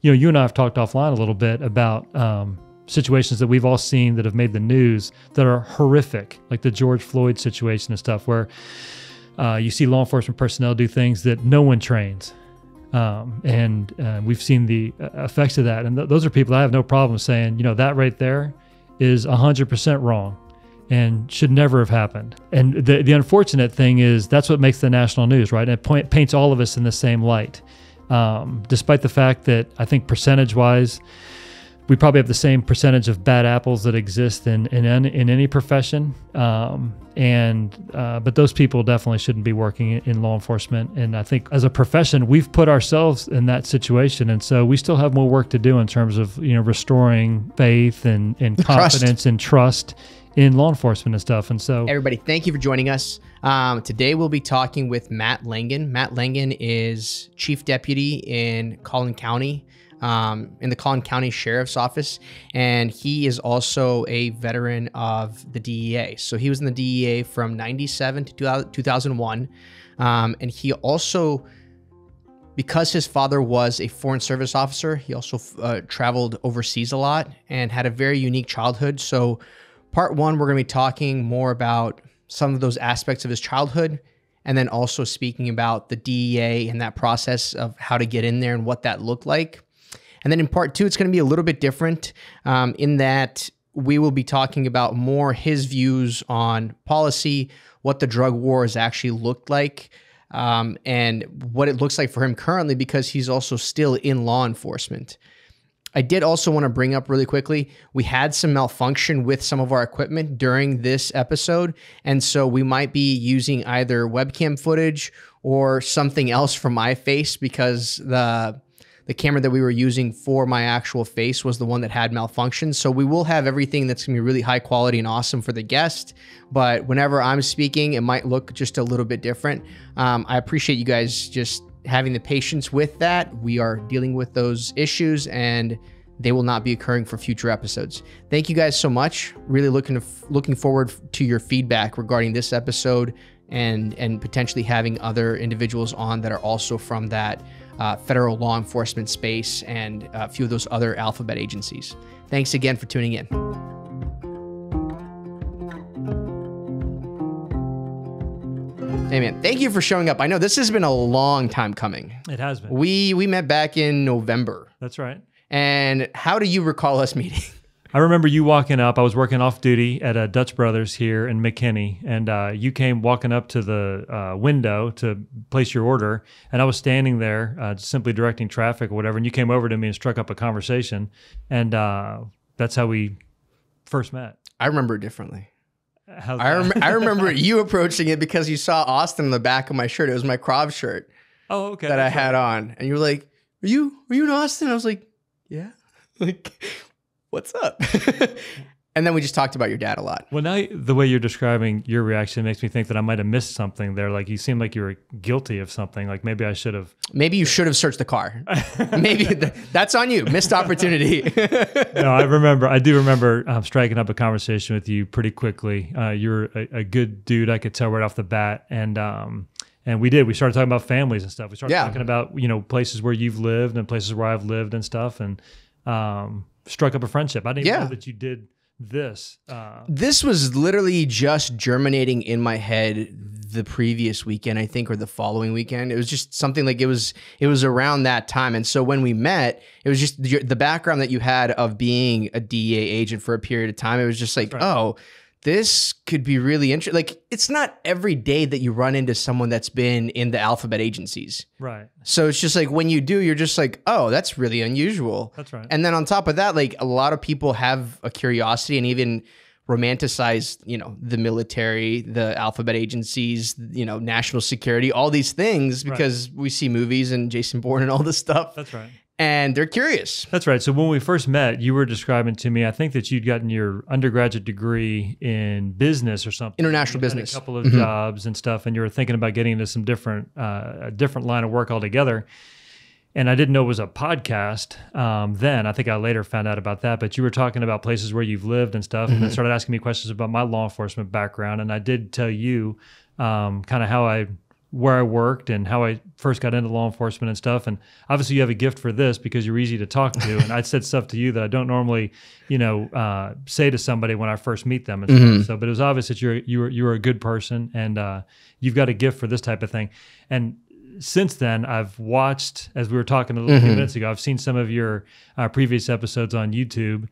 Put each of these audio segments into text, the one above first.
you know, you and I have talked offline a little bit about um, situations that we've all seen that have made the news that are horrific, like the George Floyd situation and stuff, where uh, you see law enforcement personnel do things that no one trains. Um, and uh, we've seen the uh, effects of that. And th- those are people I have no problem saying, you know, that right there is 100% wrong and should never have happened. And the, the unfortunate thing is that's what makes the national news, right? And it point, paints all of us in the same light. Um, despite the fact that I think percentage wise, we probably have the same percentage of bad apples that exist in in, in any profession. Um, and uh, but those people definitely shouldn't be working in law enforcement. And I think as a profession, we've put ourselves in that situation, and so we still have more work to do in terms of you know restoring faith and and confidence and trust in law enforcement and stuff. And so, everybody, thank you for joining us. Um, today, we'll be talking with Matt Langan. Matt Langan is chief deputy in Collin County um, in the Collin County Sheriff's Office, and he is also a veteran of the DEA. So he was in the DEA from 97 to 2001. Um, and he also, because his father was a Foreign Service officer, he also uh, traveled overseas a lot and had a very unique childhood. So, part one, we're going to be talking more about some of those aspects of his childhood and then also speaking about the DEA and that process of how to get in there and what that looked like. And then in part two, it's going to be a little bit different um, in that we will be talking about more his views on policy, what the drug war has actually looked like, um, and what it looks like for him currently because he's also still in law enforcement. I did also want to bring up really quickly we had some malfunction with some of our equipment during this episode. And so we might be using either webcam footage or something else from my face because the the camera that we were using for my actual face was the one that had malfunctions. So we will have everything that's gonna be really high quality and awesome for the guest. But whenever I'm speaking, it might look just a little bit different. Um, I appreciate you guys just having the patience with that. We are dealing with those issues and they will not be occurring for future episodes. Thank you guys so much. Really looking looking forward to your feedback regarding this episode and and potentially having other individuals on that are also from that uh, federal law enforcement space and a few of those other alphabet agencies. Thanks again for tuning in. Hey man, thank you for showing up. I know this has been a long time coming. It has been. We we met back in November. That's right. And how do you recall us meeting? I remember you walking up. I was working off duty at a uh, Dutch Brothers here in McKinney, and uh, you came walking up to the uh, window to place your order, and I was standing there uh, simply directing traffic or whatever. And you came over to me and struck up a conversation, and uh, that's how we first met. I remember it differently. I, rem- I remember you approaching it because you saw Austin in the back of my shirt. It was my Krav shirt. Oh, okay. That I had right. on, and you were like, "Are you? Are you in Austin?" I was like, "Yeah." like what's up? and then we just talked about your dad a lot. Well, now the way you're describing your reaction makes me think that I might have missed something there. Like you seem like you were guilty of something. Like maybe I should have. Maybe you should have searched the car. maybe th- that's on you. Missed opportunity. no, I remember. I do remember um, striking up a conversation with you pretty quickly. Uh, you're a, a, good dude. I could tell right off the bat, and. Um, and we did. We started talking about families and stuff. We started yeah. talking about you know places where you've lived and places where I've lived and stuff. And um, struck up a friendship. I didn't yeah. know that you did this. Uh, this was literally just germinating in my head the previous weekend, I think, or the following weekend. It was just something like it was. It was around that time, and so when we met, it was just the, the background that you had of being a DEA agent for a period of time. It was just like, right. oh, this could be really interesting. Like, it's not every day that you run into someone that's been in the alphabet agencies. Right. So it's just like when you do, you're just like, oh, that's really unusual. That's right. And then on top of that, like a lot of people have a curiosity and even romanticize, you know, the military, the alphabet agencies, you know, national security, all these things because right. we see movies and Jason Bourne and all this stuff. That's right and they're curious. That's right. So when we first met, you were describing to me, I think that you'd gotten your undergraduate degree in business or something, international business, a couple of mm-hmm. jobs and stuff, and you were thinking about getting into some different, uh, a different line of work altogether. And I didn't know it was a podcast um, then. I think I later found out about that. But you were talking about places where you've lived and stuff, mm-hmm. and then started asking me questions about my law enforcement background. And I did tell you um, kind of how I where I worked and how I first got into law enforcement and stuff. And obviously, you have a gift for this because you're easy to talk to. and I said stuff to you that I don't normally, you know, uh, say to somebody when I first meet them. And Mm-hmm. So, but it was obvious that you're you were you were a good person and uh, you've got a gift for this type of thing. And since then, I've watched, as we were talking a little Mm-hmm. few minutes ago, I've seen some of your uh, previous episodes on YouTube.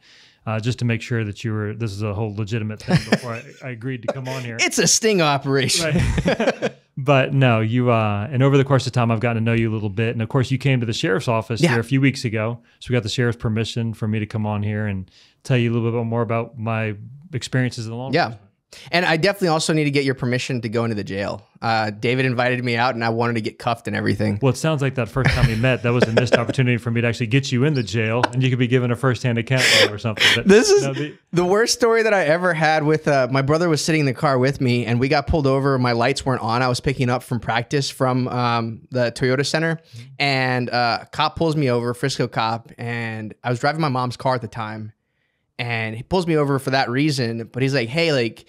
Uh, just to make sure that you were this is a whole legitimate thing before I, I agreed to come on here. It's a sting operation. Right. but no, you uh and over the course of time I've gotten to know you a little bit. And of course you came to the sheriff's office Yeah. here a few weeks ago. So we got the sheriff's permission for me to come on here and tell you a little bit more about my experiences in the law Yeah. And I definitely also need to get your permission to go into the jail. Uh, David invited me out, and I wanted to get cuffed and everything. Well, it sounds like that first time we met, that was a missed opportunity for me to actually get you in the jail, and you could be given a first-hand account or something. But This is the- the worst story that I ever had with uh, my brother was sitting in the car with me and we got pulled over. My lights weren't on. I was picking up from practice from um, the Toyota Center and uh, cop pulls me over, Frisco cop, and I was driving my mom's car at the time. And he pulls me over for that reason, but he's like, "Hey, like,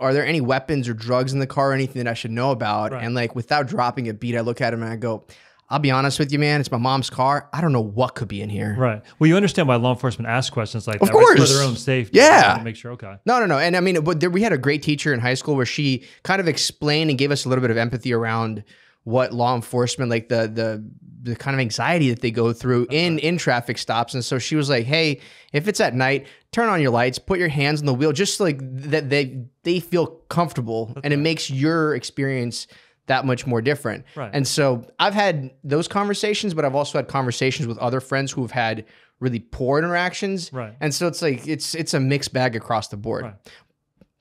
are there any weapons or drugs in the car or anything that I should know about?" Right. And like, without dropping a beat, I look at him and I go, "I'll be honest with you, man. It's my mom's car. I don't know what could be in here." right. Well, you understand why law enforcement asks questions like Of that, right? For their own safety. Yeah. To make sure. Okay. No, no, no. And I mean, but there, we had a great teacher in high school where she kind of explained and gave us a little bit of empathy around what law enforcement, like the the the kind of anxiety that they go through in in traffic stops. And so she was like, "Hey, if it's at night, turn on your lights, put your hands on the wheel, just like that they they feel comfortable, and it makes your experience." That much more different. Right. And so I've had those conversations, but I've also had conversations with other friends who have had really poor interactions. Right. And so it's like it's it's a mixed bag across the board. Right.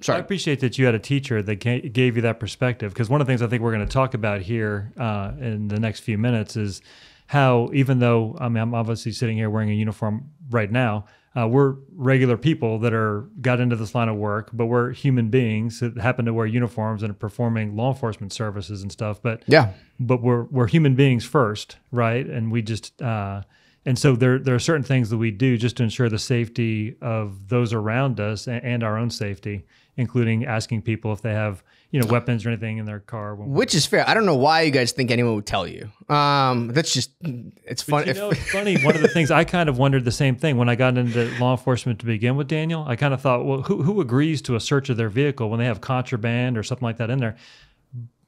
I appreciate that you had a teacher that gave you that perspective because one of the things I think we're going to talk about here uh, in the next few minutes is how even though I mean I'm obviously sitting here wearing a uniform right now, uh, we're regular people that are got into this line of work, but we're human beings that happen to wear uniforms and are performing law enforcement services and stuff. But Yeah. but we're we're human beings first, right? And we just uh, and so there there are certain things that we do just to ensure the safety of those around us and, and our own safety, including asking people if they have you know weapons or anything in their car. Which is fair. I don't know why you guys think anyone would tell you. Um, that's just it's fun. you if- know, it's funny. One of the things I kind of wondered the same thing when I got into law enforcement to begin with, Daniel. I kind of thought, well, who who agrees to a search of their vehicle when they have contraband or something like that in there?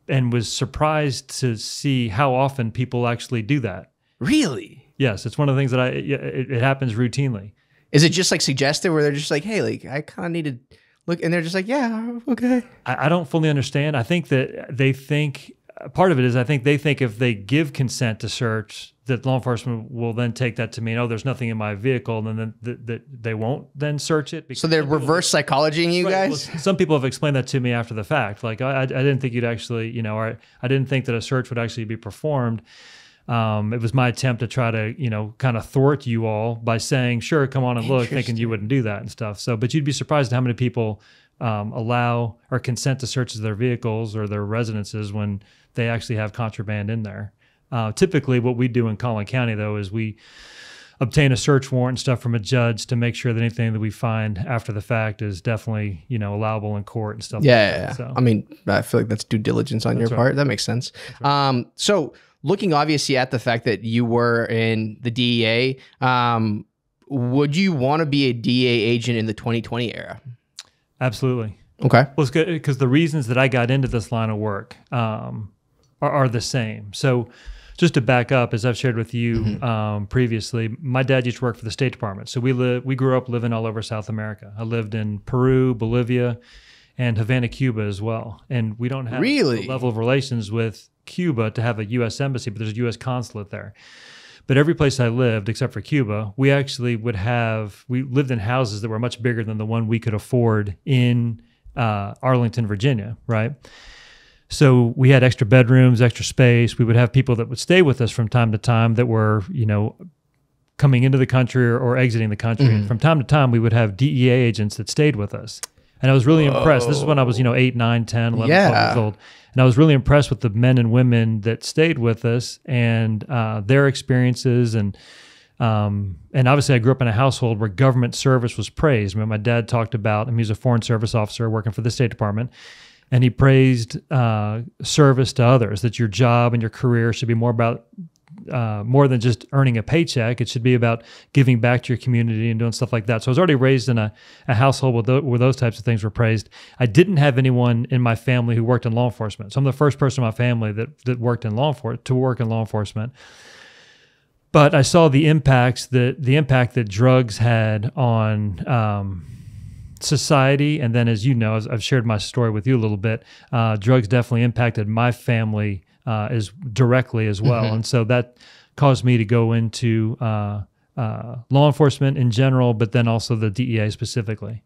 And was surprised to see how often people actually do that. really? Yes, it's one of the things that I it, it happens routinely. Is it just like suggested where they're just like, hey, like I kind of need to look, and they're just like, yeah, okay. I, I don't fully understand. I think that they think part of it is I think they think if they give consent to search, that law enforcement will then take that to mean, oh, there's nothing in my vehicle, and then that that they won't then search it. So they're reverse psychologying you Right, guys. well, some people have explained that to me after the fact. Like I, I I didn't think you'd actually, you know, or I didn't think that a search would actually be performed. Um, it was my attempt to try to, you know, kind of thwart you all by saying, "Sure, come on and look," thinking you wouldn't do that and stuff. So, but you'd be surprised how many people um, allow or consent to searches of their vehicles or their residences when they actually have contraband in there. Uh, typically, what we do in Collin County, though, is we obtain a search warrant and stuff from a judge to make sure that anything that we find after the fact is definitely, you know, allowable in court and stuff. Yeah, like yeah, that. yeah. So, I mean, I feel like that's due diligence on your right. part. That makes sense. Um, so looking obviously at the fact that you were in the DEA, um, would you want to be a DEA agent in the 2020 era? absolutely. Okay. Well, it's good because the reasons that I got into this line of work um, are, are the same. So, just to back up, as I've shared with you Mm-hmm. um, previously, my dad used to work for the State Department. So we live, we grew up living all over South America. I lived in Peru, Bolivia, and Havana, Cuba as well. And we don't have Really? the level of relations with Cuba to have a U.S. embassy, but there's a U.S. consulate there. But every place I lived, except for Cuba, we actually would have, we lived in houses that were much bigger than the one we could afford in uh, Arlington, Virginia, right? So we had extra bedrooms, extra space. We would have people that would stay with us from time to time that were, you know, coming into the country or, or exiting the country. And from time to time, we would have DEA agents that stayed with us. And I was really impressed. This is when I was, you know, 8, 9, 10, 11, 12 years old. And I was really impressed with the men and women that stayed with us and uh, their experiences. And um, and obviously, I grew up in a household where government service was praised. I mean, my dad talked about, I mean, he was a foreign service officer working for the State Department. and he praised uh, service to others. That your job and your career should be more about uh, more than just earning a paycheck. It should be about giving back to your community and doing stuff like that. So I was already raised in a, a household where, where those types of things were praised. I didn't have anyone in my family who worked in law enforcement. So I'm the first person in my family that that worked in law enforcement to work in law enforcement. But I saw the impacts that the impact that drugs had on. Um, society and then as you know as i've shared my story with you a little bit uh, drugs definitely impacted my family uh, as directly as well. Mm-hmm. And so that caused me to go into uh, uh, law enforcement in general, but then also the DEA specifically.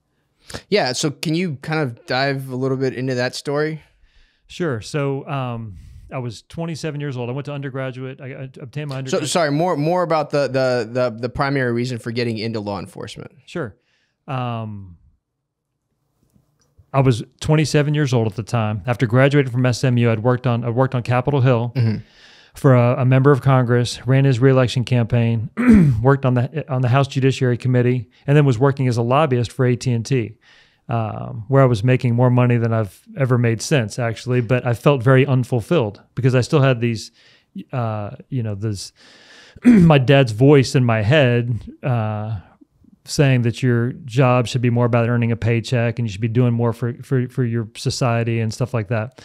Yeah. So can you kind of dive a little bit into that story? Sure. So um, I was 27 years old. I went to undergraduate. I, I obtained my undergraduate. So sorry, more more about the the the the primary reason for getting into law enforcement. Sure. Um, I was 27 years old at the time. After graduating from SMU, I'd worked on I worked on Capitol Hill mm-hmm. for a, a, member of Congress, ran his reelection campaign, worked on the on the House Judiciary Committee, and then was working as a lobbyist for AT and T, um, where I was making more money than I've ever made since, actually. But I felt very unfulfilled because I still had these, uh, you know, this my dad's voice in my head. Uh, saying that your job should be more about earning a paycheck and you should be doing more for, for, for your society and stuff like that.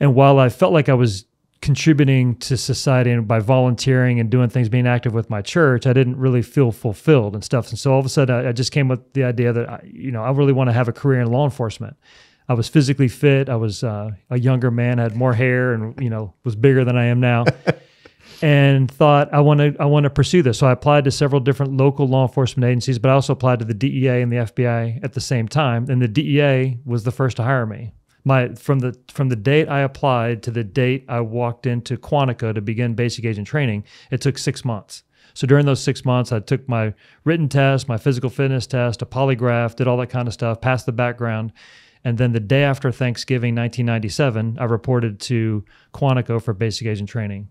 And while I felt like I was contributing to society and by volunteering and doing things, being active with my church, I didn't really feel fulfilled and stuff. And so all of a sudden, I, I just came with the idea that I, you know I really want to have a career in law enforcement. I was physically fit. I was uh, a younger man. I had more hair and you know was bigger than I am now. and thought I want to I want to pursue this. So I applied to several different local law enforcement agencies, but I also applied to the DEA and the FBI at the same time. And the DEA was the first to hire me. My from the from the date I applied to the date I walked into Quantico to begin basic agent training, it took six months. So during those six months, I took my written test, my physical fitness test, a polygraph, did all that kind of stuff, passed the background. And then the day after Thanksgiving 1997, I reported to Quantico for basic agent training.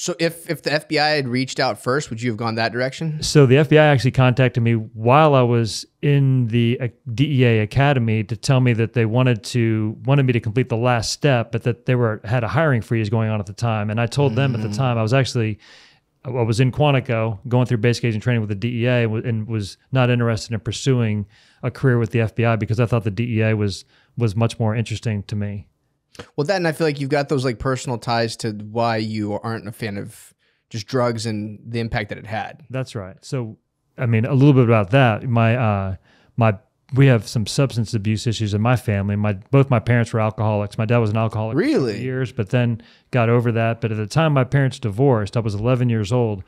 So if if the FBI had reached out first, would you have gone that direction? So the FBI actually contacted me while I was in the uh, DEA academy to tell me that they wanted to wanted me to complete the last step, but that they were had a hiring freeze going on at the time. And I told mm. them at the mm. time I was actually I was in Quantico going through basic agent training with the DEA and was not interested in pursuing a career with the FBI because I thought the DEA was was much more interesting to me. Well, that and I feel like you've got those like personal ties to why you aren't a fan of just drugs and the impact that it had. That's right. So, I mean, a little bit about that. My uh, my we have some substance abuse issues in my family. My both my parents were alcoholics. My dad was an alcoholic really? for years, but then got over that. But at the time my parents divorced, I was 11 years old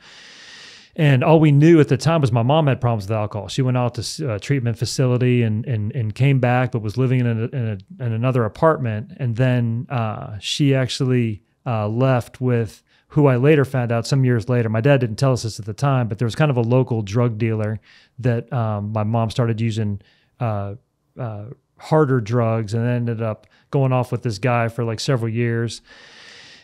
and all we knew at the time was my mom had problems with alcohol. She went out to a uh, treatment facility and, and, and came back, but was living in, a, in, a, in another apartment. And then uh, she actually uh, left with who I later found out some years later. My dad didn't tell us this at the time, but there was kind of a local drug dealer that um, my mom started using uh, uh, harder drugs and ended up going off with this guy for like several years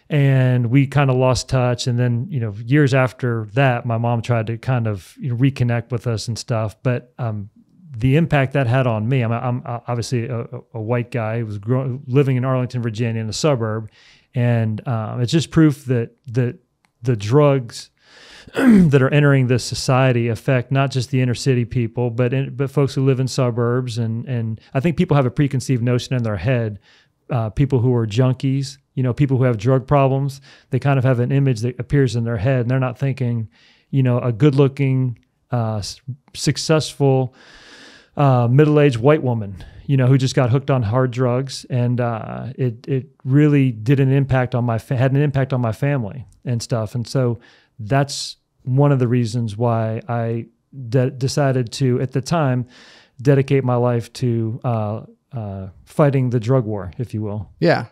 and we kind of lost touch. And then you know years after that my mom tried to kind of you know, reconnect with us and stuff. But um, the impact that had on me i'm, I'm obviously a, a, white guy who was growing, living in arlington virginia in a suburb. And um, it's just proof that that the drugs that are entering this society affect not just the inner city people, but in, but folks who live in suburbs, and and I think people have a preconceived notion in their head. Uh, people who are junkies, you know, people who have drug problems, they kind of have an image that appears in their head and they're not thinking, you know, a good looking, uh, successful, uh, middle aged white woman, you know, who just got hooked on hard drugs. And uh, it, it really did an impact on my, had an impact on my family and stuff. And so that's one of the reasons why I de- decided to, at the time, dedicate my life to uh, uh, fighting the drug war, if you will. Yeah.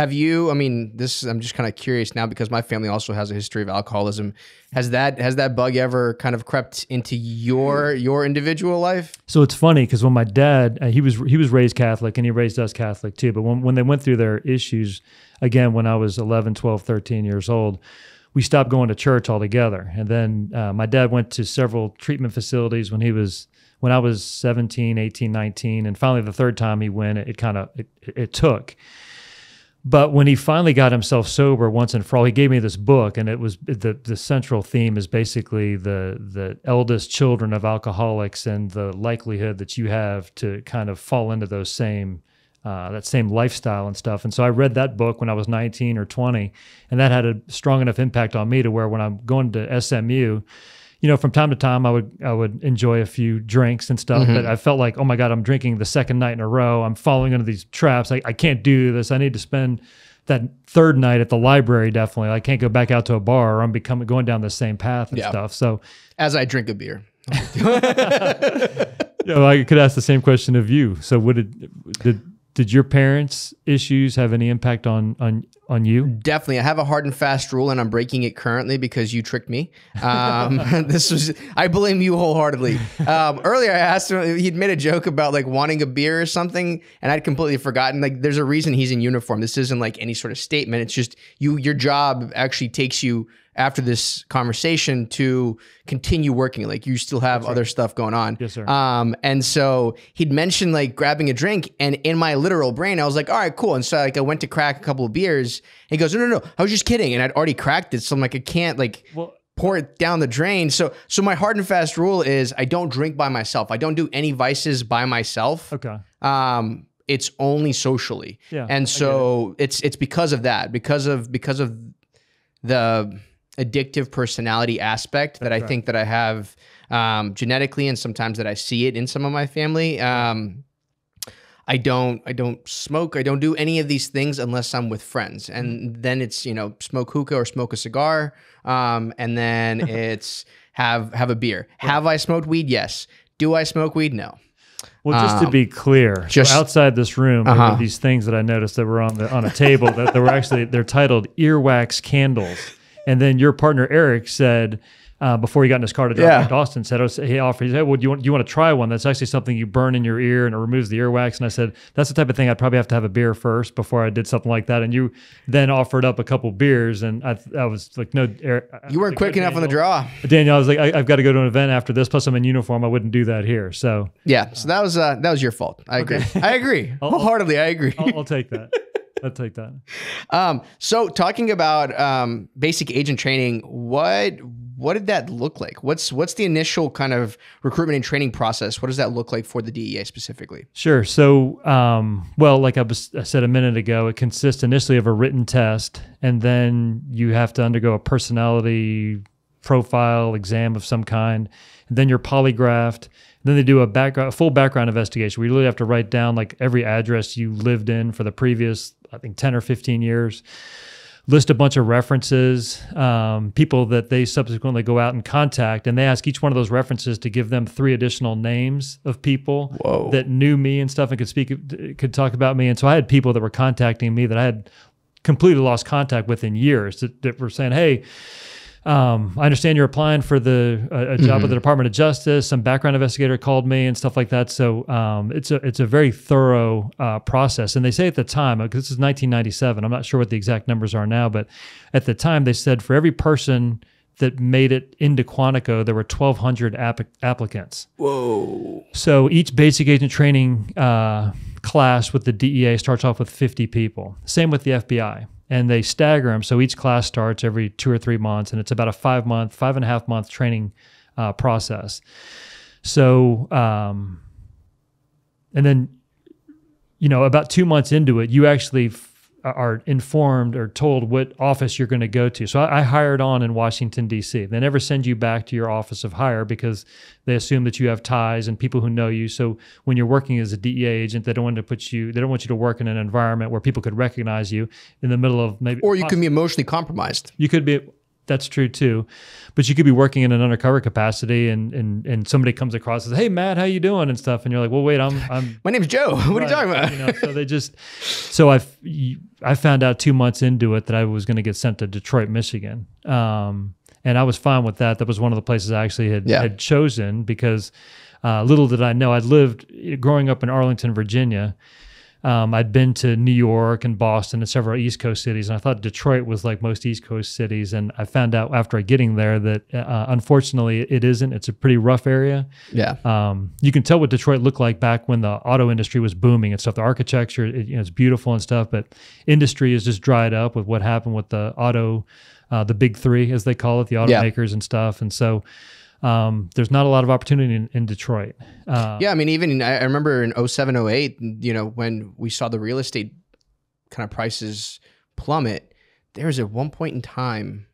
Have you? I mean, this. I'm just kind of curious now because my family also has a history of alcoholism. Has that has that bug ever kind of crept into your your individual life? So it's funny because when my dad, uh, he was he was raised Catholic and he raised us Catholic too. But when when they went through their issues again, when I was 11, 12, 13 years old, we stopped going to church altogether. And then uh, my dad went to several treatment facilities when he was when I was 17, 18, 19, and finally the third time he went, it, it kind of it, it took. But when he finally got himself sober once and for all, he gave me this book, and it was the the central theme is basically the the eldest children of alcoholics and the likelihood that you have to kind of fall into those same uh, that same lifestyle and stuff. And so I read that book when I was 19 or 20, and that had a strong enough impact on me to where when I'm going to SMU you know, from time to time, I would I would enjoy a few drinks and stuff, mm-hmm. but I felt like, oh my god, I'm drinking the second night in a row. I'm falling into these traps. I, I can't do this. I need to spend that third night at the library. Definitely, I can't go back out to a bar, or I'm becoming going down the same path and yeah. stuff. So, as I drink a beer. you know, I could ask the same question of you. So, what did did did your parents' issues have any impact on on on you? Definitely. I have a hard and fast rule, and I'm breaking it currently because you tricked me. Um, this was I blame you wholeheartedly. Um, earlier, I asked him he'd made a joke about like wanting a beer or something, and I'd completely forgotten. Like, there's a reason he's in uniform. This isn't like any sort of statement. It's just you. Your job actually takes you after this conversation to continue working. Like you still have other stuff going on. Yes, sir. Um, and so he'd mentioned like grabbing a drink, and in my literal brain, I was like, all right, cool. And so like I went to crack a couple of beers. he goes, no, no, no, I was just kidding, and I'd already cracked it. So I'm like, I can't like. Well, pour it down the drain. So so my hard and fast rule is I don't drink by myself. I don't do any vices by myself. Okay. Um it's only socially. Yeah. And so it. it's it's because of that, because of because of the addictive personality aspect That's that I right. think that I have um, genetically, and sometimes that I see it in some of my family. Um, I don't I don't smoke. I don't do any of these things unless I'm with friends, and mm-hmm. then it's you know smoke hookah or smoke a cigar, um, and then it's have have a beer. Have I smoked weed? Yes. Do I smoke weed? No. Well, just um, to be clear, just so outside this room, there were these things that I noticed that were on the on a table that they were actually they're titled earwax candles. And then your partner Eric said, uh, before he got in his car to drive yeah. to Austin, said he offered. He said, "Well, do you want do you want to try one? That's actually something you burn in your ear and it removes the earwax." And I said, "That's the type of thing I'd probably have to have a beer first before I did something like that." And you then offered up a couple beers, and I, I was like, "No, Eric, you weren't quick enough Daniel. on the draw." Daniel, I was like, I, have got to go to an event after this. Plus, I'm in uniform. I wouldn't do that here." So yeah, so that was uh, that was your fault. I agree. Okay. I agree wholeheartedly. I agree. I'll, I'll take that. I'll take that. Um, so talking about um, basic agent training, what what did that look like? What's what's the initial kind of recruitment and training process? What does that look like for the DEA specifically? Sure. So, um, well, like I, was, I said a minute ago, it consists initially of a written test, and then you have to undergo a personality profile exam of some kind, and then you're polygraphed then they do a background, a full background investigation. We really have to write down like every address you lived in for the previous, I think, ten or fifteen years. List a bunch of references, um, people that they subsequently go out and contact, and they ask each one of those references to give them three additional names of people Whoa. that knew me and stuff and could speak, could talk about me. And so I had people that were contacting me that I had completely lost contact with in years that, that were saying, "Hey." Um, I understand you're applying for the a, a job mm-hmm. with the Department of Justice. Some background investigator called me and stuff like that. So um, it's a it's a very thorough uh, process. And they say at the time, because this is 1997, I'm not sure what the exact numbers are now, but at the time they said for every person that made it into Quantico, there were 1,200 app- applicants. Whoa! So each basic agent training uh, class with the DEA starts off with 50 people. Same with the FBI and they stagger them. So each class starts every two or three months, and it's about a five month, five and a half month training uh, process. So, um, and then, you know, about two months into it, you actually are informed or told what office you're going to go to. So I, I, hired on in Washington D.C. They never send you back to your office of hire because they assume that you have ties and people who know you. So when you're working as a DEA agent, they don't want to put you. They don't want you to work in an environment where people could recognize you in the middle of maybe. Or you could be emotionally compromised. You could be that's true too. But you could be working in an undercover capacity and and and somebody comes across and says, Hey Matt, how you doing? and stuff. And you're like, Well, wait, I'm I'm My name's Joe. What right. are you talking about? you know, so they just so I I found out two months into it that I was gonna get sent to Detroit, Michigan. Um, and I was fine with that. That was one of the places I actually had yeah. had chosen because uh, little did I know I'd lived growing up in Arlington, Virginia um, I'd been to New York and Boston and several East Coast cities, and I thought Detroit was like most East Coast cities. And I found out after getting there that uh, unfortunately it isn't. It's a pretty rough area. Yeah. Um, you can tell what Detroit looked like back when the auto industry was booming and stuff. The architecture, it, you know, it's beautiful and stuff, but industry is just dried up with what happened with the auto, uh, the big three as they call it, the Yeah. automakers and stuff. And so um, there's not a lot of opportunity in, in Detroit. Uh, Yeah, I mean, even I remember in 07, 08, you know, when we saw the real estate kind of prices plummet, there was at one point in time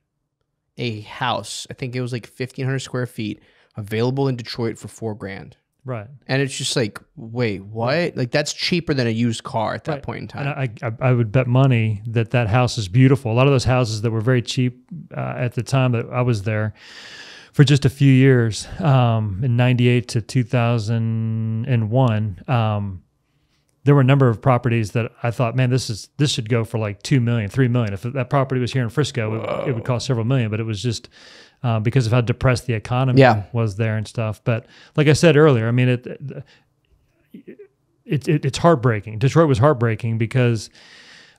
a house, I think it was like 1,500 square feet, available in Detroit for four grand. Right. And it's just like, wait, what? Like that's cheaper than a used car at that Right. point in time. And I, I, I would bet money that that house is beautiful. A lot of those houses that were very cheap uh, at the time that I was there for just a few years, um, in 98 to 2001, um, there were a number of properties that I thought, man, this is this should go for like two million, three million. If that property was here in Frisco, it, would- it would cost several million. But it was just uh, because of how depressed the economy Yeah. was there and stuff. But like I said earlier, I mean, it, it, it it's heartbreaking. Detroit was heartbreaking because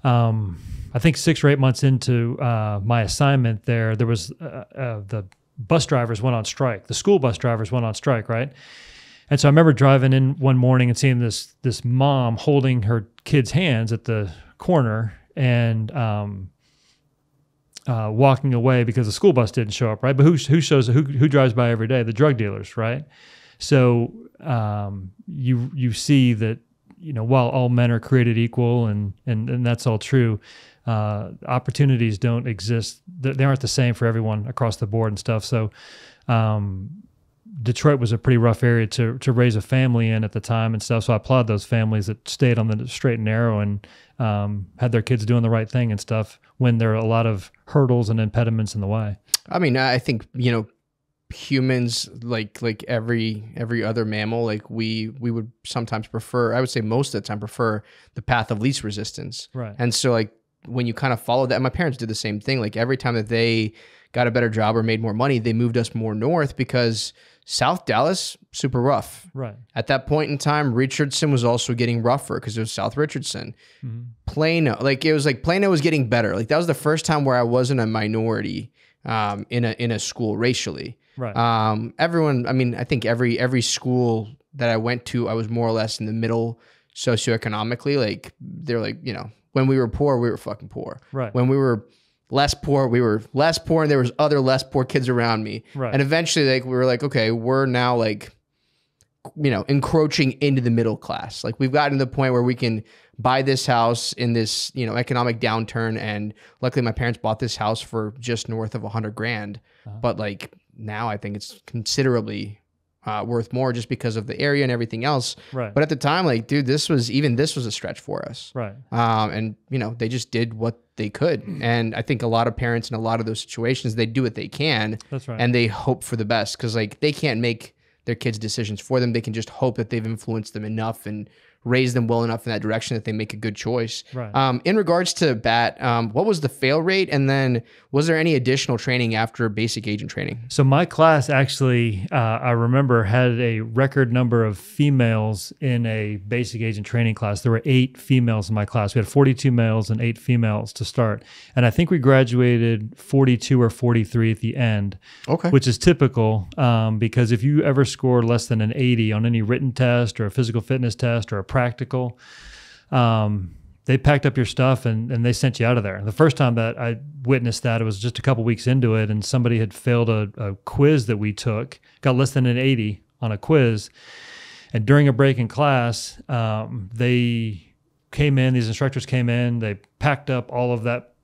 um, I think six or eight months into uh, my assignment there, there was uh, uh, the bus drivers went on strike. The school bus drivers went on strike, right? And so I remember driving in one morning and seeing this this mom holding her kid's hands at the corner and um, uh, walking away because the school bus didn't show up, right? But who who shows who who drives by every day? The drug dealers, right? So um, you you see that you know while all men are created equal and and, and that's all true, uh, opportunities don't exist. They aren't the same for everyone across the board and stuff. So. Um, Detroit was a pretty rough area to to raise a family in at the time and stuff. So I applaud those families that stayed on the straight and narrow and um, had their kids doing the right thing and stuff when there are a lot of hurdles and impediments in the way. I mean, I think you know, humans like like every every other mammal, like we we would sometimes prefer. I would say most of the time prefer the path of least resistance. Right. And so like when you kind of follow that, my parents did the same thing. Like every time that they got a better job or made more money, they moved us more north because South Dallas super rough. Right. At that point in time, Richardson was also getting rougher because it was South Richardson. Mhm. Plano, like it was like Plano was getting better. Like that was the first time where I wasn't a minority um, in a in a school racially. Right. Um, everyone, I mean, I think every every school that I went to, I was more or less in the middle socioeconomically. Like they're like, you know, when we were poor, we were fucking poor. right. When we were less poor, we were less poor, and there was other less poor kids around me. right. And eventually, like we were like, okay, we're now like, you know, encroaching into the middle class. Like we've gotten to the point where we can buy this house in this, you know, economic downturn. And luckily, my parents bought this house for just north of a hundred grand. Uh-huh. But like now, I think it's considerably uh, worth more just because of the area and everything else. right. But at the time, like, dude, this was even this was a stretch for us. right. Um, and you know, they just did what they could. And I think a lot of parents in a lot of those situations, they do what they can That's right. and they hope for the best because like they can't make their kids decisions for them. They can just hope that they've influenced them enough and raised them well enough in that direction that they make a good choice right. um, in regards to bat um, what was the fail rate and then was there any additional training after basic agent training So my class actually, uh, I remember, had a record number of females in a basic agent training class. There were eight females in my class. We had 42 males and eight females to start, and I think we graduated 42 or 43 at the end, okay which is typical um, because if you ever scored less than an 80 on any written test or a physical fitness test or a practical, um, they packed up your stuff and, and they sent you out of there. The first time that I witnessed that, it was just a couple weeks into it, and somebody had failed a, a quiz that we took, got less than an 80 on a quiz. And during a break in class, um, they came in, these instructors came in, they packed up all of that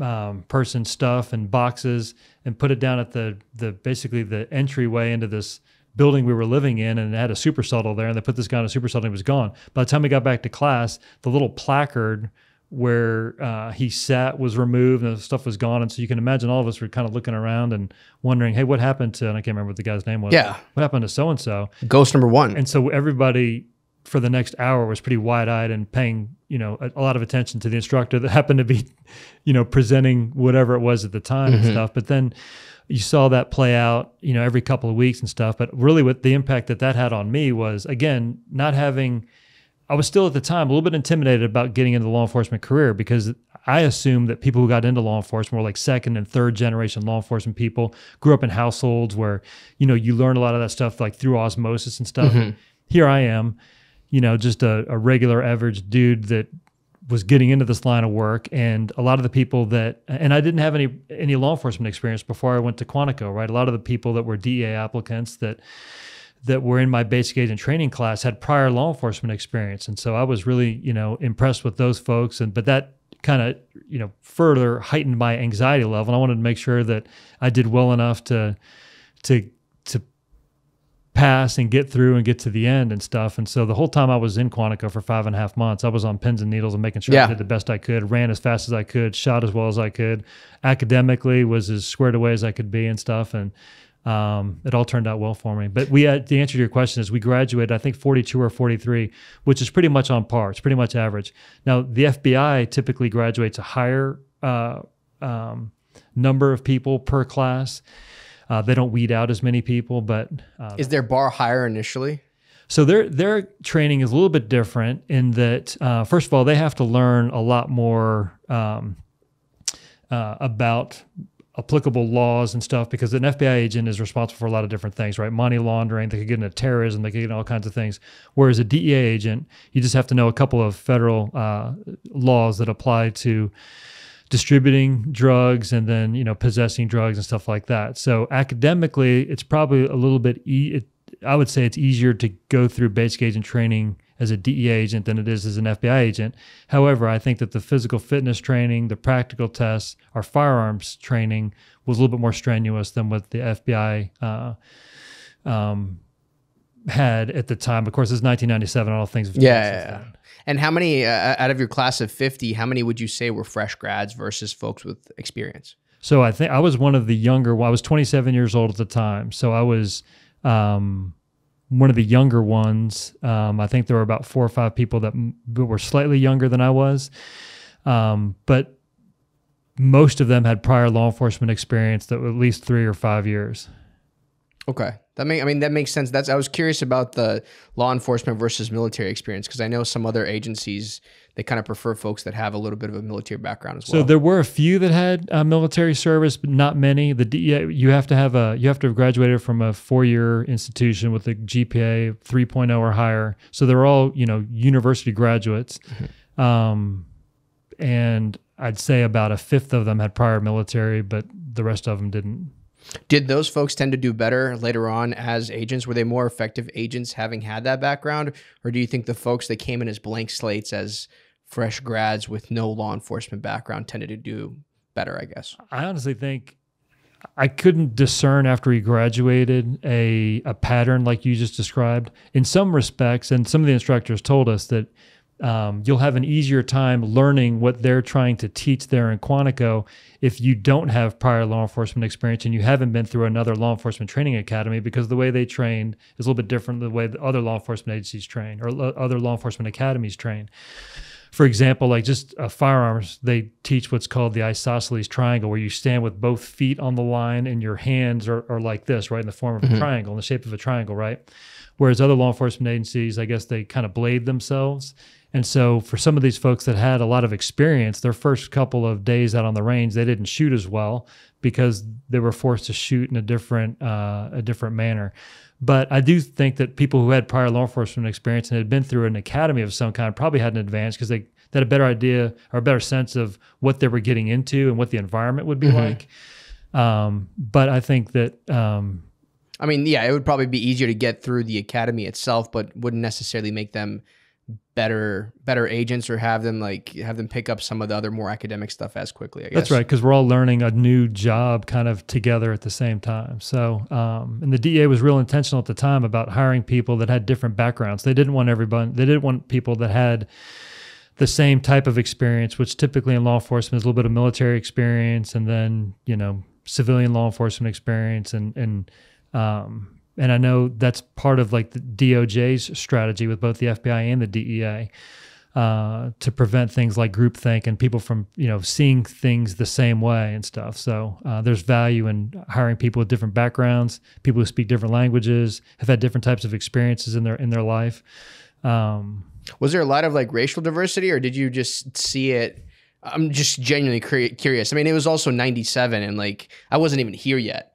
um, person's stuff and boxes and put it down at the, the basically the entryway into this building we were living in and it had a SuperShuttle there and they put this guy on a SuperShuttle and he was gone. By the time we got back to class, the little placard where uh, he sat was removed and the stuff was gone. And so you can imagine all of us were kind of looking around and wondering, hey, what happened to, and I can't remember what the guy's name was. yeah What happened to so and so? ghost number one And so everybody for the next hour was pretty wide eyed and paying, you know, a, a lot of attention to the instructor that happened to be, you know, presenting whatever it was at the time and Mhm. stuff. But then you saw that play out, you know, every couple of weeks and stuff. But really, what the impact that that had on me was, again, not having I was still at the time a little bit intimidated about getting into the law enforcement career because I assumed that people who got into law enforcement were like second and third generation law enforcement people, grew up in households where, you know, you learn a lot of that stuff like through osmosis and stuff. Mhm. Here I am, you know, just a, a regular average dude that was getting into this line of work and a lot of the people that and I didn't have any any law enforcement experience before I went to Quantico, right? A lot of the people that were DEA applicants that that were in my basic agent training class had prior law enforcement experience. And so I was really, you know, impressed with those folks and but that kind of, you know, further heightened my anxiety level. And I wanted to make sure that I did well enough to to to pass and get through and get to the end and stuff. And so the whole time I was in Quantico for five and a half months, I was on pins and needles and making sure Yeah. I did the best I could, ran as fast as I could, shot as well as I could, academically was as squared away as I could be and stuff. And um, it all turned out well for me. But we had the answer to your question is we graduated, I think 42 or 43, which is pretty much on par. It's pretty much average. Now the FBI typically graduates a higher uh, um, number of people per class. Uh, they don't weed out as many people, but uh, Is their bar higher initially? so their their training is a little bit different in that uh, first of all they have to learn a lot more um, uh, about applicable laws and stuff because an FBI agent is responsible for a lot of different things, right? Money laundering, they could get into terrorism, they could get into all kinds of things. Whereas a DEA agent, you just have to know a couple of federal uh, laws that apply to distributing drugs and then you know possessing drugs and stuff like that. So academically, it's probably a little bit. E- it, I would say it's easier to go through basic agent training as a DEA agent than it is as an FBI agent. However, I think that the physical fitness training, the practical tests, our firearms training was a little bit more strenuous than what the FBI uh, um, had at the time. Of course, it's 1997. All things have changed Yeah, yeah, yeah. And how many uh, out of your class of 50, how many would you say were fresh grads versus folks with experience? So I think I was one of the younger. Well, I was 27 years old at the time. So I was um, one of the younger ones. Um, I think there were about four or five people that m- were slightly younger than I was, um, but most of them had prior law enforcement experience that at least three or five years. Okay. That make I mean that makes sense. That's I was curious about the law enforcement versus military experience because I know some other agencies they kind of prefer folks that have a little bit of a military background as So well. So there were a few that had uh, military service, but not many. The DEA, you have to have a you have to have graduated from a four year institution with a GPA 3.0 or higher. So they're all you know university graduates, um, and I'd say about a fifth of them had prior military, but the rest of them didn't. Did those folks tend to do better later on as agents? Were they more effective agents having had that background, or do you think the folks that came in as blank slates as fresh grads with no law enforcement background tended to do better? I guess. I honestly think I couldn't discern after he graduated a a pattern like you just described. In some respects, and some of the instructors told us that um, you'll have an easier time learning what they're trying to teach there in Quantico if you don't have prior law enforcement experience and you haven't been through another law enforcement training academy because the way they train is a little bit different than the way the other law enforcement agencies train or other law enforcement academies train for example, like just uh, firearms, they teach what's called the isosceles triangle, where you stand with both feet on the line and your hands are, are like this, right, in the form of a triangle, in the shape of a triangle, right? Whereas other law enforcement agencies, I guess they kind of blade themselves. And so for some of these folks that had a lot of experience, their first couple of days out on the range, they didn't shoot as well because they were forced to shoot in a different uh, a different manner. But I do think that people who had prior law enforcement experience and had been through an academy of some kind probably had an advantage because they, they had a better idea or a better sense of what they were getting into and what the environment would be like. Um, but I think that um, I mean, yeah, it would probably be easier to get through the academy itself, but wouldn't necessarily make them better better agents or have them like have them pick up some of the other more academic stuff as quickly. I guess That's right, because we're all learning a new job kind of together at the same time. So, um, and the DA was real intentional at the time about hiring people that had different backgrounds. They didn't want everybody. They didn't want people that had the same type of experience, which typically in law enforcement is a little bit of military experience, and then you know civilian law enforcement experience, and and um, and I know that's part of like the DOJ's strategy with both the FBI and the DEA uh, to prevent things like groupthink and people from you know seeing things the same way and stuff. So uh, there's value in hiring people with different backgrounds, people who speak different languages, have had different types of experiences in their in their life. Um, Was there a lot of like racial diversity, or did you just see it? I'm just genuinely curious. I mean, it was also '97, and like I wasn't even here yet.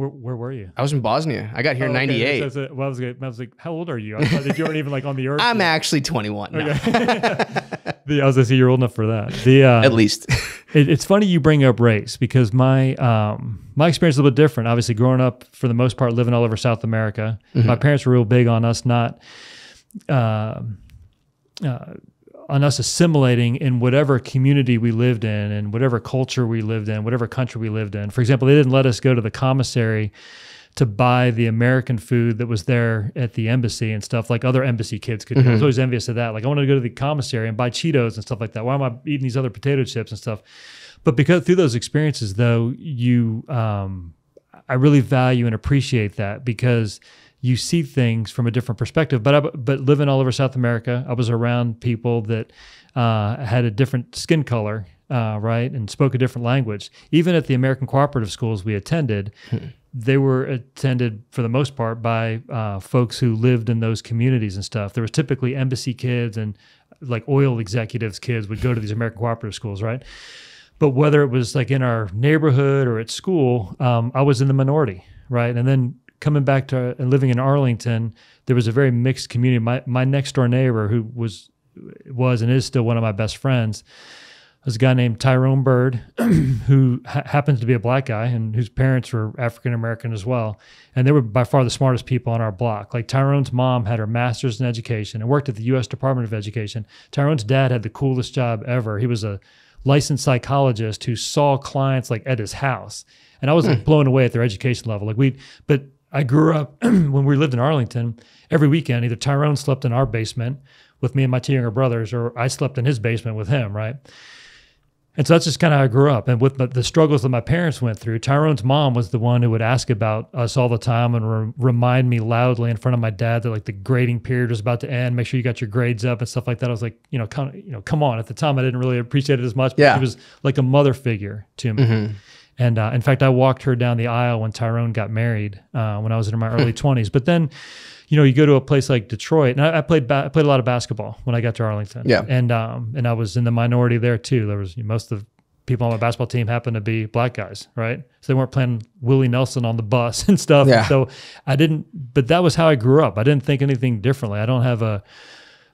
Where, where were you? I was in Bosnia. I got here in Oh, okay. '98. That's- that's- well, I was, I was like, how old are you? I thought that you weren't even like on the earth. I'm yet. actually 21 now. The, I was gonna say you're old enough for that. The uh, At least. it, it's funny you bring up race because my um, my experience is a little bit different. Obviously, growing up for the most part, living all over South America, my parents were real big on us not uh, uh, on us assimilating in whatever community we lived in and whatever culture we lived in, whatever country we lived in. For example, they didn't let us go to the commissary to buy the American food that was there at the embassy and stuff like other embassy kids could. do. I was always envious of that. Like I wanted to go to the commissary and buy Cheetos and stuff like that. Why am I eating these other potato chips and stuff? But because through those experiences, though, you, um, I really value and appreciate that because you see things from a different perspective. But I, but living all over South America, I was around people that uh, had a different skin color, uh, right, and spoke a different language. Even at the American cooperative schools we attended, they were attended for the most part by uh, folks who lived in those communities and stuff. There was typically embassy kids and like oil executives kids would go to these American cooperative schools, right? But whether it was like in our neighborhood or at school, um, I was in the minority, right? And then coming back to and living in Arlington, there was a very mixed community. My my next door neighbor, who was was and is still one of my best friends, was a guy named Tyrone Bird, who ha- happens to be a black guy and whose parents were African American as well. And they were by far the smartest people on our block. Like Tyrone's mom had her master's in education and worked at the U.S. Department of Education. Tyrone's dad had the coolest job ever. He was a licensed psychologist who saw clients like at his house. And I was like hmm. blown away at their education level. Like we, but I grew up when we lived in Arlington. Every weekend, either Tyrone slept in our basement with me and my two younger brothers, or I slept in his basement with him, right? And so that's just kind of how I grew up. And with the, the struggles that my parents went through, Tyrone's mom was the one who would ask about us all the time and re- remind me loudly in front of my dad that like the grading period was about to end. Make sure you got your grades up and stuff like that. I was like, you know, kind of, you know, come on. At the time, I didn't really appreciate it as much. But Yeah. she was like a mother figure to me. Mm-hmm. And uh, in fact, I walked her down the aisle when Tyrone got married uh, when I was in my early 20s. But then, you know, you go to a place like Detroit, and I, I played ba- I played a lot of basketball when I got to Arlington. Yeah. and um, and I was in the minority there too. There was most of the people on my basketball team happened to be black guys, right? So they weren't playing Willie Nelson on the bus and stuff. Yeah. So I didn't, but that was how I grew up. I didn't think anything differently. I don't have a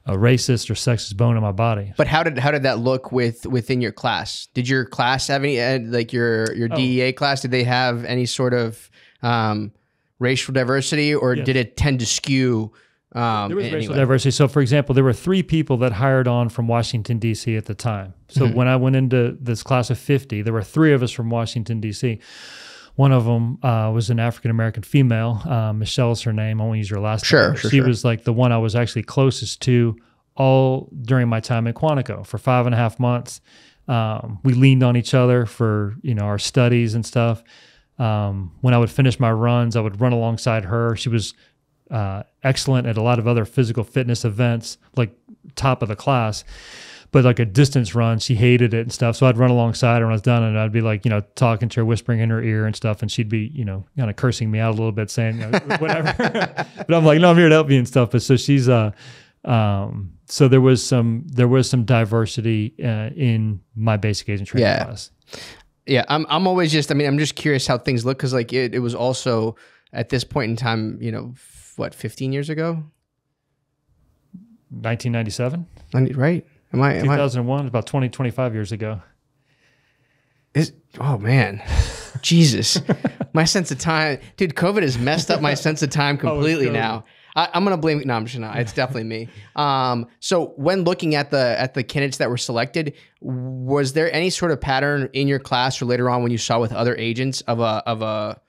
a racist or sexist bone in my body. But how did how did that look with within your class? Did your class have any uh, like your your Oh. DEA class? Did they have any sort of um, racial diversity, or Yes. did it tend to skew? Um, There was racial way? diversity. So, for example, there were three people that hired on from Washington D.C. at the time. So, when I went into this class of fifty, there were three of us from Washington D.C. One of them uh, was an African American female. Uh, Michelle's her name. I won't use her last Sure, name. sure, she sure. was like the one I was actually closest to all during my time at Quantico for five and a half months. Um, we leaned on each other for you know our studies and stuff. Um, when I would finish my runs, I would run alongside her. She was uh, excellent at a lot of other physical fitness events, like top of the class. But like a distance run, she hated it and stuff. So I'd run alongside her when I was done, and I'd be like, you know, talking to her, whispering in her ear and stuff, and she'd be, you know, kind of cursing me out a little bit, saying you know, whatever. but I'm like, no, I'm here to help you and stuff. But so she's, uh, um, so there was some there was some diversity uh, in my basic agent training Yeah. class. Yeah, I'm I'm always just I mean I'm just curious how things look because like it, it was also at this point in time you know what 15 years ago 1997, I need- right am I am I 2001, about 20, 25 years ago. is oh man. Jesus. My sense of time dude COVID has messed up my sense of time completely COVID. now. I, I'm gonna blame no I'm just not. It's definitely me. Um so when looking at the at the candidates that were selected was there any sort of pattern in your class or later on when you saw with other agents of a of a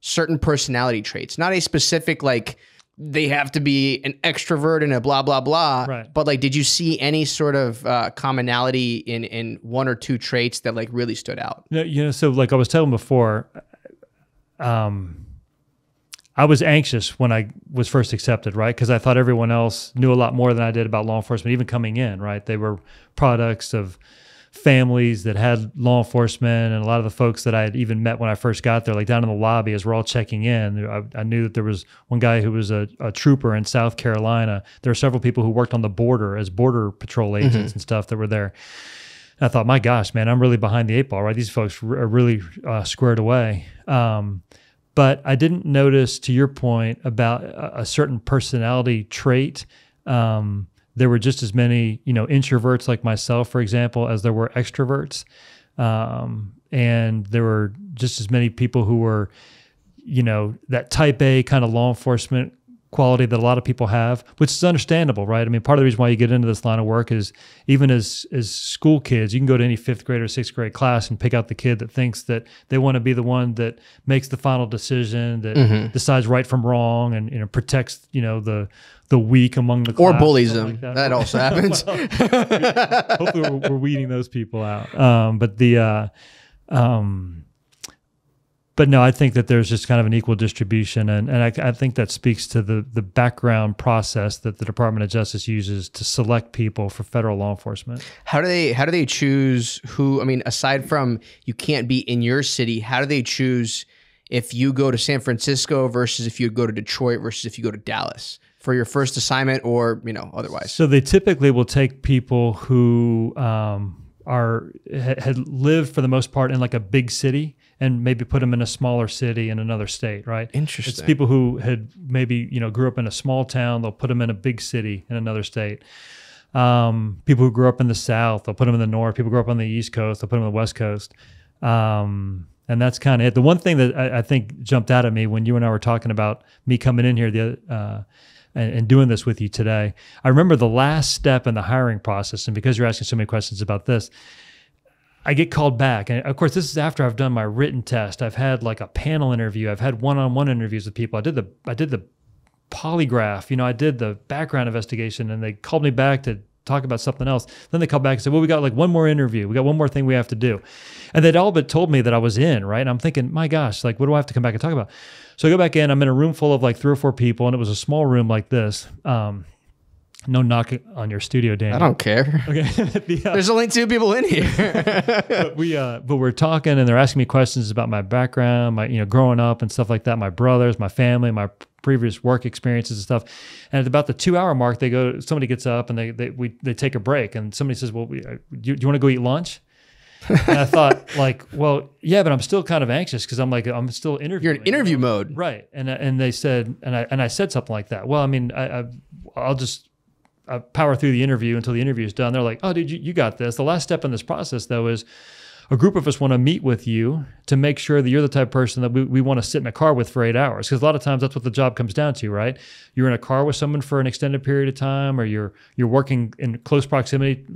certain personality traits, not a specific like they have to be an extrovert and a blah blah blah. Right. But like, did you see any sort of uh, commonality in in one or two traits that like really stood out? No, you know, so like I was telling before, um, I was anxious when I was first accepted, right? Because I thought everyone else knew a lot more than I did about law enforcement, even coming in, right? They were products of families that had law enforcement and a lot of the folks that I had even met when I first got there, like down in the lobby as we're all checking in. I, I knew that there was one guy who was a, a, trooper in South Carolina. There were several people who worked on the border as border patrol agents mm-hmm. and stuff that were there. And I thought, my gosh, man, I'm really behind the eight ball, right? These folks are really uh, squared away. Um, but I didn't notice, to your point, about a, a certain personality trait. Um, there were just as many, you know, introverts like myself, for example, as there were extroverts. Um, and there were just as many people who were, you know, that type A kind of law enforcement quality that a lot of people have, which is understandable, right? I mean, part of the reason why you get into this line of work is even as as school kids, you can go to any fifth grade or sixth grade class and pick out the kid that thinks that they want to be the one that makes the final decision, that mm-hmm. decides right from wrong, and you know protects you know the the weak among the class, or bullies them. Like that. that. also happens. well, hopefully, we're, we're, weeding those people out. Um, but the uh, um, but no, I think that there's just kind of an equal distribution, and, and I, I, think that speaks to the the background process that the Department of Justice uses to select people for federal law enforcement. How do they how do they choose who? I mean, aside from you can't be in your city, how do they choose if you go to San Francisco versus if you go to Detroit versus if you go to Dallas? for your first assignment or you know otherwise so they typically will take people who um, are had lived for the most part in like a big city and maybe put them in a smaller city in another state, right? Interesting. It's people who had maybe you know grew up in a small town. They'll put them in a big city in another state. Um, people who grew up in the South, they'll put them in the North. People grew up on the East Coast, they'll put them on the West Coast. Um, and that's kind of it. The one thing that I, I, think jumped out at me when you and I were talking about me coming in here the uh, and, and, doing this with you today, I remember the last step in the hiring process. And because you're asking so many questions about this, I get called back. And of course, this is after I've done my written test. I've had like a panel interview. I've had one-on-one interviews with people. I did the I did the polygraph. You know, I did the background investigation, and they called me back to talk about something else. Then they called back and said, "Well, we got like one more interview. We got one more thing we have to do," and they'd all but told me that I was in. Right? And I'm thinking, my gosh, like what do I have to come back and talk about? So I go back in. I'm in a room full of like three or four people, and it was a small room like this. Um, no knock on your studio, Dan. I don't care. Okay. the, uh, There's only two people in here. but we, uh, but we're talking, and they're asking me questions about my background, my, you know, growing up and stuff like that. My brothers, my family, my previous work experiences and stuff. And at about the two hour mark, they go. Somebody gets up and they they we they take a break, and somebody says, "Well, we, uh, do, you, do you want to go eat lunch?" and I thought, like, well, yeah, but I'm still kind of anxious because I'm like, I'm still interviewing. You're in interview mode, right? And and they said, and I and I said something like that. Well, I mean, I, I I'll just uh, power through the interview until the interview is done. They're like, oh, dude, you, you got this. The last step in this process, though, is a group of us want to meet with you to make sure that you're the type of person that we, we want to sit in a car with for eight hours. Because a lot of times that's what the job comes down to, right? You're in a car with someone for an extended period of time, or you're you're working in close proximity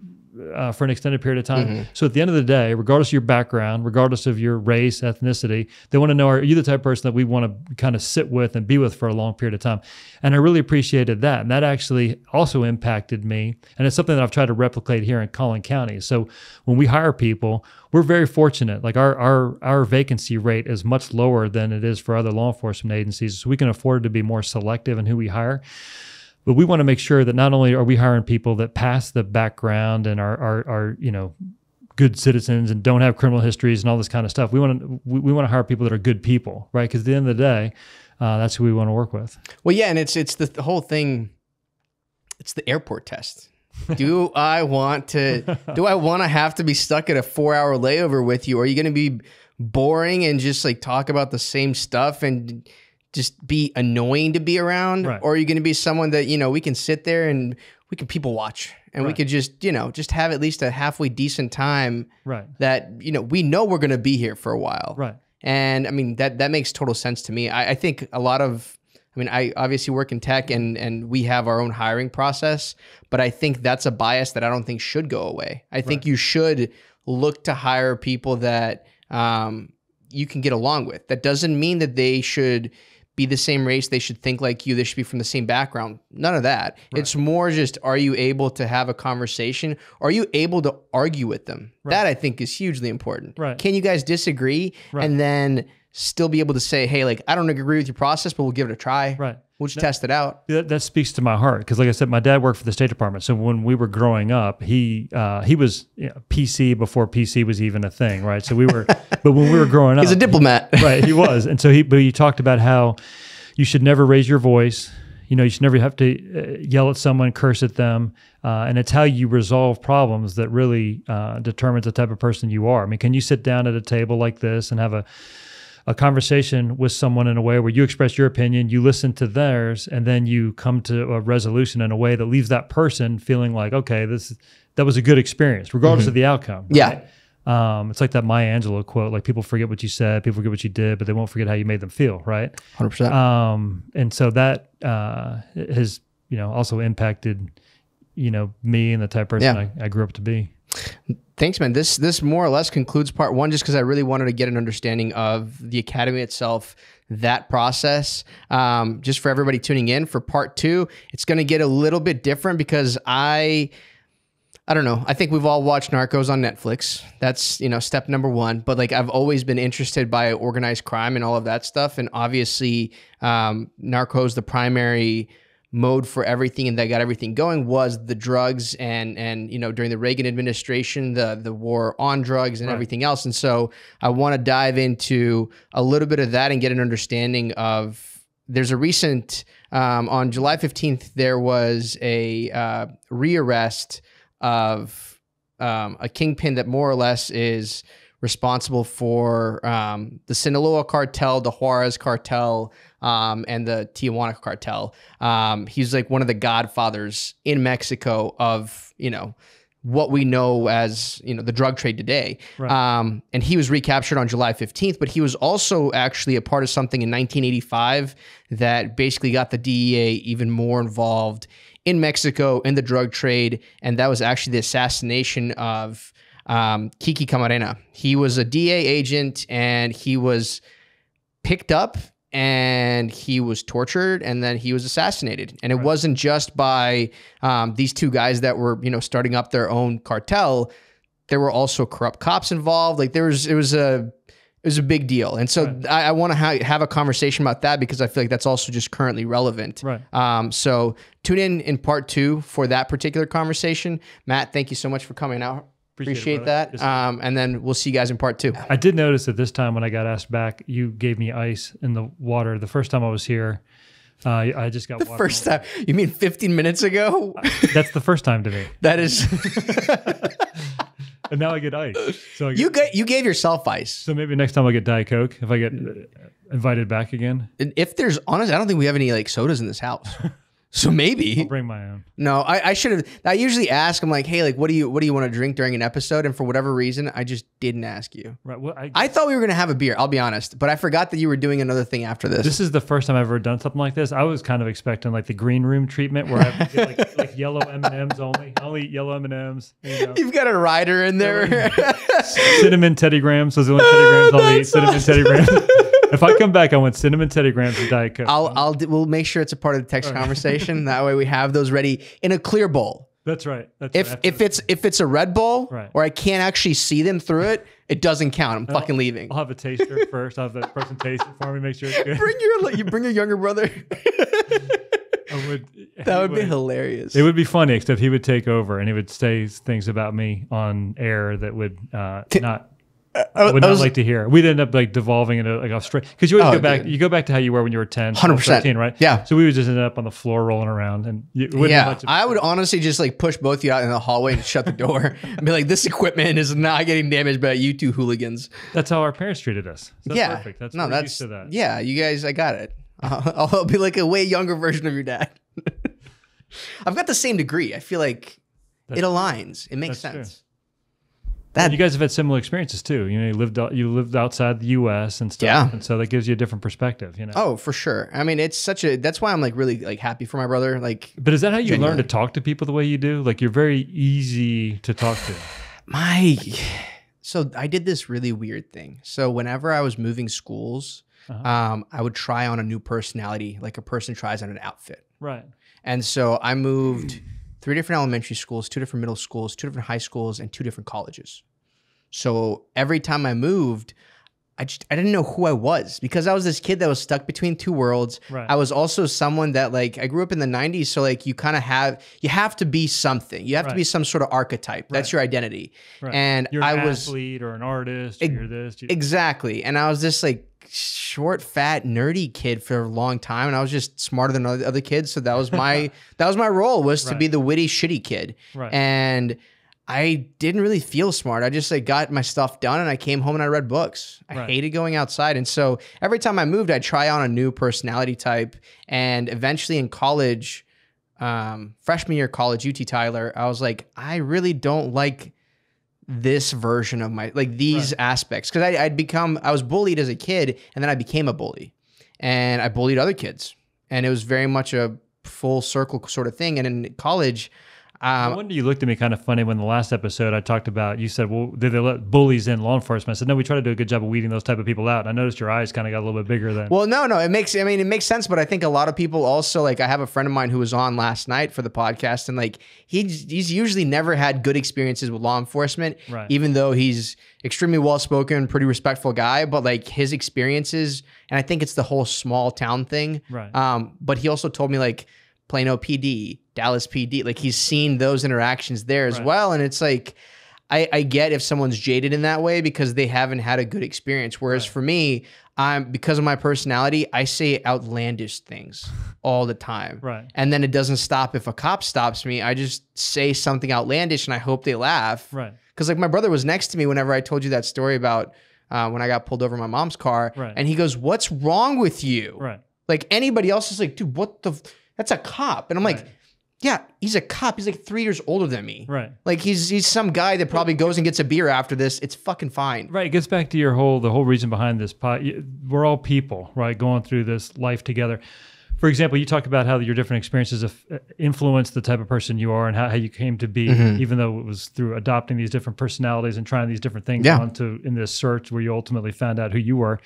uh, for an extended period of time. Mm-hmm. So at the end of the day, regardless of your background, regardless of your race, ethnicity, they want to know are you the type of person that we want to kind of sit with and be with for a long period of time? And I really appreciated that. And that actually also impacted me. And it's something that I've tried to replicate here in Collin County. So when we hire people, we're very fortunate. Like our our our vacancy rate is much lower than it is for other law enforcement agencies. So we can afford to be more selective in who we hire. But we want to make sure that not only are we hiring people that pass the background and are, are, are you know, good citizens and don't have criminal histories and all this kind of stuff. We want to we, we want to hire people that are good people, right? Because at the end of the day, uh, that's who we want to work with. Well, yeah, and it's it's the, the whole thing. It's the airport test. do I want to? Do I want to have to be stuck at a four-hour layover with you? Or are you going to be boring and just like talk about the same stuff and just be annoying to be around right. or are you going to be someone that you know we can sit there and we can people watch and right. we could just you know just have at least a halfway decent time right that you know we know we're going to be here for a while right and i mean that that makes total sense to me I, I think a lot of I mean, I obviously work in tech and and we have our own hiring process, but I think that's a bias that I don't think should go away. I think right. you should look to hire people that um, you can get along with. That doesn't mean that they should be the same race. They should think like you. They should be from the same background. None of that. Right. It's more just are you able to have a conversation? Are you able to argue with them? Right. That I think is hugely important. Right. Can you guys disagree right. and then still be able to say, hey, like I don't agree with your process, but we'll give it a try. Right. We'll just test it out. That, that speaks to my heart because, like I said, my dad worked for the State Department. So when we were growing up, he uh, he was you know, PC before PC was even a thing, right? So we were, but when we were growing up, He's a diplomat. right? He was, and so he, but he talked about how you should never raise your voice. You know, you should never have to uh, yell at someone, curse at them, uh, and it's how you resolve problems that really uh, determines the type of person you are. I mean, can you sit down at a table like this and have a a conversation with someone in a way where you express your opinion, you listen to theirs, and then you come to a resolution in a way that leaves that person feeling like, okay, this that was a good experience, regardless of the outcome. Yeah. Um, it's like that Maya Angelou quote: like people forget what you said, people forget what you did, but they won't forget how you made them feel, right? 100%. Um, and so that uh, has you know also impacted you know me and the type of person Yeah. I, I grew up to be. Thanks, man. This this more or less concludes part one, just because I really wanted to get an understanding of the academy itself, that process. Um, just for everybody tuning in for part two, it's going to get a little bit different because I. I don't know. I think we've all watched Narcos on Netflix. That's, you know, step number one. But like, I've always been interested by organized crime and all of that stuff. And obviously, um, Narcos, the primary mode for everything and that got everything going was the drugs and and you know during the Reagan administration the the war on drugs and Right. everything else and so I want to dive into a little bit of that and get an understanding of there's a recent um, on July 15th there was a uh, rearrest of um, a kingpin that more or less is responsible for um, the Sinaloa cartel, the Juarez cartel, um, and the Tijuana cartel. Um, he's like one of the godfathers in Mexico of you know what we know as you know the drug trade today. Right. Um, and he was recaptured on July 15th, but he was also actually a part of something in 1985 that basically got the DEA even more involved in Mexico in the drug trade, and that was actually the assassination of um, Kiki Camarena. He was a DA agent, and he was picked up and he was tortured and then he was assassinated. And it Right. wasn't just by um, these two guys that were you know starting up their own cartel. There were also corrupt cops involved. Like there was it was a it was a big deal. And so Right. i, I want to ha- have a conversation about that because i feel like that's also just currently relevant. Right. um, so tune in in part two for that particular conversation. Matt thank you so much for coming out Appreciate appreciate, that um, and then we'll see you guys in part two I did notice that this time when I got asked back, you gave me ice in the water. The first time I was here, uh, I just got the first time you mean 15 minutes ago That's the first time to me, that is and now I get ice. So I get, You ga- you gave yourself ice. so maybe next time I'll get Diet Coke if I get uh, invited back again. And If there's honestly, I don't think we have any like sodas in this house. So maybe I'll Bring my own. no. I, I should have. I usually ask. I'm like, hey, like, what do you what do you want to drink during an episode? And for whatever reason, I just didn't ask you. Right. Well, I, I thought we were gonna have a beer. I'll be honest, but I forgot that you were doing another thing after this. this is the first time I've ever done something like this. I was kind of expecting like the green room treatment where I get like, like yellow M and M's only. I only eat yellow M and M's. You know. You've got a rider in there. cinnamon Teddy Grahams. Those are the only Teddy Grahams I'll eat. Cinnamon Teddy Grahams. if I come back, I want cinnamon Teddy Grahams and Diet Coke. I'll I'll we'll make sure it's a part of the text conversation. That way we have those ready in a clear bowl. That's right. That's If right. if it's if it's a Red Bull Right. or I can't actually see them through it, it doesn't count. I'm fucking leaving. I'll have a taster first. I'll have the person taste it for me, make sure it's good. Bring your you bring your younger brother. Would, that would be hilarious. It would be funny, except he would take over and he would say things about me on air that would uh, not. I would I not was- like to hear. We'd end up like devolving into like Australia because you always Oh, go back. dude. You go back to how you were when you were 10, 100%. 13, right? Yeah. So we would just end up on the floor rolling around, and you wouldn't have yeah, much of- I would honestly just like push both of you out in the hallway and shut the door and be like, "This equipment is not getting damaged by you two hooligans." That's how our parents treated us. So that's yeah, perfect. That's no, that's used to that. yeah. You guys, I got it. I'll, I'll be like a way younger version of your dad. I've got the same degree. I feel like it aligns. It makes that's true. That you guys have had similar experiences too. You know, you lived you lived outside the U.S. and stuff, Yeah. and so that gives you a different perspective. You know. oh, for sure. I mean, it's such a. That's why I'm like really like happy for my brother. Like But is that how you learn to talk to people the way you do? Like you're very easy to talk to. my so i did this really weird thing so whenever i was moving schools Uh-huh. um, i would try on a new personality like a person tries on an outfit Right. and so i moved three different elementary schools two different middle schools two different high schools and two different colleges so every time i moved I just I didn't know who I was because I was this kid that was stuck between two worlds. Right. I was also someone that like I grew up in the 90s so like you kind of have you have to be something. You have to be some sort of archetype. That's your identity. Right. And You're I an was athlete or an artist. Or you're this. You, exactly. And I was this like short, fat, nerdy kid for a long time and I was just smarter than other other kids, so that was my that was my role was to be the witty shitty kid. right. And I didn't really feel smart. I just like got my stuff done and I came home and I read books. I Right. hated going outside. And so every time I moved, I'd try on a new personality type. And eventually in college, um, freshman year of college, UT Tyler, I was like, I really don't like this version of my like these aspects. Cause I, I'd become I was bullied as a kid and then I became a bully. And I bullied other kids. And it was very much a full circle sort of thing. And in college, I um, wonder you looked at me kind of funny when the last episode I talked about. You said, "Well, did they let bullies in law enforcement?" I said, "No, we try to do a good job of weeding those type of people out." And I noticed your eyes kind of got a little bit bigger then. Well, no, no, it makes. I mean, it makes sense, but I think a lot of people also like. I have a friend of mine who was on last night for the podcast, and like he's he's usually never had good experiences with law enforcement, Right. even though he's extremely well spoken, pretty respectful guy. But like his experiences, and I think it's the whole small town thing. right. Um, but he also told me like Plano PD, Dallas PD, like he's seen those interactions there as Right. well. And it's like, I, I get if someone's jaded in that way because they haven't had a good experience. Whereas Right. for me, I'm because of my personality, I say outlandish things all the time. right. And then it doesn't stop if a cop stops me. I just say something outlandish and I hope they laugh. Right. Because like my brother was next to me whenever I told you that story about uh, when I got pulled over my mom's car, Right. and he goes, "What's wrong with you?" Right. Like anybody else is like, dude, what the? That's a cop, and I'm like, Right. yeah, he's a cop. He's like three years older than me. Right. Like he's he's some guy that probably goes and gets a beer after this. It's fucking fine. Right. It gets back to your whole the whole reason behind this pot. We're all people, right? Going through this life together. For example, you talk about how your different experiences have uh, the type of person you are and how, how you came to be, Mhm. even though it was through adopting these different personalities and trying these different things Yeah. onto in this search where you ultimately found out who you were.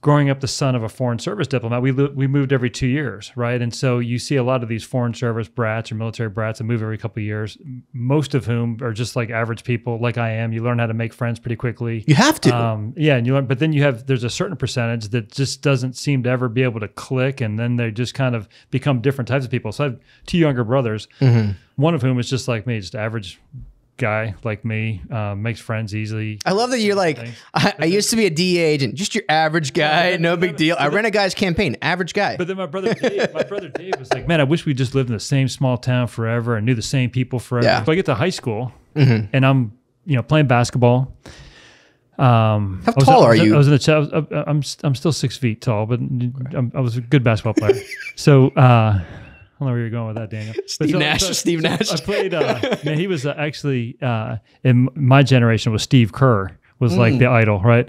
Growing up the son of a foreign service diplomat, we we moved every two years, right? And so you see a lot of these foreign service brats or military brats that move every couple of years. Most of whom are just like average people, like I am. You learn how to make friends pretty quickly. You have to. Um, yeah, and you learn, but then you have there's a certain percentage that just doesn't seem to ever be able to click, and then they just kind of become different types of people. So I have two younger brothers, Mhm. one of whom is just like me, just average guy like me, um, makes friends easily. I love that you're like, I, I used to be a DEA agent, just your average guy, but- no big deal. I ran a guy's campaign, average guy. But then my brother, Dave, my brother Dave was like, "Man, I wish we just lived in the same small town forever and knew the same people forever." Yeah. So I get to high school Mhm. and I'm, you know, playing basketball. Um, How I was- tall I are was- you? I was in the. I was- uh, I'm I'm still six feet tall, but I'm, I was a good basketball player. so uh, I don't know where you're going with that, Daniel. Steve Nash, Steve Nash. I played. Uh, man, he was uh, actually uh, in my generation was Steve Kerr was like Mm. the idol, right?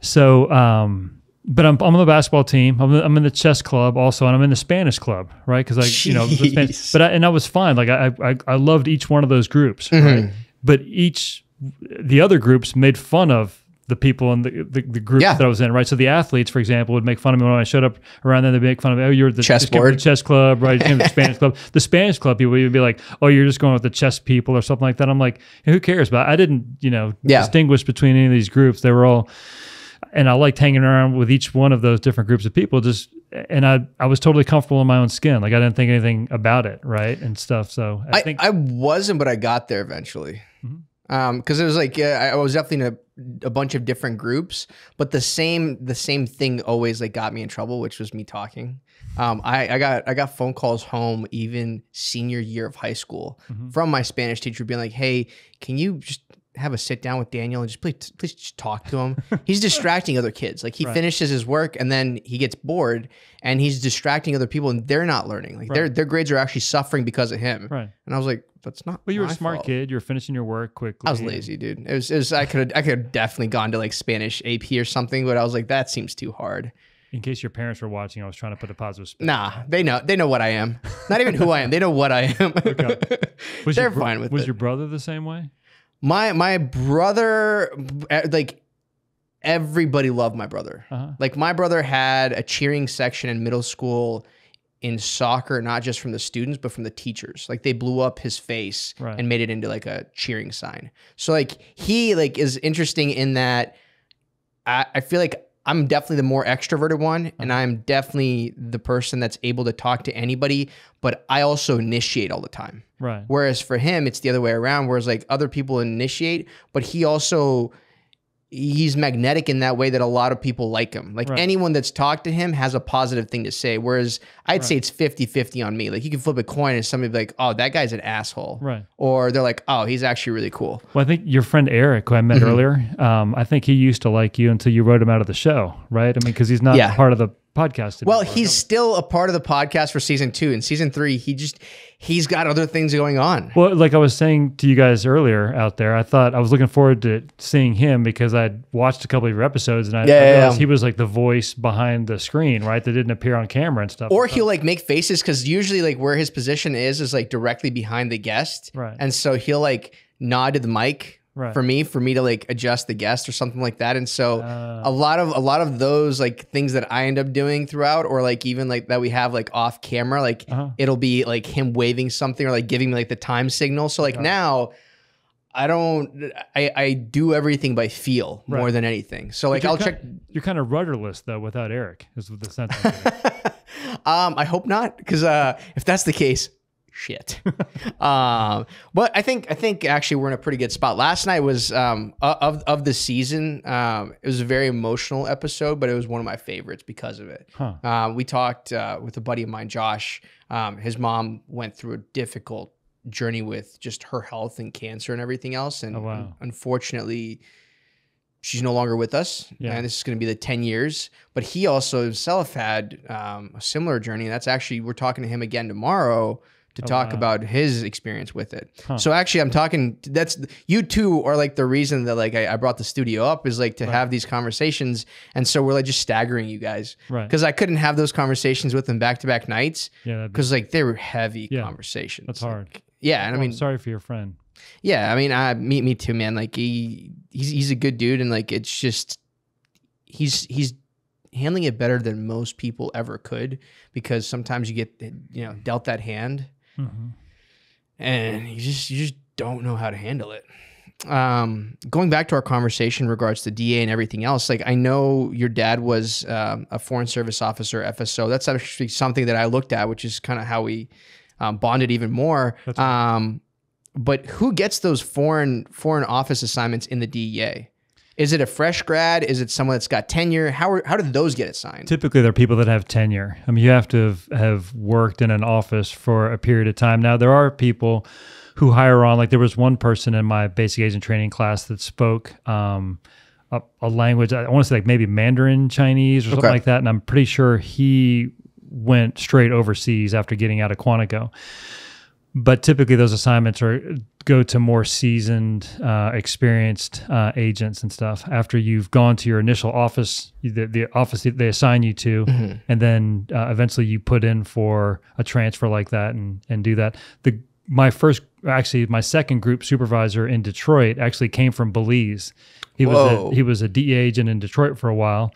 So. Um, but I'm, I'm on the basketball team. I'm, I'm in the chess club also, and I'm in the Spanish club, right? Because I, you know, Spanish, but I, and I was fine. Like I, I, I loved each one of those groups, Mm-hmm. right? But each, the other groups made fun of the people in the the, the group Yeah. that I was in, right? So the athletes, for example, would make fun of me when I showed up around them. They'd make fun of me. Oh, you're the Chess just came from the chess club, right? You the Spanish club. The Spanish club people would be like, oh, you're just going with the chess people or something like that. I'm like, who cares? But I didn't, you know, Yeah. distinguish between any of these groups. They were all and I liked hanging around with each one of those different groups of people. Just and I I was totally comfortable in my own skin. Like I didn't think anything about it, right, and stuff. So I, I, think I wasn't, but I got there eventually. Mhm. Um, because it was like yeah, I I was definitely in a, a bunch of different groups, but the same the same thing always like got me in trouble, which was me talking. Um, I, I got I got phone calls home even senior year of high school Mhm. from my Spanish teacher being like, "Hey, can you just have a sit down with Daniel and just please please just talk to him? he's distracting other kids. Like he Right. finishes his work and then he gets bored and he's distracting other people and they're not learning. Like their Right. their grades are actually suffering because of him." right. And I was like, "That's not." Well, you were a smart fault." kid. You were finishing your work quickly. I was lazy, dude. It was, it was I could I could have definitely gone to like Spanish AP or something, but I was like, that seems too hard. In case your parents were watching, I was trying to put a positive spin. Nah, they know they know what I am. Not even who I am. They know what I am. Was They're your, fine with Was it. your brother the same way? My my brother, eh, like everybody loved my brother. Uh-huh. Like my brother had a cheering section in middle school in soccer, not just from the students, but from the teachers. Like they blew up his face Right. and made it into like a cheering sign. So like he like is interesting in that I, I feel like I'm definitely the more extroverted one, uh-huh. and I'm definitely the person that's able to talk to anybody, but I also initiate all the time. Right. Whereas for him, it's the other way around. Whereas like other people initiate, but he also he's magnetic in that way that a lot of people like him. Like Right. anyone that's talked to him has a positive thing to say. Whereas I'd say it's 50-50 on me. Like you can flip a coin and somebody be like, oh, that guy's an asshole. Right. Or they're like, oh, he's actually really cool. Well, I think your friend Eric, who I Mm-hmm. met earlier, um, I think he used to like you until you wrote him out of the show, right? I mean, because he's not Yeah. part of the podcast. Well, he's still a part of the podcast for season two. In season three, he just he's got other things going on. Well, like I was saying to you guys earlier out there, I thought I was looking forward to seeing him because I'd watched a couple of your episodes and I, I Yeah, yeah, realized yeah. he was like the voice behind the screen, right? That didn't appear on camera and stuff. Or he'll like make faces because usually like where his position is is like directly behind the guest. Right. And so he'll like nod to the mic Right. for me for me to like adjust the guest or something like that. And so Uh. a lot of a lot of those like things that I end up doing throughout, or like even like that we have like off camera, like Uh-huh. it'll be like him waving something or like giving me like the time signal. So like now. I don't. I, I do everything by feel more than anything. So like I'll check. You're kind of rudderless though without Eric. Is the sense. Um, I hope not, because uh, if that's the case, shit. um, but I think I think actually we're in a pretty good spot. Last night was um of of the season. Um, it was a very emotional episode, but it was one of my favorites because of it. Huh. Uh, we talked uh, with a buddy of mine, Josh. Um, his mom went through a difficult journey with just her health and cancer and everything else, and Oh, wow. unfortunately she's no longer with us Yeah. and this is going to be the 10 years but he also himself had um, a similar journey and that's actually we're talking to him again tomorrow to Oh, talk wow. about his experience with it Huh. so actually i'm talking that's you two are like the reason that like i, I brought the studio up is like to have these conversations and so we're like just staggering you guys Right. because i couldn't have those conversations with them back-to-back nights Yeah. that'd be- because like they were heavy Yeah, conversations That's Like, hard. yeah and i I'm mean sorry for your friend. yeah, I mean, I me me too, man. Like he he's he's a good dude, and like it's just he's he's handling it better than most people ever could because sometimes you get you know dealt that hand Mhm. and you just you just don't know how to handle it. Um, going back to our conversation in regards to DA and everything else, like I know your dad was um, a foreign service officer, FSO. That's actually something that I looked at, which is kind of how we um, bonded even more. Right. Um, but who gets those foreign foreign office assignments in the DEA? Is it a fresh grad? Is it someone that's got tenure? How are, how did those get assigned? Typically, they're people that have tenure. I mean, you have to have, have worked in an office for a period of time. Now, there are people who hire on. Like there was one person in my basic agent training class that spoke um, a, a language. I want to say like maybe Mandarin Chinese or something Okay. like that. And I'm pretty sure he went straight overseas after getting out of Quantico. But typically, those assignments are go to more seasoned, uh, experienced uh, agents and stuff. After you've gone to your initial office, the, the office that they assign you to, and then uh, eventually you put in for a transfer like that and and do that. The my first, actually, my second group supervisor in Detroit actually came from Belize. He was Whoa. a, he was a DEA agent in Detroit for a while,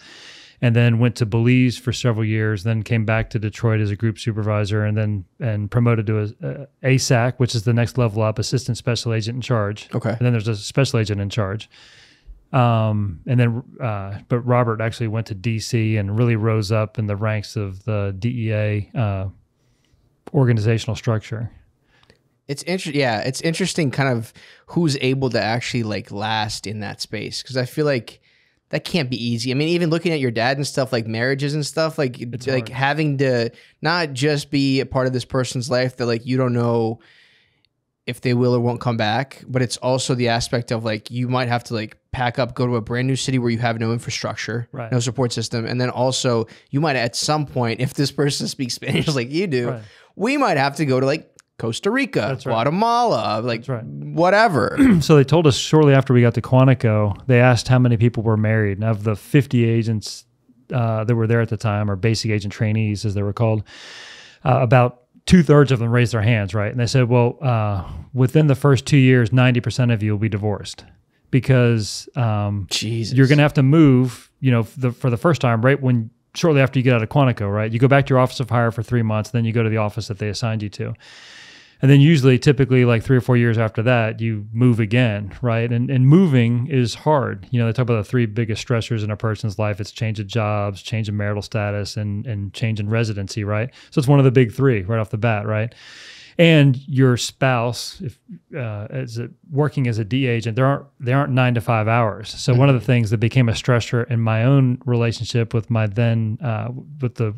and then went to Belize for several years. Then came back to Detroit as a group supervisor, and then and promoted to a, a ASAC, which is the next level up, assistant special agent in charge. Okay. And then there's a special agent in charge. Um, and then, uh, but Robert actually went to DC and really rose up in the ranks of the DEA uh, organizational structure. It's interesting. Yeah, it's interesting. Kind of who's able to actually like last in that space because I feel like that can't be easy. I mean, even looking at your dad and stuff like marriages and stuff, like It's like hard. having to not just be a part of this person's life that like you don't know if they will or won't come back, but it's also the aspect of like you might have to like pack up, go to a brand new city where you have no infrastructure, Right. no support system, and then also you might at some point, if this person speaks Spanish like you do, Right. we might have to go to like Costa Rica, right. Guatemala, like right. whatever. so they told us shortly after we got to Quantico, they asked how many people were married. And of the 50 agents uh, that were there at the time, or basic agent trainees, as they were called, uh, about two thirds of them raised their hands, right? And they said, well, uh, within the first two years, 90% of you will be divorced because um, Jesus. you're going to have to move, you know, the, for the first time, right? When shortly after you get out of Quantico, right? You go back to your office of hire for three months, then you go to the office that they assigned you to. And then usually typically like three or four years after that you move again right? And and moving is hard. You know they talk about the three biggest stressors in a person's life. It's change of jobs change of marital status and and change in residency right? So it's one of the big three right off the bat right? And your spouse if uh, as working as a D agent there aren't there aren't nine to five hours. So one of the things that became a stressor in my own relationship with my then uh, with the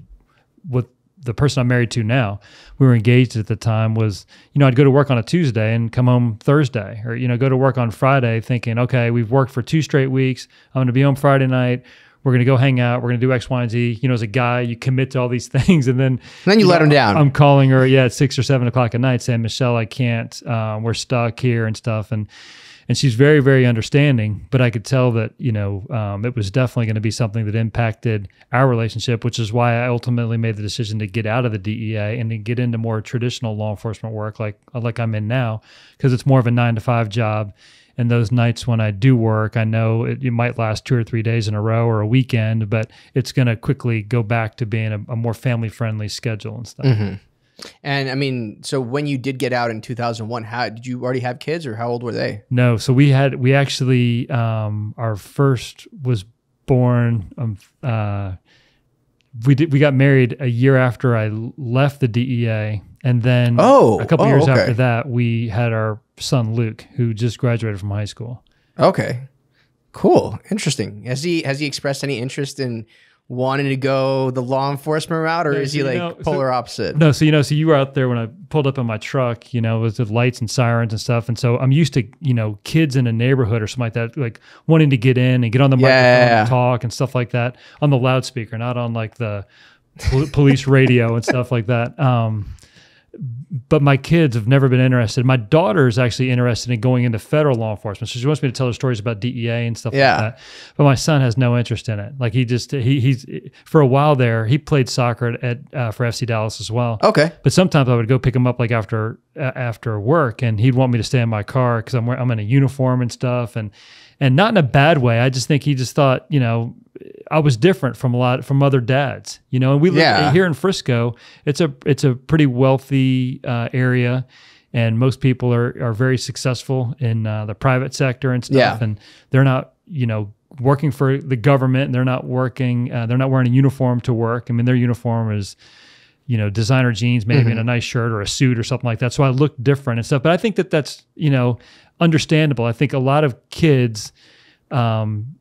with the person I'm married to now, we were engaged at the time was, you know, I'd go to work on a Tuesday and come home Thursday or, you know, go to work on Friday thinking, okay, we've worked for two straight weeks. I'm going to be home Friday night. We're going to go hang out. We're going to do X, Y, and Z. You know, as a guy, you commit to all these things. And then, then you, let know, him down. I'm calling her, yeah, at six or seven o'clock at night saying, Michelle, I can't, uh, we're stuck here and stuff. And, and she's very very understanding but i could tell that you know um, it was definitely going to be something that impacted our relationship which is why i ultimately made the decision to get out of the dea and to get into more traditional law enforcement work like like i'm in now because it's more of a nine to five job and those nights when I do work, I know it, it, might last two or three days in a row or a weekend, but it's going to quickly go back to being a, a more family friendly schedule and stuff. Mm-hmm. And I mean, so when you did get out in 2001, how did you already have kids or how old were they? No, so we had we actually um, our first was born. Um, uh, we did we got married a year after I left the DEA, and then oh, a couple oh, years okay. after that, we had our son Luke, who just graduated from high school. Okay, cool, interesting. Has he has he expressed any interest in wanting to go the law enforcement route, or No, is so he like know- polar so- opposite? No, so you know, so you were out there when I pulled up in my truck, you know, with the lights and sirens and stuff, and so I'm used to, you know, kids in a neighborhood or something like that, like wanting to get in and get on the microphone Yeah. and talk and stuff like that on the loudspeaker, not on like the police radio and stuff like that. Um, but my kids have never been interested. My daughter is actually interested in going into federal law enforcement, so she wants me to tell her stories about DEA and stuff Yeah. like that. But my son has no interest in it. Like he just he he's for a while there he played soccer at, uh, for FC Dallas as well. Okay, But sometimes I would go pick him up like after uh, after work, and he'd want me to stay in my car because I'm I'm in a uniform and stuff, and and not in a bad way. I just think he just thought you know I was different from a lot from other dads, you know. And we live here in Frisco. It's a it's a pretty wealthy uh, area. And most people are, are very successful in uh, the private sector and stuff, Yeah. and they're not, you know, working for the government. And they're not working. Uh, they're not wearing a uniform to work. I mean, their uniform is you know, designer jeans, maybe in a nice shirt or a suit or something like that. So I look different and stuff. But I think that that's, you know, understandable. I think a lot of kids um,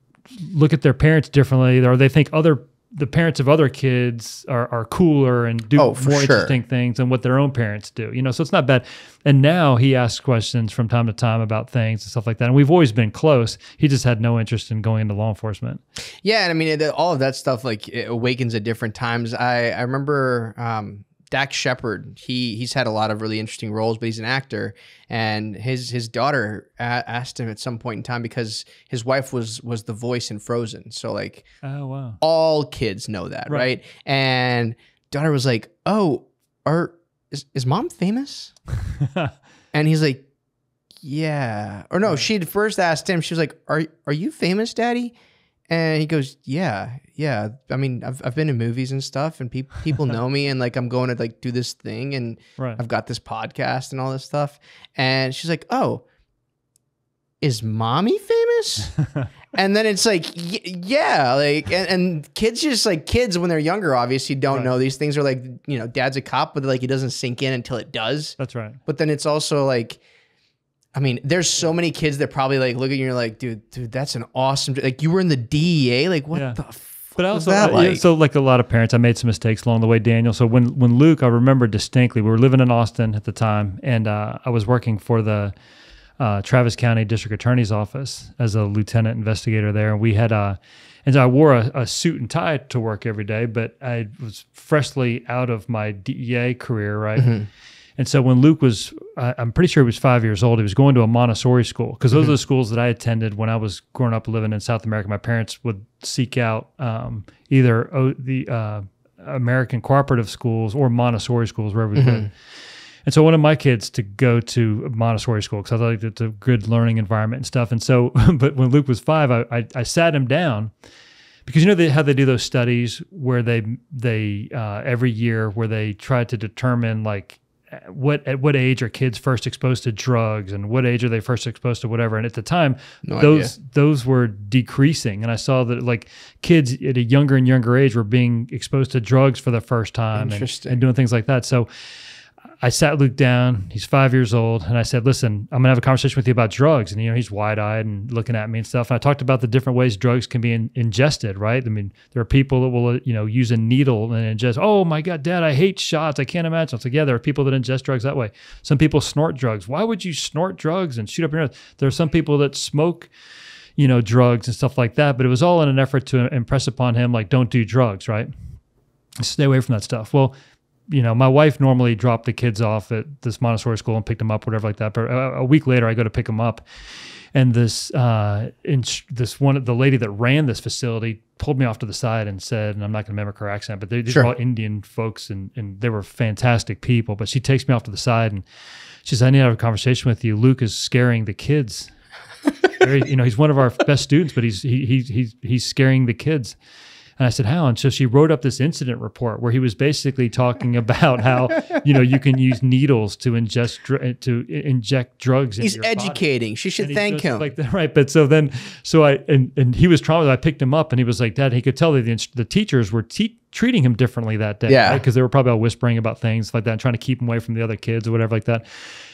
look at their parents differently or they think other, the parents of other kids are, are cooler and do Oh, more sure. interesting things than what their own parents do, you know, so it's not bad. And now he asks questions from time to time about things and stuff like that. And we've always been close. He just had no interest in going into law enforcement. yeah, and I mean it, all of that stuff like awakens at different times. I I remember um, Dax Shepard. He he's had a lot of really interesting roles, but he's an actor, and his his daughter asked him at some point in time because his wife was was the voice in Frozen. So like Oh, wow. all kids know that, right? Right. And daughter was like, "Oh, are is, is mom famous?" And he's like, "Yeah." Or no, she'd first asked him. She was like, "Are are you famous, daddy?" And he goes, "Yeah, yeah. I mean, I've I've been in movies and stuff, and people people know me, and like I'm going to like do this thing, and right. I've got this podcast and all this stuff." And she's like, "Oh, is mommy famous?" And then it's like, y- yeah, like, and, and kids just like kids when they're younger, obviously don't Right. know these things are like, you know, dad's a cop, but like it doesn't sink in until it does. That's right. But then it's also like, I mean, there's so many kids that probably like look at you and you're like, dude, dude, that's an awesome, like you were in the DEA, like what Yeah. the fuck But also, that like? so like a lot of parents, I made some mistakes along the way, Daniel. So when when Luke, I remember distinctly, we were living in Austin at the time, and uh, I was working for the uh, Travis County District Attorney's Office as a lieutenant investigator there, and we had uh, and so I wore a, a suit and tie to work every day, but I was freshly out of my DEA career, right? Mm-hmm. And so when Luke was, I'm pretty sure he was five years old, he was going to a Montessori school because those are the schools that I attended when I was growing up living in South America. My parents would seek out um, either o- the uh, American cooperative schools or Montessori schools wherever we could. And so I wanted my kids to go to Montessori school because I thought it's a good learning environment and stuff. And so, but when Luke was five, I, I, I sat him down because you know they, how they do those studies where they they uh, every year where they try to determine like what at what age are kids first exposed to drugs and what age are they first exposed to whatever? And at the time No those those were decreasing. And i saw that like kids at a younger and younger age were being exposed to drugs for the first time and, and doing things like that. So I sat Luke down. He's five years old, and I said, "Listen, I'm gonna have a conversation with you about drugs." And you know, he's wide-eyed and looking at me and stuff. And I talked about the different ways drugs can be in, ingested. Right? I mean, there are people that will, you know, use a needle and ingest. Oh my God, Dad, I hate shots. I can't imagine. Like, yeah, there are people that ingest drugs that way. Some people snort drugs. Why would you snort drugs and shoot up your nose? There are some people that smoke you know, drugs and stuff like that. But it was all in an effort to impress upon him, like, don't do drugs, right? Stay away from that stuff. Well, you know, my wife normally dropped the kids off at this Montessori school and picked them up, whatever like that. But a, a week later, I go to pick them up, and this uh, in, this one the lady that ran this facility pulled me off to the side and said, and I'm not going to mimic her accent, but they, these Sure. are all Indian folks, and and they were fantastic people. But she takes me off to the side and she says, I need to have a conversation with you. Luke is scaring the kids. Very, you know, he's one of our best students, but he's he, he, he's he's scaring the kids. And I said, how? And so she wrote up this incident report where he was basically talking about how, you know, you can use needles to ingest, dr- eh, to inject drugs. He's into your body. educating. She should And thank him. Like that, right. But so then, so I, and, and he was traumatized. I picked him up and he was like, Dad, he could tell that the, the teachers were te- treating him differently that day. Yeah. Because they were probably all whispering about things like that and trying to keep him away from the other kids or whatever like that.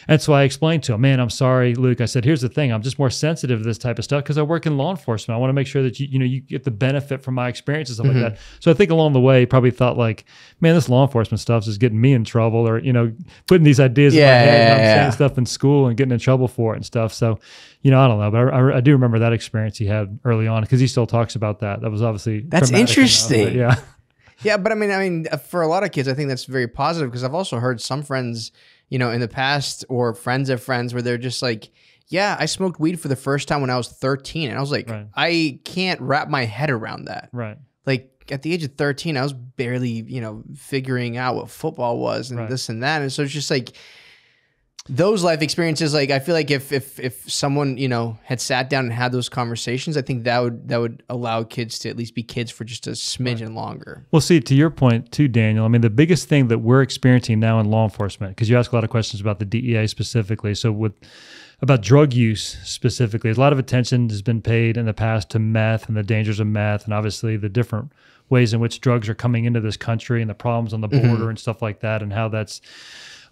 And so I explained to him, man, I'm sorry, Luke. I said, here's the thing. I'm just more sensitive to this type of stuff because I work in law enforcement. I want to make sure that you, you know, you get the benefit from my experiences, stuff Mm-hmm. like that. So I think along the way, he probably thought like, man, this law enforcement stuff is getting me in trouble or, you know, putting these ideas in my Yeah, and yeah, I'm yeah. saying stuff in school and getting in trouble for it and stuff. So, you know, I don't know, but I, I, I do remember that experience he had early on because he still talks about that. That was obviously That's traumatic enough, interesting. yeah. Yeah, but I mean, I mean, for a lot of kids, I think that's very positive because I've also heard some friends, you know, in the past or friends of friends where they're just like, "Yeah, I smoked weed for the first time when I was 13," and I was like, Right. I can't wrap my head around that. Right. Like at the age of 13, I was barely, you know, figuring out what football was and Right. this and that, and so it's just like those life experiences like i feel like if if if someone you know had sat down and had those conversations i think that would that would allow kids to at least be kids for just a smidgen longer Well, see, to your point too, Daniel. I mean, the biggest thing that we're experiencing now in law enforcement, because you ask a lot of questions about the DEA specifically. So with about drug use specifically, a lot of attention has been paid in the past to meth and the dangers of meth, and obviously the different ways in which drugs are coming into this country and the problems on the mm-hmm. border and stuff like that, and how that's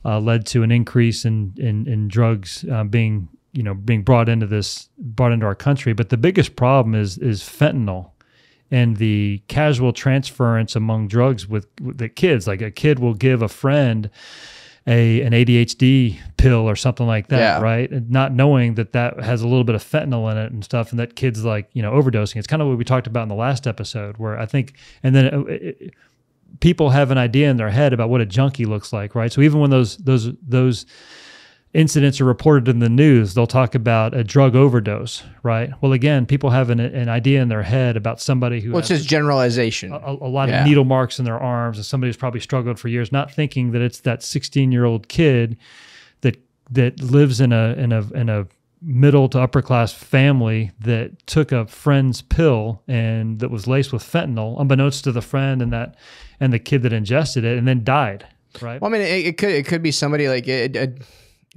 uh, led to an increase in in, in drugs uh, being you know being brought into this brought into our country. But the biggest problem is is fentanyl and the casual transference among drugs with, with the kids. Like a kid will give a friend a an ADHD pill or something like that, Yeah. right? And not knowing that that has a little bit of fentanyl in it and stuff, and that kids like you know overdosing. It's kind of what we talked about in the last episode, where I think, and then. It, it, people have an idea in their head about what a junkie looks like, right? So even when those those those incidents are reported in the news, they'll talk about a drug overdose, right? Well, again, people have an, an idea in their head about somebody who well it's has just generalization a, a lot Yeah. of needle marks in their arms and somebody who's probably struggled for years, not thinking that it's that 16 year old kid that that lives in a in a in a middle to upper class family that took a friend's pill and that was laced with fentanyl, unbeknownst to the friend and that and the kid that ingested it, and then died. Right. Well, I mean, it, it could it could be somebody like it, it.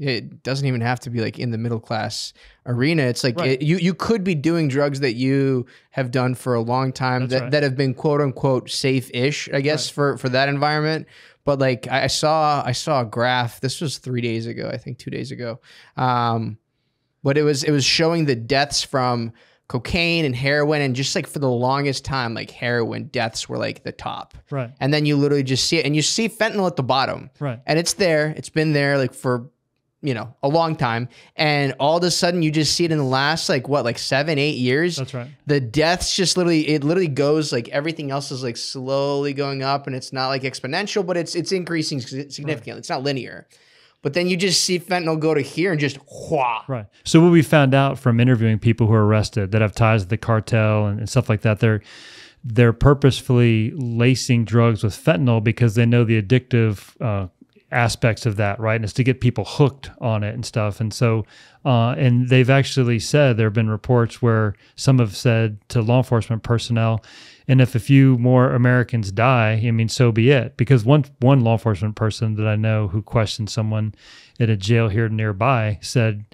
It doesn't even have to be like in the middle class arena. It's like Right. it, you you could be doing drugs that you have done for a long time That's that, right. that have been quote unquote safe ish, I guess for for that environment. But like I I saw I saw a graph. This was three days ago, I think two days ago. Um, but it was it was showing the deaths from cocaine and heroin, and just like for the longest time, like heroin deaths were like the top. Right. and then you literally just see it and you see fentanyl at the bottom. Right. and it's there. It's been there like for you know a long time. And all of a sudden you just see it in the last like what like seven eight years? That's right. the deaths just literally it literally goes like everything else is like slowly going up and it's not like exponential but it's it's increasing sig- significantly. It's not linear but then you just see fentanyl go to here and just whah Right. So what we found out from interviewing people who are arrested that have ties to the cartel and, and stuff like that, they're they're purposefully lacing drugs with fentanyl because they know the addictive uh, aspects of that, right? And it's to get people hooked on it and stuff. And so, uh, and they've actually said there have been reports where some have said to law enforcement personnel, and if a few more Americans die, I mean, so be it. Because one one law enforcement person that I know who questioned someone at a jail here nearby said,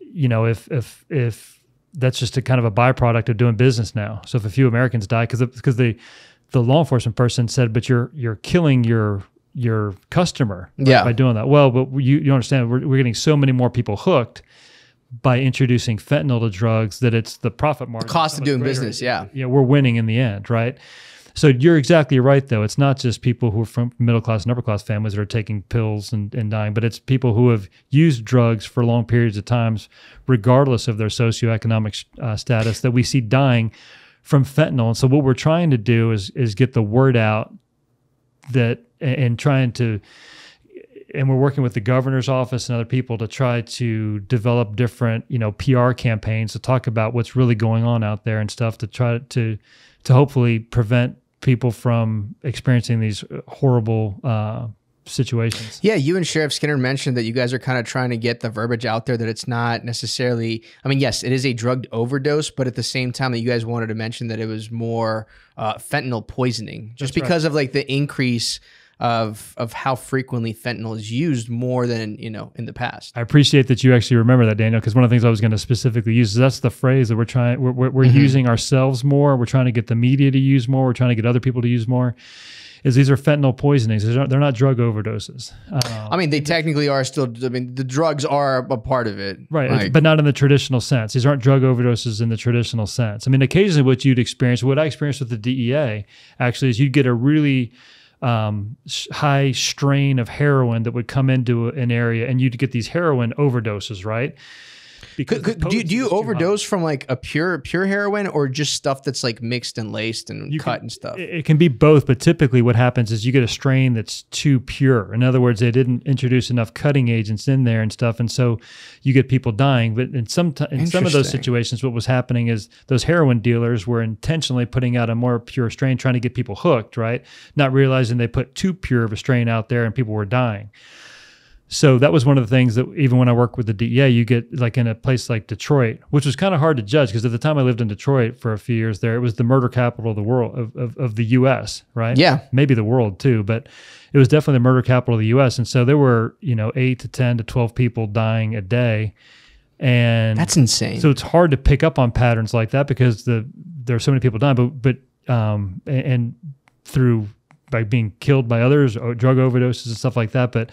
you know, if if if that's just a kind of a byproduct of doing business now. So if a few Americans die, because because the the law enforcement person said, but you're you're killing your your customer right, Yeah. by doing that. Well, but you you understand we're, we're getting so many more people hooked by introducing fentanyl to drugs that it's the profit margin. Cost so of doing greater. business, yeah. Yeah, we're winning in the end, right? So you're exactly right, though. It's not just people who are from middle class and upper class families that are taking pills and, and dying, but it's people who have used drugs for long periods of times, regardless of their socioeconomic uh, status, that we see dying from fentanyl. And so what we're trying to do is is get the word out that and trying to and we're working with the governor's office and other people to try to develop different you know PR campaigns to talk about what's really going on out there and stuff to try to to hopefully prevent people from experiencing these horrible uh, situations. Yeah, you and Sheriff Skinner mentioned that you guys are kind of trying to get the verbiage out there that it's not necessarily. I mean, yes, it is a drugged overdose, but at the same time, that you guys wanted to mention that it was more uh, fentanyl poisoning, just That's right. because of like the increase of of how frequently fentanyl is used more than you know in the past. I appreciate that you actually remember that, Daniel, because one of the things I was going to specifically use is that's the phrase that we're trying, we're, we're, we're Mhm. using ourselves more. We're trying to get the media to use more. We're trying to get other people to use more. Is these are fentanyl poisonings. They're not, they're not drug overdoses. Um, I mean, they technically are still. I mean, the drugs are a part of it, Right, Like, but not in the traditional sense. These aren't drug overdoses in the traditional sense. I mean, occasionally what you'd experience, what I experienced with the DEA, actually, is you'd get a really um, high strain of heroin that would come into an area, and you'd get these heroin overdoses, right? Because Could, could, do, do you was too high. overdose from like a pure pure heroin or just stuff that's like mixed and laced and You cut can- and stuff? It can be both, but typically what happens is you get a strain that's too pure. In other words, they didn't introduce enough cutting agents in there and stuff, and so you get people dying. But in some in some of those situations, what was happening is those heroin dealers were intentionally putting out a more pure strain, trying to get people hooked, right? Not realizing they put too pure of a strain out there, and people were dying. So that was one of the things that even when I worked with the DEA, you get like in a place like Detroit, which was kind of hard to judge because at the time I lived in Detroit for a few years there, it was the murder capital of the world of, of, of the U.S. Right? Yeah. maybe the world too, but it was definitely the murder capital of the U.S. And so there were you know eight to ten to twelve people dying a day, and That's insane. so it's hard to pick up on patterns like that because the there are so many people dying, but but um and, and through by being killed by others or drug overdoses and stuff like that. But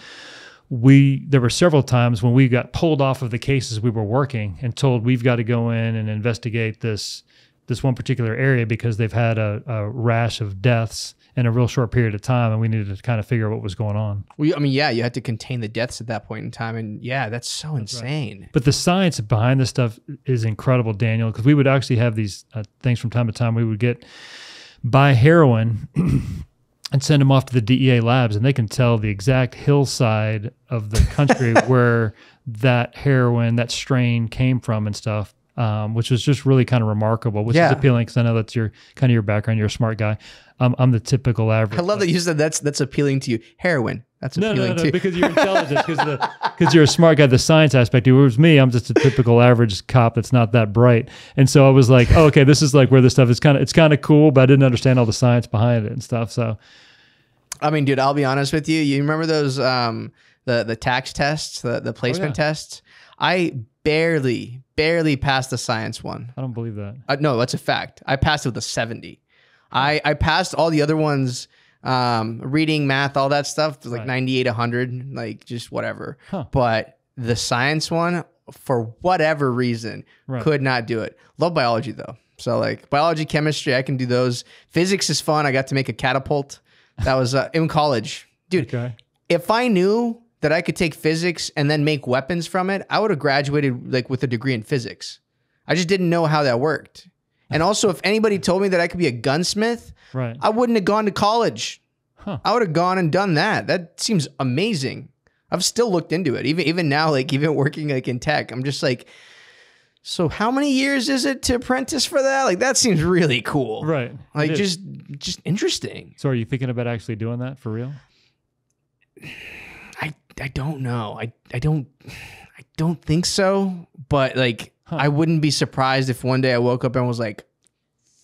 we there were several times when we got pulled off of the cases we were working and told we've got to go in and investigate this this one particular area because they've had a, a rash of deaths in a real short period of time and we needed to kind of figure out what was going on. Well, I mean, yeah, you had to contain the deaths at that point in time, and yeah, that's so insane. But the science behind this stuff is incredible, Daniel, because we would actually have these uh, things from time to time. We would get buy heroin and send them off to the DEA labs, and they can tell the exact hillside of the country where that heroin, that strain came from, and stuff. Um, which was just really kind of remarkable, which is appealing because I know that's your kind of your background. You're a smart guy. Um, I'm the typical average. I love that you said that's that's appealing to you. Heroin, that's No, appealing no, no, too. because you're intelligent, because because you're a smart guy. The science aspect. It was me. I'm just a typical average cop that's not that bright. And so I was like, oh, okay, this is like where this stuff is kind of it's kind of cool, but I didn't understand all the science behind it and stuff. So I mean, dude, I'll be honest with you. You remember those um the the TAKS tests, the the placement yeah. tests? I barely barely passed the science one. I don't believe that. Uh, no, that's a fact. I passed it with a 70. I, I passed all the other ones, um, reading, math, all that stuff, like Right. 98, 100, like just whatever. Huh. But the science one, for whatever reason, Right. could not do it. Love biology though. So like biology, chemistry, I can do those. Physics is fun. I got to make a catapult. That was uh, in college, dude. Okay. If I knew that I could take physics and then make weapons from it, I would have graduated like with a degree in physics. I just didn't know how that worked. And also, if anybody told me that I could be a gunsmith, Right. I wouldn't have gone to college. Huh. I would have gone and done that. That seems amazing. I've still looked into it. Even even now, like even working like in tech, I'm just like, so how many years is it to apprentice for that? Like that seems really cool. Right. Like just just interesting. So are you thinking about actually doing that for real? I I don't know. I I don't I don't think so. But like Huh. I wouldn't be surprised if one day I woke up and was like,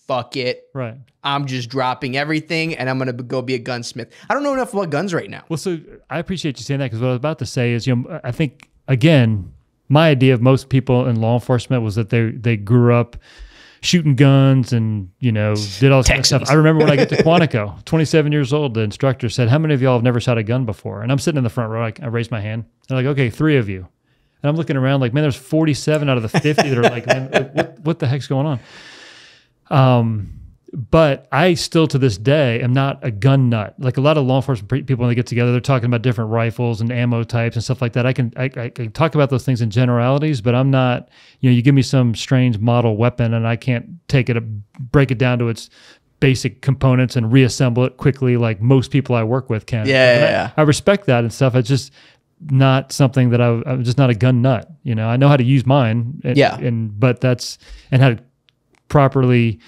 "Fuck it, Right. I'm just dropping everything and I'm gonna go be a gunsmith." I don't know enough about guns right now. Well, so I appreciate you saying that because what I was about to say is, you know, I think again, my idea of most people in law enforcement was that they they grew up shooting guns and you know did all this stuff. I remember when I get to Quantico, 27 years old, the instructor said, "How many of y'all have never shot a gun before?" And I'm sitting in the front row. I, I raised my hand. They're like, "Okay, three of you." And I'm looking around like, man, there's 47 out of the 50 that are like, man, what, what the heck's going on? Um, but I still to this day am not a gun nut. Like a lot of law enforcement people when they get together, they're talking about different rifles and ammo types and stuff like that. I can I, I can talk about those things in generalities, but I'm not. You know, you give me some strange model weapon and I can't take it, break it down to its basic components and reassemble it quickly like most people I work with can. Yeah, yeah, I, yeah. I respect that and stuff. It's just not something that I, I'm just not a gun nut. You know, I know how to use mine. And, Yeah. And but that's and how to properly,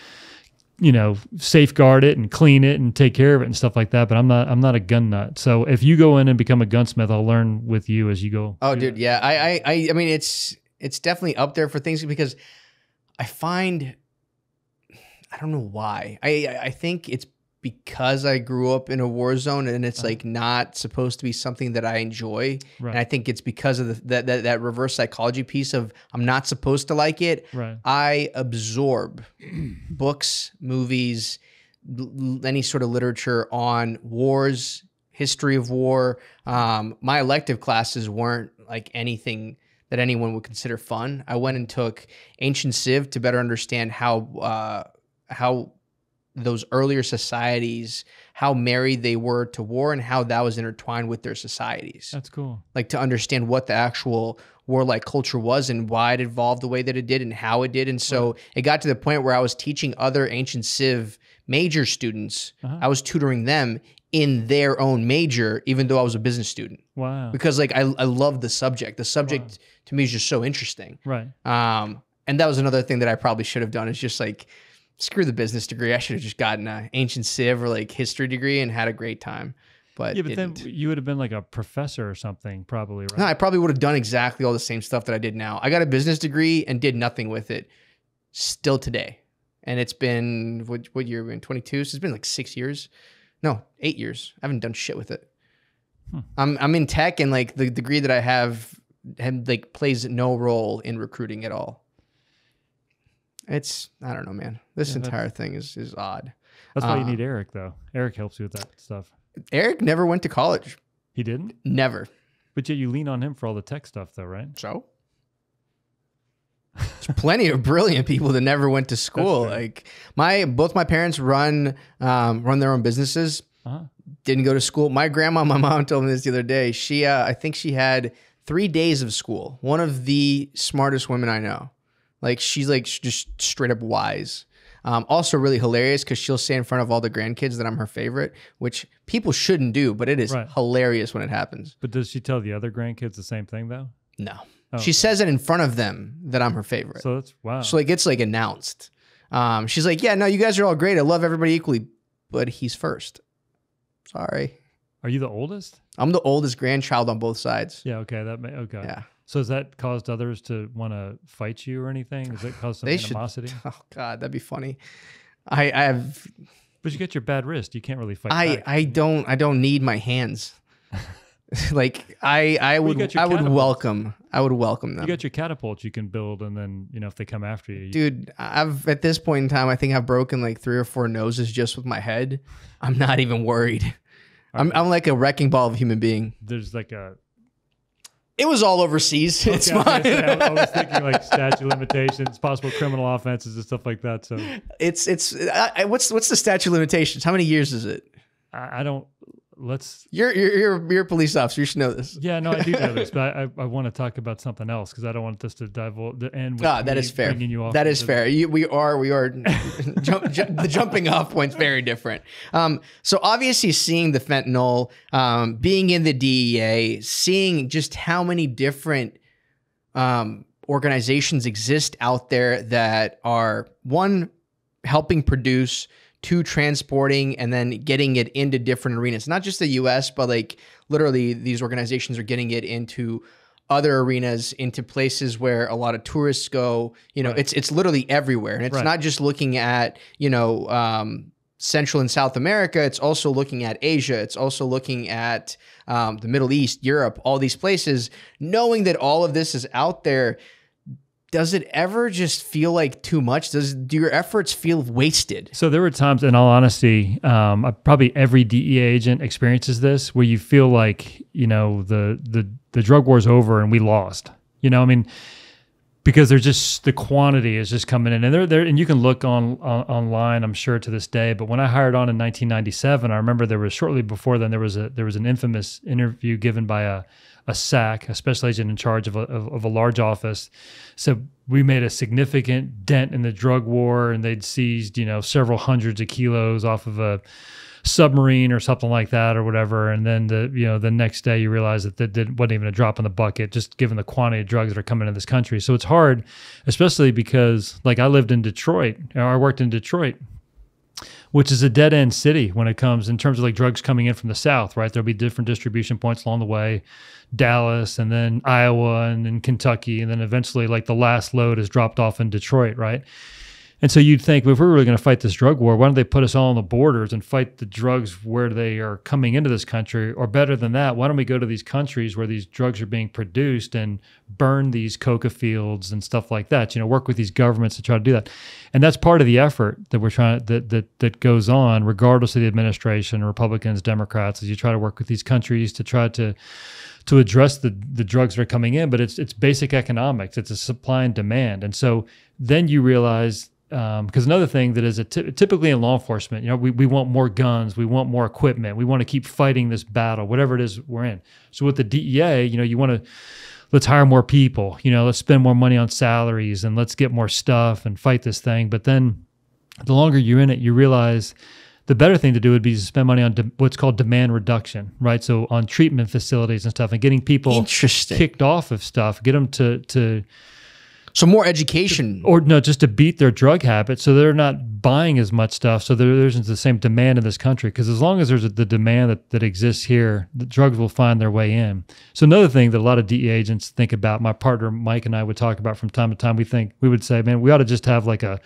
you know, safeguard it and clean it and take care of it and stuff like that. But I'm not I'm not a gun nut. So if you go in and become a gunsmith, I'll learn with you as you go. Oh, dude, yeah. I, I, I, I mean, it's it's definitely up there for things because I find I don't know why. I I- I think it's because I grew up in a war zone and it's Uh-huh. like not supposed to be something that I enjoy. Right. And I think it's because of the, that, that that reverse psychology piece of I'm not supposed to like it. Right. I absorb books, movies, any sort of literature on wars, history of war. Um, my elective classes weren't like anything that anyone would consider fun. I went and took ancient civ to better understand how uh, how those earlier societies how married they were to war and how that was intertwined with their societies That's cool. like to understand what the actual warlike culture was and why it evolved the way that it did and how it did. And so it got to the point where I was teaching other ancient civ major students. Uh-huh. I was tutoring them in their own major, even though I was a business student, Wow. because like I, I love the subject. The subject to me is just so interesting. Right. Um, and that was another thing that I probably should have done is just like screw the business degree. I should have just gotten an ancient civ or like history degree and had a great time. But Yeah, but then didn't. you would have been like a professor or something, probably, right? No, I probably would have done exactly all the same stuff that I did now. I got a business degree and did nothing with it still today. And it's been what what year in? 22. So it's been like 6 years. No, 8 years. I haven't done shit with it. Hmm. I'm I'm in tech and like the degree that I have had, like plays no role in recruiting at all. It's I don't know, man. This Yeah, entire thing is is odd. That's why you uh, need Eric, though. Eric helps you with that stuff. Eric never went to college. He didn't, Never. but yet you lean on him for all the tech stuff, though, right? So there's plenty of brilliant people that never went to school. Like my both my parents run um, run their own businesses. Uh-huh. Didn't go to school. My grandma, my mom told me this the other day. She uh, I think she had three days of school. One of the smartest women I know. Like she's like just straight up wise. Um, also really hilarious because she'll say in front of all the grandkids that I'm her favorite, which people shouldn't do, but it is Right. hilarious when it happens. But does she tell the other grandkids the same thing, though? No. Oh, she says it in front of them that I'm her favorite. So that's wow. So like it's like announced. Um, she's like, yeah, no, you guys are all great. I love everybody equally, but he's first. Sorry, Are you the oldest? I'm the oldest grandchild on both sides. Yeah. Okay. That may, okay. Yeah. So has that caused others to want to fight you or anything? Does that cause some They should- animosity? Oh God, that'd be funny. I I have But you get your bad wrist. You can't really fight. I back. I don't I don't need my hands. like I I you would I would welcome I would welcome them. you got your catapult you can build, and then you know if they come after you, you Dude, I've at this point in time, I think I've broken like three or four noses just with my head. I'm not even worried. I'm, I'm like a wrecking ball of a human being. there's like a. It was all overseas. It's Yeah, I was say, I, I was thinking like statute limitations, possible criminal offenses, and stuff like that. So it's it's I, I- what's what's the statute limitations? How many years is it? I, I don't. Let's. You're you're you're, you're a police officer. You should know this. Yeah, no, I do know this, but I, I, I want to talk about something else because I don't want this to divulge the end. With Ah, that is fair. bringing You off That is fair. You, we are we are jump, ju- the jumping off point's very different. Um, so obviously, seeing the fentanyl, um, being in the DEA, seeing just how many different um, organizations exist out there that are one helping produce, to transporting and then getting it into different arenas. Not just the US, but like literally these organizations are getting it into other arenas into places where a lot of tourists go you know right. it's it's literally everywhere and it's right. not just looking at you know um, Central and South America. It's also looking at Asia. It's also looking at um, the Middle East, Europe, all these places. Knowing that all of this is out there, does it ever just feel like too much? Does do your efforts feel wasted? So there were times, in all honesty, um, probably every DEA agent experiences this, where you feel like you know the the the drug war's over and we lost. You know, I mean because there's just the quantity is just coming in and they're there and you can look on, on, online i'm sure to this day but when i hired on in 1997 i remember there was shortly before then there was a there was an infamous interview given by a a SAC, a special agent in charge of a, of, of a large office. So we made a significant dent in the drug war, and they'd seized, you know, several hundreds of kilos off of a submarine or something like that or whatever. And then the you know the next day you realize that that, that wasn't even a drop in the bucket, just given the quantity of drugs that are coming into this country. So it's hard, especially because like I lived in Detroit, I worked in Detroit which is a dead end city when it comes in terms of like drugs coming in from the south, right? There'll be different distribution points along the way, Dallas and then Iowa and then Kentucky, and then eventually like the last load is dropped off in Detroit, right? And so you'd think, well, if we're really going to fight this drug war, why don't they put us all on the borders and fight the drugs where they are coming into this country? Or better than that, why don't we go to these countries where these drugs are being produced and burn these coca fields and stuff like that? You know, work with these governments to try to do that. And that's part of the effort that we're trying that that that goes on, regardless of the administration, Republicans, Democrats, as you try to work with these countries to try to to address the the drugs that are coming in. But it's it's basic economics. It's a supply and demand. And so then you realize because um, another thing that is t- typically in law enforcement, you know, we, we want more guns, we want more equipment, we want to keep fighting this battle, whatever it is we're in. So with the DEA, you know, you want to let's hire more people, you know, let's spend more money on salaries and let's get more stuff and fight this thing. But then the longer you're in it, you realize the better thing to do would be to spend money on de- what's called demand reduction, right? So on treatment facilities and stuff, and getting people kicked off of stuff, get them to to so more education, or no, just to beat their drug habit, so they're not buying as much stuff. So there, isn't the same demand in this country. Because as long as there's a, the demand that, that exists here, the drugs will find their way in. So another thing that a lot of DEA agents think about, my partner Mike and I would talk about from time to time. We think we would say, man, we ought to just have like a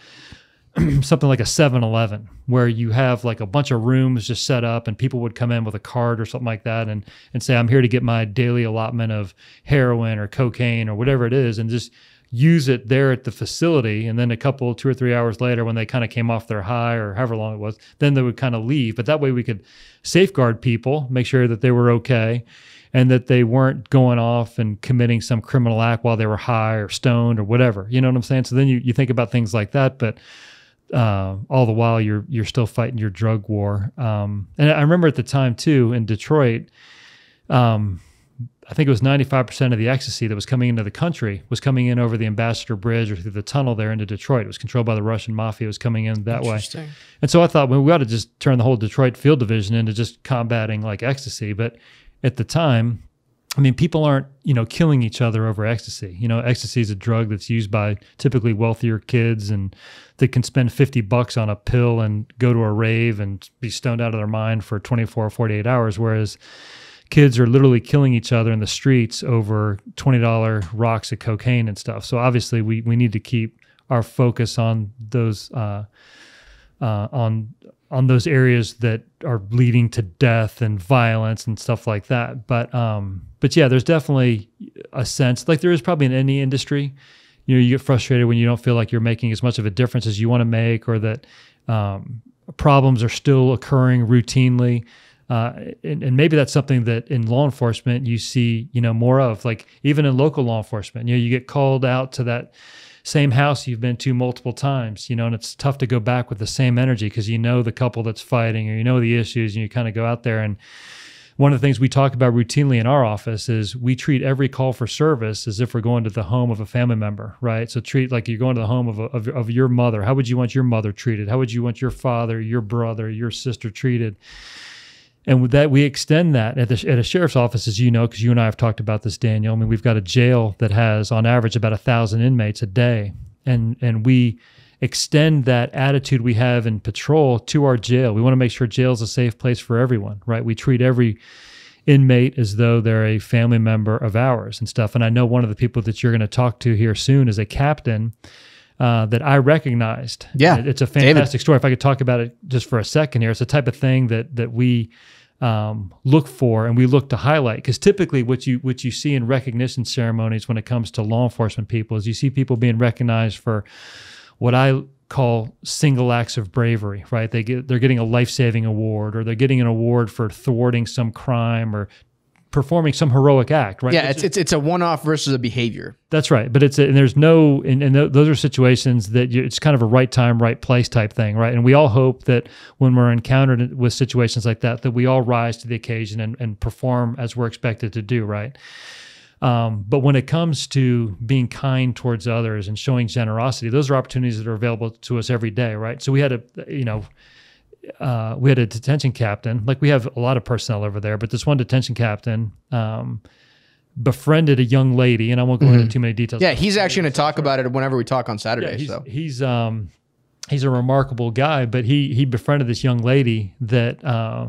something like a 7-Eleven where you have like a bunch of rooms just set up and people would come in with a card or something like that and and say I'm here to get my daily allotment of heroin or cocaine or whatever it is and just use it there at the facility and then a couple two or three hours later when they kind of came off their high or however long it was then they would kind of leave. But that way we could safeguard people make sure that they were okay and that they weren't going off and committing some criminal act while they were high or stoned or whatever. You know what i'm saying? So then you, you think about things like that but uh, all the while you're you're still fighting your drug war. Um, and i remember at the time too in detroit um, I think it was 95% of the ecstasy that was coming into the country was coming in over the Ambassador Bridge or through the tunnel there into Detroit. It was controlled by the Russian mafia. It was coming in that way. And so I thought, well, we ought to just turn the whole Detroit field division into just combating like ecstasy. But at the time, I mean, people aren't, you know, killing each other over ecstasy. You know, ecstasy is a drug that's used by typically wealthier kids and that can spend 50 bucks on a pill and go to a rave and be stoned out of their mind for 24 or 48 hours. Whereas, kids are literally killing each other in the streets over $20 rocks of cocaine and stuff. So obviously we, we need to keep our focus on those, uh, uh, on, on those areas that are leading to death and violence and stuff like that. But, um, but yeah, there's definitely a sense like there is probably in any industry, you know, you get frustrated when you don't feel like you're making as much of a difference as you want to make, or that, um, problems are still occurring routinely. Uh, and, and, maybe that's something that in law enforcement you see you know more of like even in local law enforcement you know you get called out to that same house you've been to multiple times you know and it's tough to go back with the same energy because you know the couple that's fighting or you know the issues and you kind of go out there and one of the things we talk about routinely in our office is we treat every call for service as if we're going to the home of a family member, right? So treat like you're going to the home of, a, of, of your mother. How would you want your mother treated? How would you want your father, your brother, your sister treated? And that we extend that at, the, at a sheriff's office as you know because you and i have talked about this daniel i mean we've got a jail that has on average about a thousand inmates a day and and we extend that attitude we have in patrol to our jail. We want to make sure jail is a safe place for everyone, right? We treat every inmate as though they're a family member of ours and stuff. And I know one of the people that you're going to talk to here soon is a captain uh, that I recognized. Yeah, it's a fantastic David. story. If I could talk about it just for a second here, it's the type of thing that that we um, look for and we look to highlight because typically what you what you see in recognition ceremonies when it comes to law enforcement people is you see people being recognized for what I call single acts of bravery, right? They get they're getting a life-saving award or they're getting an award for thwarting some crime or performing some heroic act, right? Yeah, it's it's, it's a one-off versus a behavior. That's right, but it's a, and there's no and, and those are situations that you, it's kind of a right time, right place type thing, right? And we all hope that when we're encountered with situations like that, that we all rise to the occasion and, and perform as we're expected to do, right? Um, but when it comes to being kind towards others and showing generosity, those are opportunities that are available to us every day, right? So we had a, you know, uh, we had a detention captain. Like we have a lot of personnel over there, but this one detention captain um, befriended a young lady, and I won't go mm-hmm. into too many details. Yeah, he's actually going to talk about it whenever we talk on Saturday. Yeah, he's, so he's um he's a remarkable guy, but he he befriended this young lady that uh,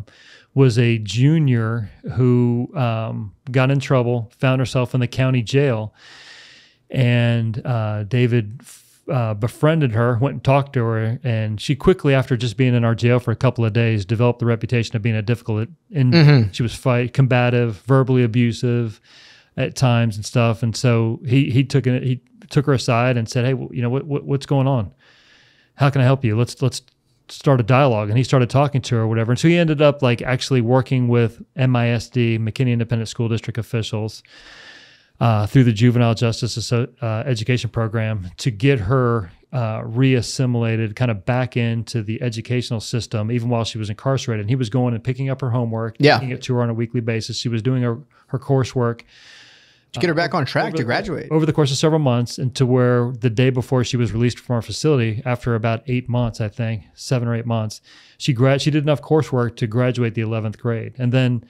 was a junior who um, got in trouble, found herself in the county jail, and uh, David uh, befriended her, went and talked to her, and she quickly, after just being in our jail for a couple of days, developed the reputation of being a difficult. And mm-hmm. she was fight combative, verbally abusive at times and stuff. And so he he took it. He took her aside and said, "Hey, you know what, what what's going on? How can I help you? Let's let's start a dialogue." And he started talking to her, or whatever. And so he ended up like actually working with MISD, McKinney Independent School District officials uh, through the juvenile justice uh, education program to get her uh, reassimilated kind of back into the educational system, even while she was incarcerated. And he was going and picking up her homework, yeah. taking it to her on a weekly basis. She was doing her, her coursework. To get her back on track to graduate. Over the course of several months, and to where the day before she was released from our facility, after about eight months, I think, seven or eight months, she grad she did enough coursework to graduate the 11th grade. And then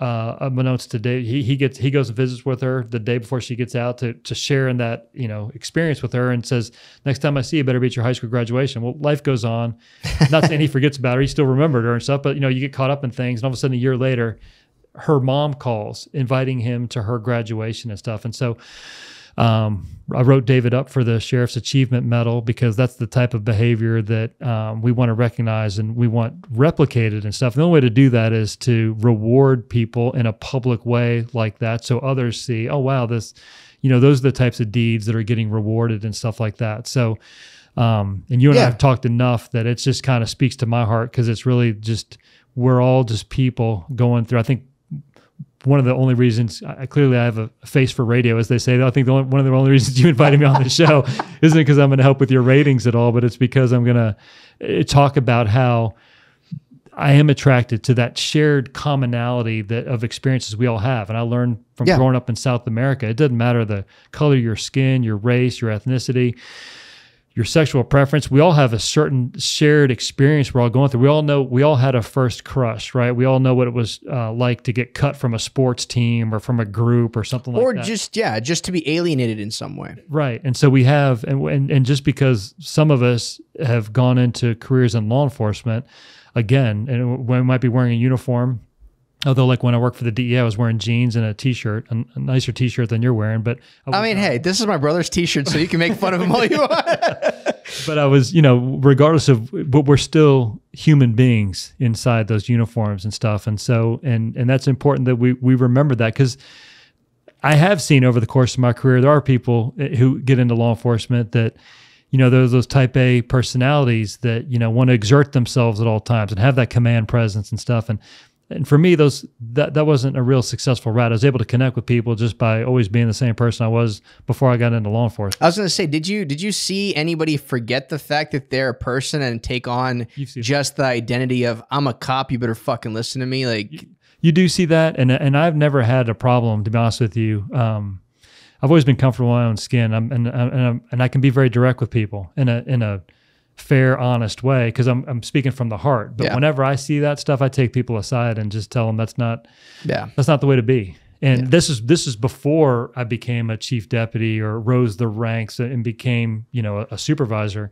uh, unbeknownst to Dave, he, he gets he goes and visits with her the day before she gets out to to share in that you know experience with her and says next time I see you better be at your high school graduation. Well, life goes on. Not saying he forgets about her, he still remembered her and stuff, but you know you get caught up in things, and all of a sudden a year later, her mom calls inviting him to her graduation and stuff, and so um, I wrote David up for the Sheriff's Achievement Medal because that's the type of behavior that um, we want to recognize and we want replicated and stuff. And the only way to do that is to reward people in a public way like that so others see, oh, wow, this, you know, those are the types of deeds that are getting rewarded and stuff like that. So, um, and you and yeah. I have talked enough that it just kind of speaks to my heart because it's really just, we're all just people going through. I think one of the only reasons I clearly I have a face for radio, as they say. I think the only, one of the only reasons you invited me on the show isn't because I'm going to help with your ratings at all, but it's because I'm going to eh, talk about how I am attracted to that shared commonality that of experiences we all have. And I learned from yeah. growing up in South America. It doesn't matter the color of your skin, your race, your ethnicity your sexual preference. We all have a certain shared experience we're all going through. We all know we all had a first crush, right? We all know what it was uh, like to get cut from a sports team or from a group or something or like that. Or just yeah, just to be alienated in some way. Right. And so we have and, and and just because some of us have gone into careers in law enforcement again, and we might be wearing a uniform Although, like when I worked for the DEA, I was wearing jeans and a T-shirt, a, a nicer T-shirt than you're wearing. But I, I mean, hey, this is my brother's T-shirt, so you can make fun of him all you want. but I was, you know, regardless of, but we're still human beings inside those uniforms and stuff, and so, and and that's important that we we remember that because I have seen over the course of my career there are people eh, who get into law enforcement that you know, there's those type A personalities that, you know, want to exert themselves at all times and have that command presence and stuff. And and for me those that that wasn't a real successful route. I was able to connect with people just by always being the same person I was before I got into law enforcement. I was going to say, did you did you see anybody forget the fact that they're a person and take on just the identity of I'm a cop, you better fucking listen to me like you, you do see that and and I've never had a problem to be honest with you. Um, I've always been comfortable in my own skin. I'm, and and and I can be very direct with people in a in a fair, honest way because I'm I'm speaking from the heart. But yeah. whenever I see that stuff, I take people aside and just tell them that's not yeah that's not the way to be. And yeah. this is this is before I became a chief deputy or rose the ranks and became you know a, a supervisor.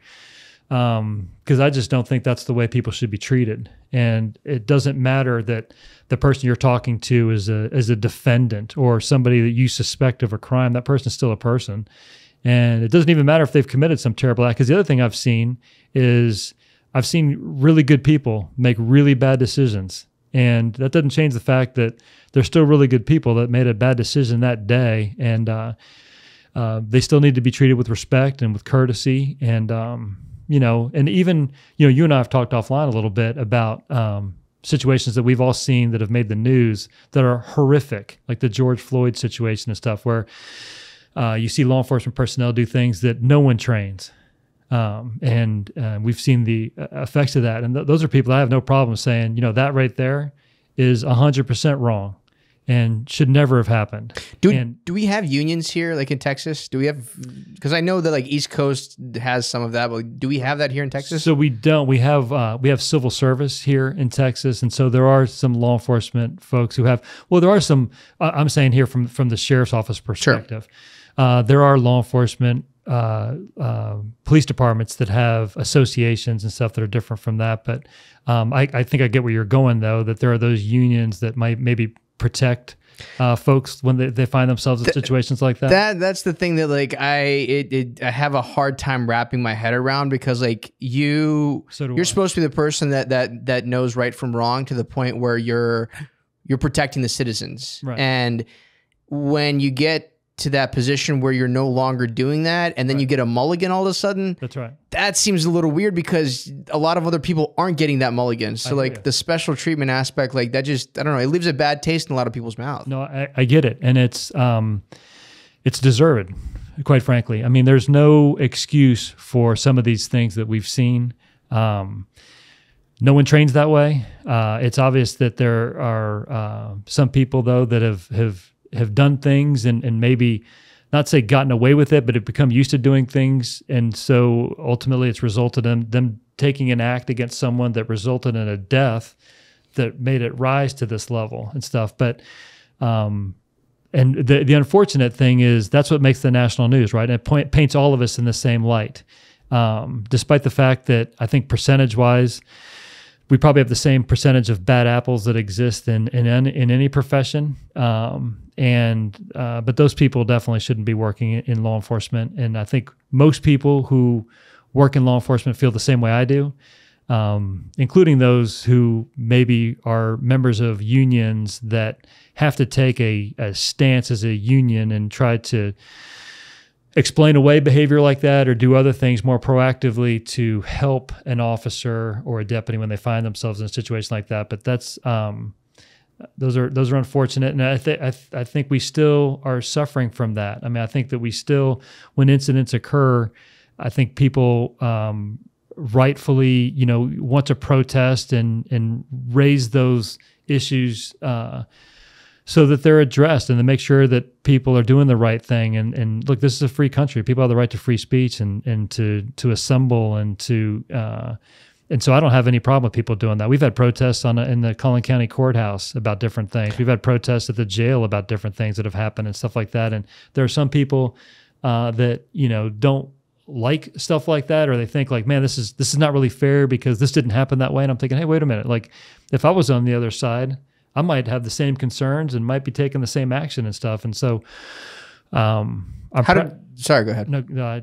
Um, because I just don't think that's the way people should be treated. And it doesn't matter that the person you're talking to is a is a defendant or somebody that you suspect of a crime. That person is still a person, and it doesn't even matter if they've committed some terrible act. Because the other thing I've seen is I've seen really good people make really bad decisions, and that doesn't change the fact that they're still really good people that made a bad decision that day, and uh, uh, they still need to be treated with respect and with courtesy, and um, you know, and even you know, you and I have talked offline a little bit about um, situations that we've all seen that have made the news that are horrific, like the George Floyd situation and stuff, where uh, you see law enforcement personnel do things that no one trains. Um, and uh, we've seen the uh, effects of that. And th- those are people I have no problem saying, you know, that right there is 100% wrong and should never have happened. Do and, do we have unions here, like in Texas? Do we have? Because I know that like East Coast has some of that, but do we have that here in Texas? So we don't. We have uh, we have civil service here in Texas, and so there are some law enforcement folks who have. Well, there are some. Uh, I'm saying here from from the sheriff's office perspective, sure. Uh, there are law enforcement uh, uh, police departments that have associations and stuff that are different from that. But um, I, I, think I get where you're going, though, that there are those unions that might maybe protect uh, folks when they, they find themselves in situations like that. That that's the thing that like I it, it, I have a hard time wrapping my head around because like you so you're I. supposed to be the person that that that knows right from wrong to the point where you're you're protecting the citizens. Right. And when you get to that position where you're no longer doing that and then right. you get a mulligan all of a sudden. That's right. That seems a little weird because a lot of other people aren't getting that mulligan. So like the special treatment aspect, like that just I don't know, it leaves a bad taste in a lot of people's mouth. No, I, I get it. And it's um it's deserved, quite frankly. I mean, there's no excuse for some of these things that we've seen. Um no one trains that way. Uh, it's obvious that there are uh, some people, though, that have have have done things and, and maybe not say gotten away with it, but have become used to doing things. And so ultimately it's resulted in them taking an act against someone that resulted in a death that made it rise to this level and stuff. But, um, and the, the unfortunate thing is that's what makes the national news, right? And it point, paints all of us in the same light. Um, despite the fact that I think percentage wise, we probably have the same percentage of bad apples that exist in in, in any profession. Um, and uh, but those people definitely shouldn't be working in law enforcement. And I think most people who work in law enforcement feel the same way I do, um, including those who maybe are members of unions that have to take a, a stance as a union and try to explain away behavior like that or do other things more proactively to help an officer or a deputy when they find themselves in a situation like that. But that's um, those are those are unfortunate, and I think I, th- I think we still are suffering from that. I mean, I think that we still, when incidents occur, I think people um, rightfully, you know, want to protest and and raise those issues. Uh, so that they're addressed and to make sure that people are doing the right thing. And, and look, this is a free country. People have the right to free speech and, and to, to assemble and to, uh, and so I don't have any problem with people doing that. We've had protests on a, in the Collin County Courthouse about different things. We've had protests at the jail about different things that have happened and stuff like that. And there are some people uh, that you know don't like stuff like that, or they think like, man, this is this is not really fair because this didn't happen that way. And I'm thinking, hey, wait a minute. Like, if I was on the other side, I might have the same concerns and might be taking the same action and stuff. And so, um, I'm how do, sorry, go ahead. No, no I,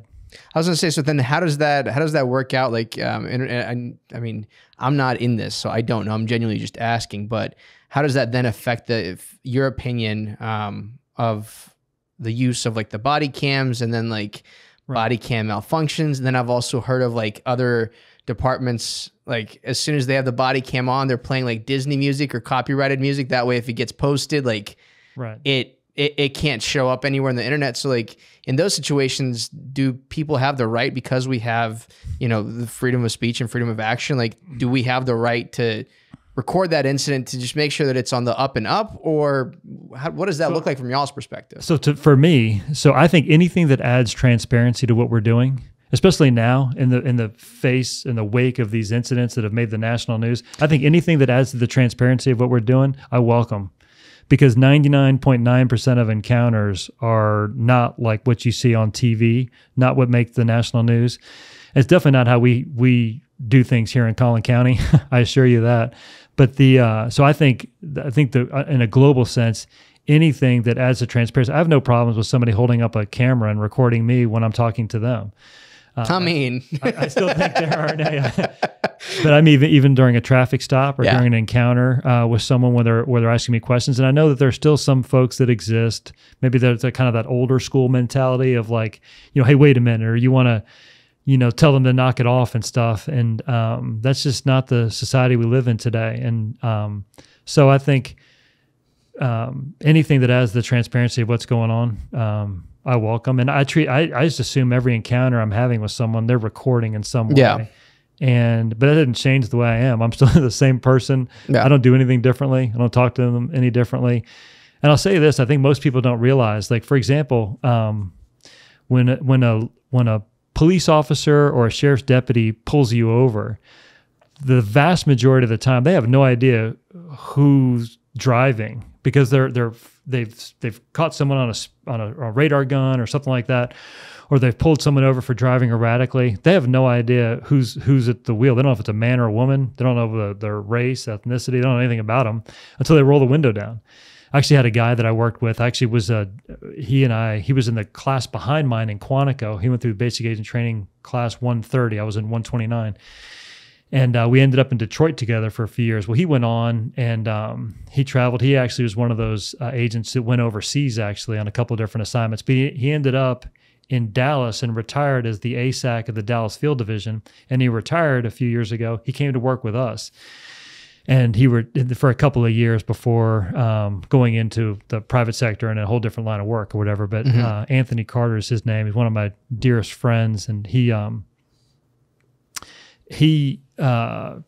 I was gonna say. So then, how does that how does that work out? Like, um, and, and, I mean, I'm not in this, so I don't know. I'm genuinely just asking. But how does that then affect the if, your opinion um, of the use of like the body cams and then like right. body cam malfunctions? And then I've also heard of like other departments like as soon as they have the body cam on they're playing like disney music or copyrighted music that way if it gets posted like right it it, it can't show up anywhere on the internet so like in those situations do people have the right because we have you know the freedom of speech and freedom of action like do we have the right to record that incident to just make sure that it's on the up and up or how, what does that so, look like from y'all's perspective so to, for me so i think anything that adds transparency to what we're doing especially now in the in the face in the wake of these incidents that have made the national news. I think anything that adds to the transparency of what we're doing, I welcome. Because 99.9% of encounters are not like what you see on TV, not what makes the national news. It's definitely not how we we do things here in Collin County. I assure you that. But the uh, so I think I think the uh, in a global sense, anything that adds to transparency, I have no problems with somebody holding up a camera and recording me when I'm talking to them. Uh, I mean, I, I, still think there are, but I mean, even even during a traffic stop or yeah. during an encounter uh, with someone where they're where they're asking me questions, and I know that there's still some folks that exist. Maybe there's a kind of that older school mentality of like, you know, hey, wait a minute, or you want to you know, tell them to knock it off and stuff. And um, that's just not the society we live in today. And um, so I think um, anything that has the transparency of what's going on, um, I welcome. And I treat, I, I just assume every encounter I'm having with someone, they're recording in some way. Yeah. And, but that didn't change the way I am. I'm still the same person. Yeah. I don't do anything differently. I don't talk to them any differently. And I'll say this, I think most people don't realize, like, for example, um, when, when a, when a police officer or a sheriff's deputy pulls you over, the vast majority of the time they have no idea who's driving because they're they're they've they've caught someone on a on a, a, radar gun or something like that, or they've pulled someone over for driving erratically. They have no idea who's who's at the wheel. They don't know if it's a man or a woman. They don't know the, their race, ethnicity. They don't know anything about them until they roll the window down. I actually had a guy that I worked with. I Actually, was a he and I. He was in the class behind mine in Quantico. He went through basic agent training class 130. I was in 129, and uh, we ended up in Detroit together for a few years. Well, he went on and um, he traveled. He actually was one of those uh, agents that went overseas actually on a couple of different assignments. But he, he ended up in Dallas and retired as the ASAC of the Dallas Field Division. And he retired a few years ago. He came to work with us and he were for a couple of years before um, going into the private sector and a whole different line of work or whatever. But mm-hmm. uh, Anthony Carter is his name. He's one of my dearest friends, and he um, he uh,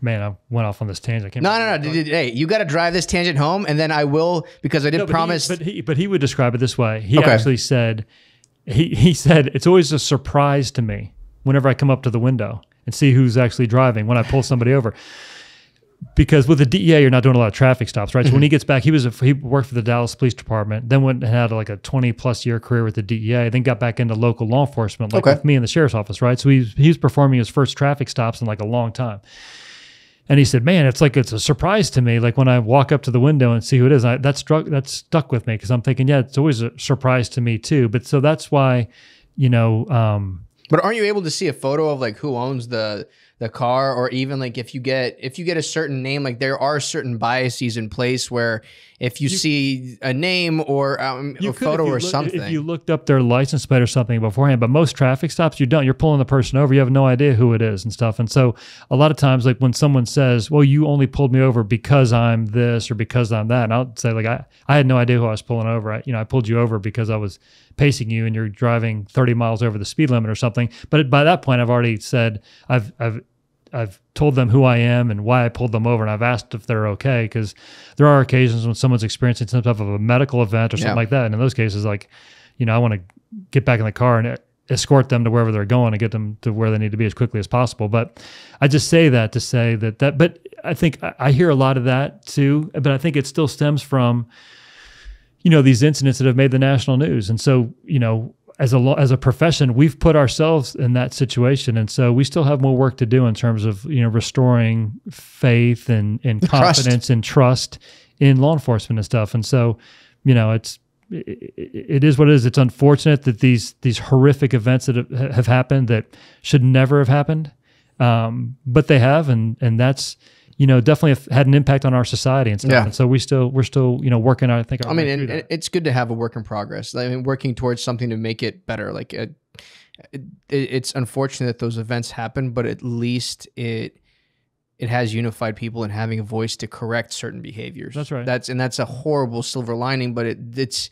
man, I went off on this tangent. can't no, no, no. Hey, you got to drive this tangent home, and then I will because I did no, but promise. He, but he but he would describe it this way. He okay. actually said he he said it's always a surprise to me whenever I come up to the window and see who's actually driving when I pull somebody over because with the DEA, you're not doing a lot of traffic stops, right? Mm-hmm. So when mm-hmm. he gets back, he was a, he worked for the Dallas Police Department, then went and had like a 20 plus year career with the DEA, then got back into local law enforcement, like okay. with me in the sheriff's office, right? So he's he's performing his first traffic stops in like a long time. And he said, "Man, it's like it's a surprise to me. Like when I walk up to the window and see who it is, I, that struck that stuck with me because I'm thinking, yeah, it's always a surprise to me too. But so that's why, you know, um, but aren't you able to see a photo of like who owns the the car or even like if you get if you get a certain name like there are certain biases in place where if you, you see a name or um, a photo or look, something. if you looked up their license plate or something beforehand but most traffic stops you don't. You're pulling the person over. You have no idea who it is and stuff. And so a lot of times like when someone says well you only pulled me over because i'm this or because i'm that and i'll say like i, I had no idea who i was pulling over. I, you know i pulled you over because i was pacing you and you're driving 30 miles over the speed limit or something. But by that point i've already said i've i've I've told them who I am and why I pulled them over, and I've asked if they're okay because there are occasions when someone's experiencing some type of a medical event or something yeah. like that, and in those cases, like, you know, I want to get back in the car and escort them to wherever they're going and get them to where they need to be as quickly as possible. But I just say that to say that that, but I think I hear a lot of that too, but I think it still stems from, you know, these incidents that have made the national news, and so you know as a as a profession, we've put ourselves in that situation, and so we still have more work to do in terms of you know restoring faith and and confidence and trust in law enforcement and stuff. And so, you know, it's it, it is what it is. It's unfortunate that these these horrific events that have happened that should never have happened, um, but they have, and and that's you know, definitely had an impact on our society and stuff. Yeah. And so we still, we're still, you know, working on, I think, I mean, and, it's good to have a work in progress. I mean, working towards something to make it better. Like it, it, it's unfortunate that those events happen, but at least it, it has unified people and having a voice to correct certain behaviors. That's right. That's, and that's a horrible silver lining, but it, it's,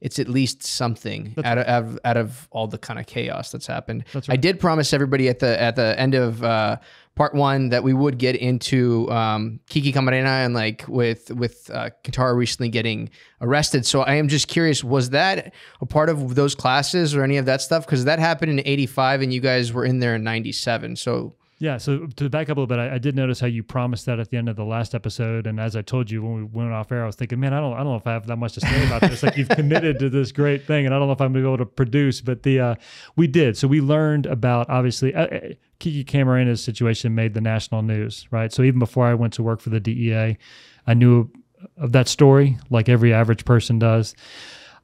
it's at least something out of, out of, out of all the kind of chaos that's happened. That's right. I did promise everybody at the at the end of uh, part one that we would get into um, Kiki Camarena and like with with uh, Quintero recently getting arrested. So I am just curious, was that a part of those classes or any of that stuff? Because that happened in '85 and you guys were in there in '97. So Yeah. So to back up a little bit, I, I, did notice how you promised that at the end of the last episode, and as I told you when we went off air, I was thinking, man, I don't, I don't know if I have that much to say about this. like you've committed to this great thing, and I don't know if I'm going to be able to produce. But the uh, we did. So we learned about obviously uh, uh Kiki Camarena situation made the national news, right? So even before I went to work for the DEA, I knew of that story, like every average person does.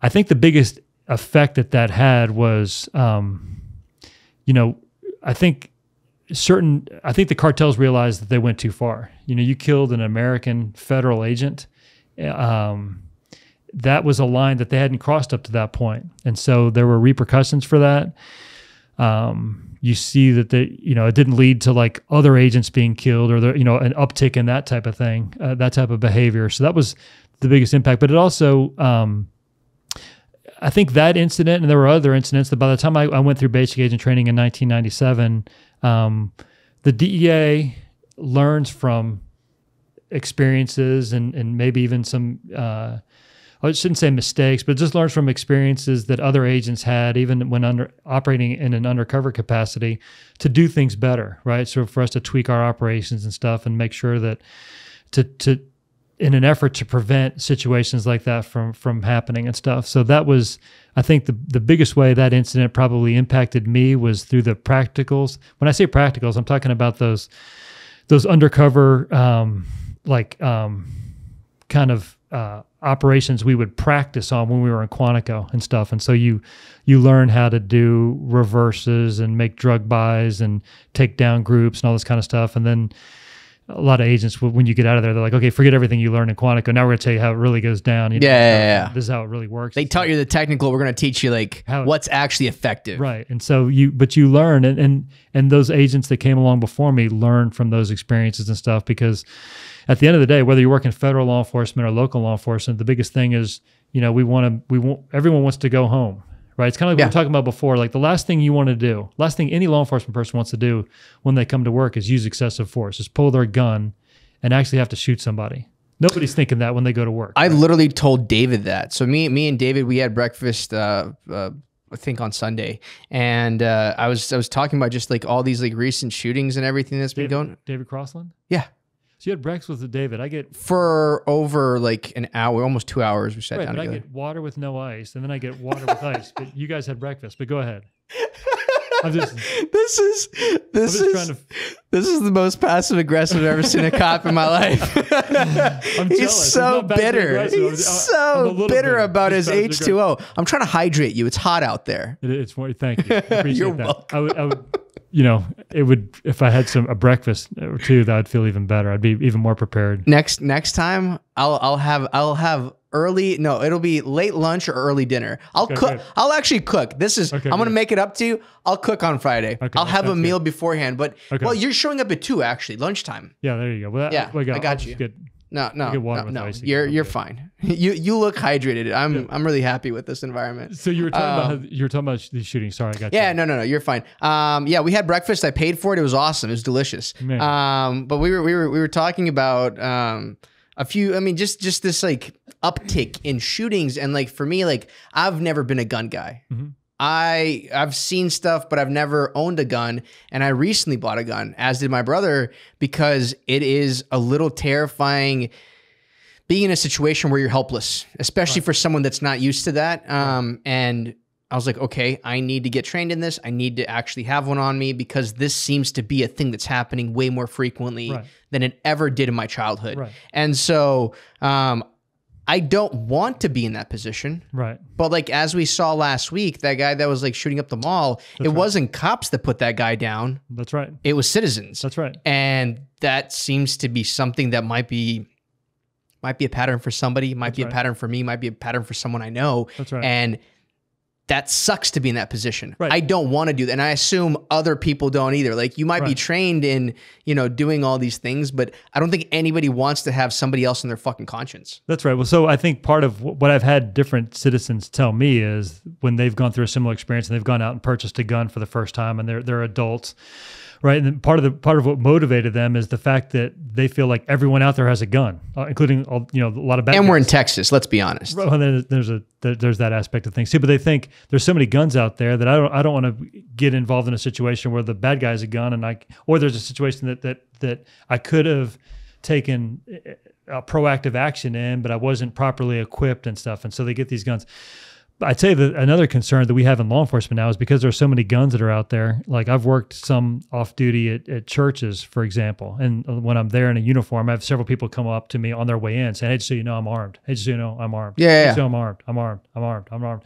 I think the biggest effect that that had was, um, you know, I think certain i think the cartels realized that they went too far. You know you killed an american federal agent um, that was a line that they hadn't crossed up to that point. And so there were repercussions for that. Um, you see that the you know it didn't lead to like other agents being killed or the you know an uptick in that type of thing uh, that type of behavior. So that was the biggest impact. But it also um, I think that incident, and there were other incidents that by the time I, I went through basic agent training in 1997, um, the DEA learns from experiences and, and maybe even some, uh, I shouldn't say mistakes, but just learns from experiences that other agents had, even when under operating in an undercover capacity, to do things better, right? So for us to tweak our operations and stuff and make sure that to to in an effort to prevent situations like that from from happening and stuff. So that was, I think, the the biggest way that incident probably impacted me was through the practicals. When I say practicals, I'm talking about those those undercover um, like um, kind of uh, operations we would practice on when we were in Quantico and stuff. And so you you learn how to do reverses and make drug buys and take down groups and all this kind of stuff. And then a lot of agents when you get out of there they're like okay forget everything you learned in quantico. Now we're going to tell you how it really goes down. You know, yeah, yeah, yeah, this is how it really works. They taught you the technical we're going to teach you like how, what's actually effective. Right and so you but you learn and, and and those agents that came along before me learned from those experiences and stuff because at the end of the day whether you work in federal law enforcement or local law enforcement the biggest thing is you know we want to we want everyone wants to go home right? It's kind of like yeah. we were talking about before. Like the last thing you want to do, last thing any law enforcement person wants to do when they come to work is use excessive force, is pull their gun and actually have to shoot somebody. Nobody's thinking that when they go to work. I right? literally told David that. So me, me and David, we had breakfast. Uh, uh, I think on Sunday, and uh, I was I was talking about just like all these like recent shootings and everything that's David, been going. David Crossland. Yeah. So you had breakfast with David. I get for over like an hour, almost two hours. We sat right, down but together. I get water with no ice, and then I get water with ice. But you guys had breakfast. But go ahead. I'm just. this is this is to... this is the most passive aggressive I've ever seen a cop in my life. I'm He's so bitter. He's so bitter about his H two O. I'm trying to hydrate you. It's hot out there. It, it's more. Thank you. I appreciate You're that. Welcome. I would, I would, you know, it would if I had some a breakfast or two, that would feel even better. I'd be even more prepared. Next next time, I'll I'll have I'll have early no it'll be late lunch or early dinner i'll okay, cook good. i'll actually cook this is okay, i'm gonna good. make it up to you i'll cook on friday okay, i'll have a meal good. beforehand but well you're showing up at two actually lunchtime yeah there you go well, yeah i got you get, no no no, no. you're you're fine. You you look hydrated. I'm yeah. i'm really happy with this environment. So you were talking um, about you were talking about the shooting. Sorry i got yeah you. no no no you're fine. Um yeah we had breakfast. I paid for it. It was awesome. It was delicious. Man. um but we were we were we were talking about um a few i mean just just this like uptick in shootings. And like for me like i've never been a gun guy. Mm-hmm. I i've seen stuff but i've never owned a gun and i recently bought a gun as did my brother because it is a little terrifying being in a situation where you're helpless especially right. for someone that's not used to that um, and I was like, okay, I need to get trained in this. I need to actually have one on me because this seems to be a thing that's happening way more frequently right. than it ever did in my childhood. Right. And so um, I don't want to be in that position. Right. But like as we saw last week, that guy that was like shooting up the mall, That's it right. wasn't cops that put that guy down. That's right. It was citizens. That's right. And that seems to be something that might be might be a pattern for somebody, might That's be right. a pattern for me, might be a pattern for someone I know. That's right. And that sucks to be in that position. Right. I don't want to do that. And I assume other people don't either. Like you might right. be trained in, you know, doing all these things, but I don't think anybody wants to have somebody else in their fucking conscience. That's right. Well, so I think part of what I've had different citizens tell me is when they've gone through a similar experience and they've gone out and purchased a gun for the first time and they're they're adults right? And then part of the part of what motivated them is the fact that they feel like everyone out there has a gun, uh, including all, you know a lot of bad And we're in. Texas. Let's be honest. Well, there's a there's that aspect of things too. But they think there's so many guns out there that I don't I don't want to get involved in a situation where the bad guy's a gun and I or there's a situation that that that I could have taken a proactive action in, but I wasn't properly equipped and stuff. And so they get these guns. I'd say that another concern that we have in law enforcement now is because there's so many guns that are out there. Like I've worked some off duty at, at churches, for example, and when I'm there in a uniform, I have several people come up to me on their way in saying, "Hey, just so you know, I'm armed. Hey, just so you know, I'm armed. Yeah, yeah, so I'm armed. I'm armed. I'm armed. I'm armed."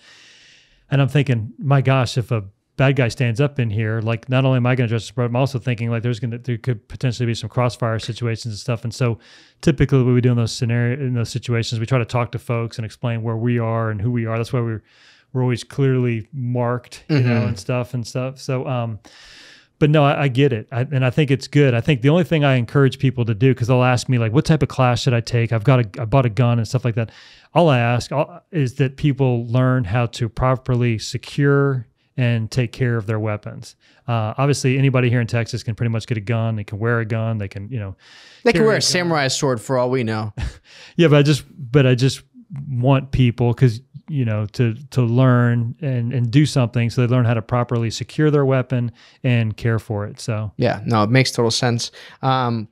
And I'm thinking, my gosh, if a bad guy stands up in here, like not only am I going to address, but I'm also thinking like there's going to there could potentially be some crossfire situations and stuff. And so, typically, what we do in those scenario in those situations, we try to talk to folks and explain where we are and who we are. That's why we're we're always clearly marked, you know, Mhm. and stuff and stuff. So, um, but no, I, I get it, I, and I think it's good. I think the only thing I encourage people to do because they'll ask me like, "What type of class should I take?" I've got a, I bought a gun and stuff like that. All I ask all, is that people learn how to properly secure and take care of their weapons. Uh, obviously, anybody here in Texas can pretty much get a gun. They can wear a gun. They can, you know, They can wear a samurai sword for all we know. yeah. But I just, but I just want people because you know to to learn and and do something so they learn how to properly secure their weapon and care for it. So Yeah, no, it makes total sense. Um,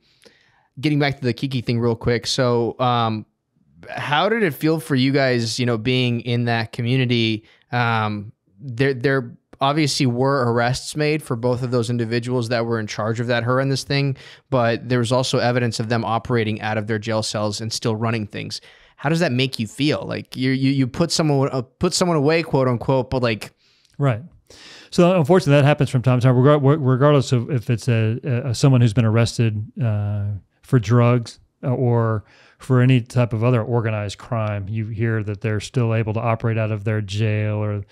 getting back to the Kiki thing real quick. So, um, how did it feel for you guys? You know, being in that community. Um, there, there obviously were arrests made for both of those individuals that were in charge of that horrendous thing, but there was also evidence of them operating out of their jail cells and still running things. How does that make you feel? Like you, you, you put someone, uh, put someone away, quote unquote, but like, Right. So unfortunately, that happens from time to time, regardless of if it's a, a someone who's been arrested uh, for drugs or for any type of other organized crime. You hear that they're still able to operate out of their jail or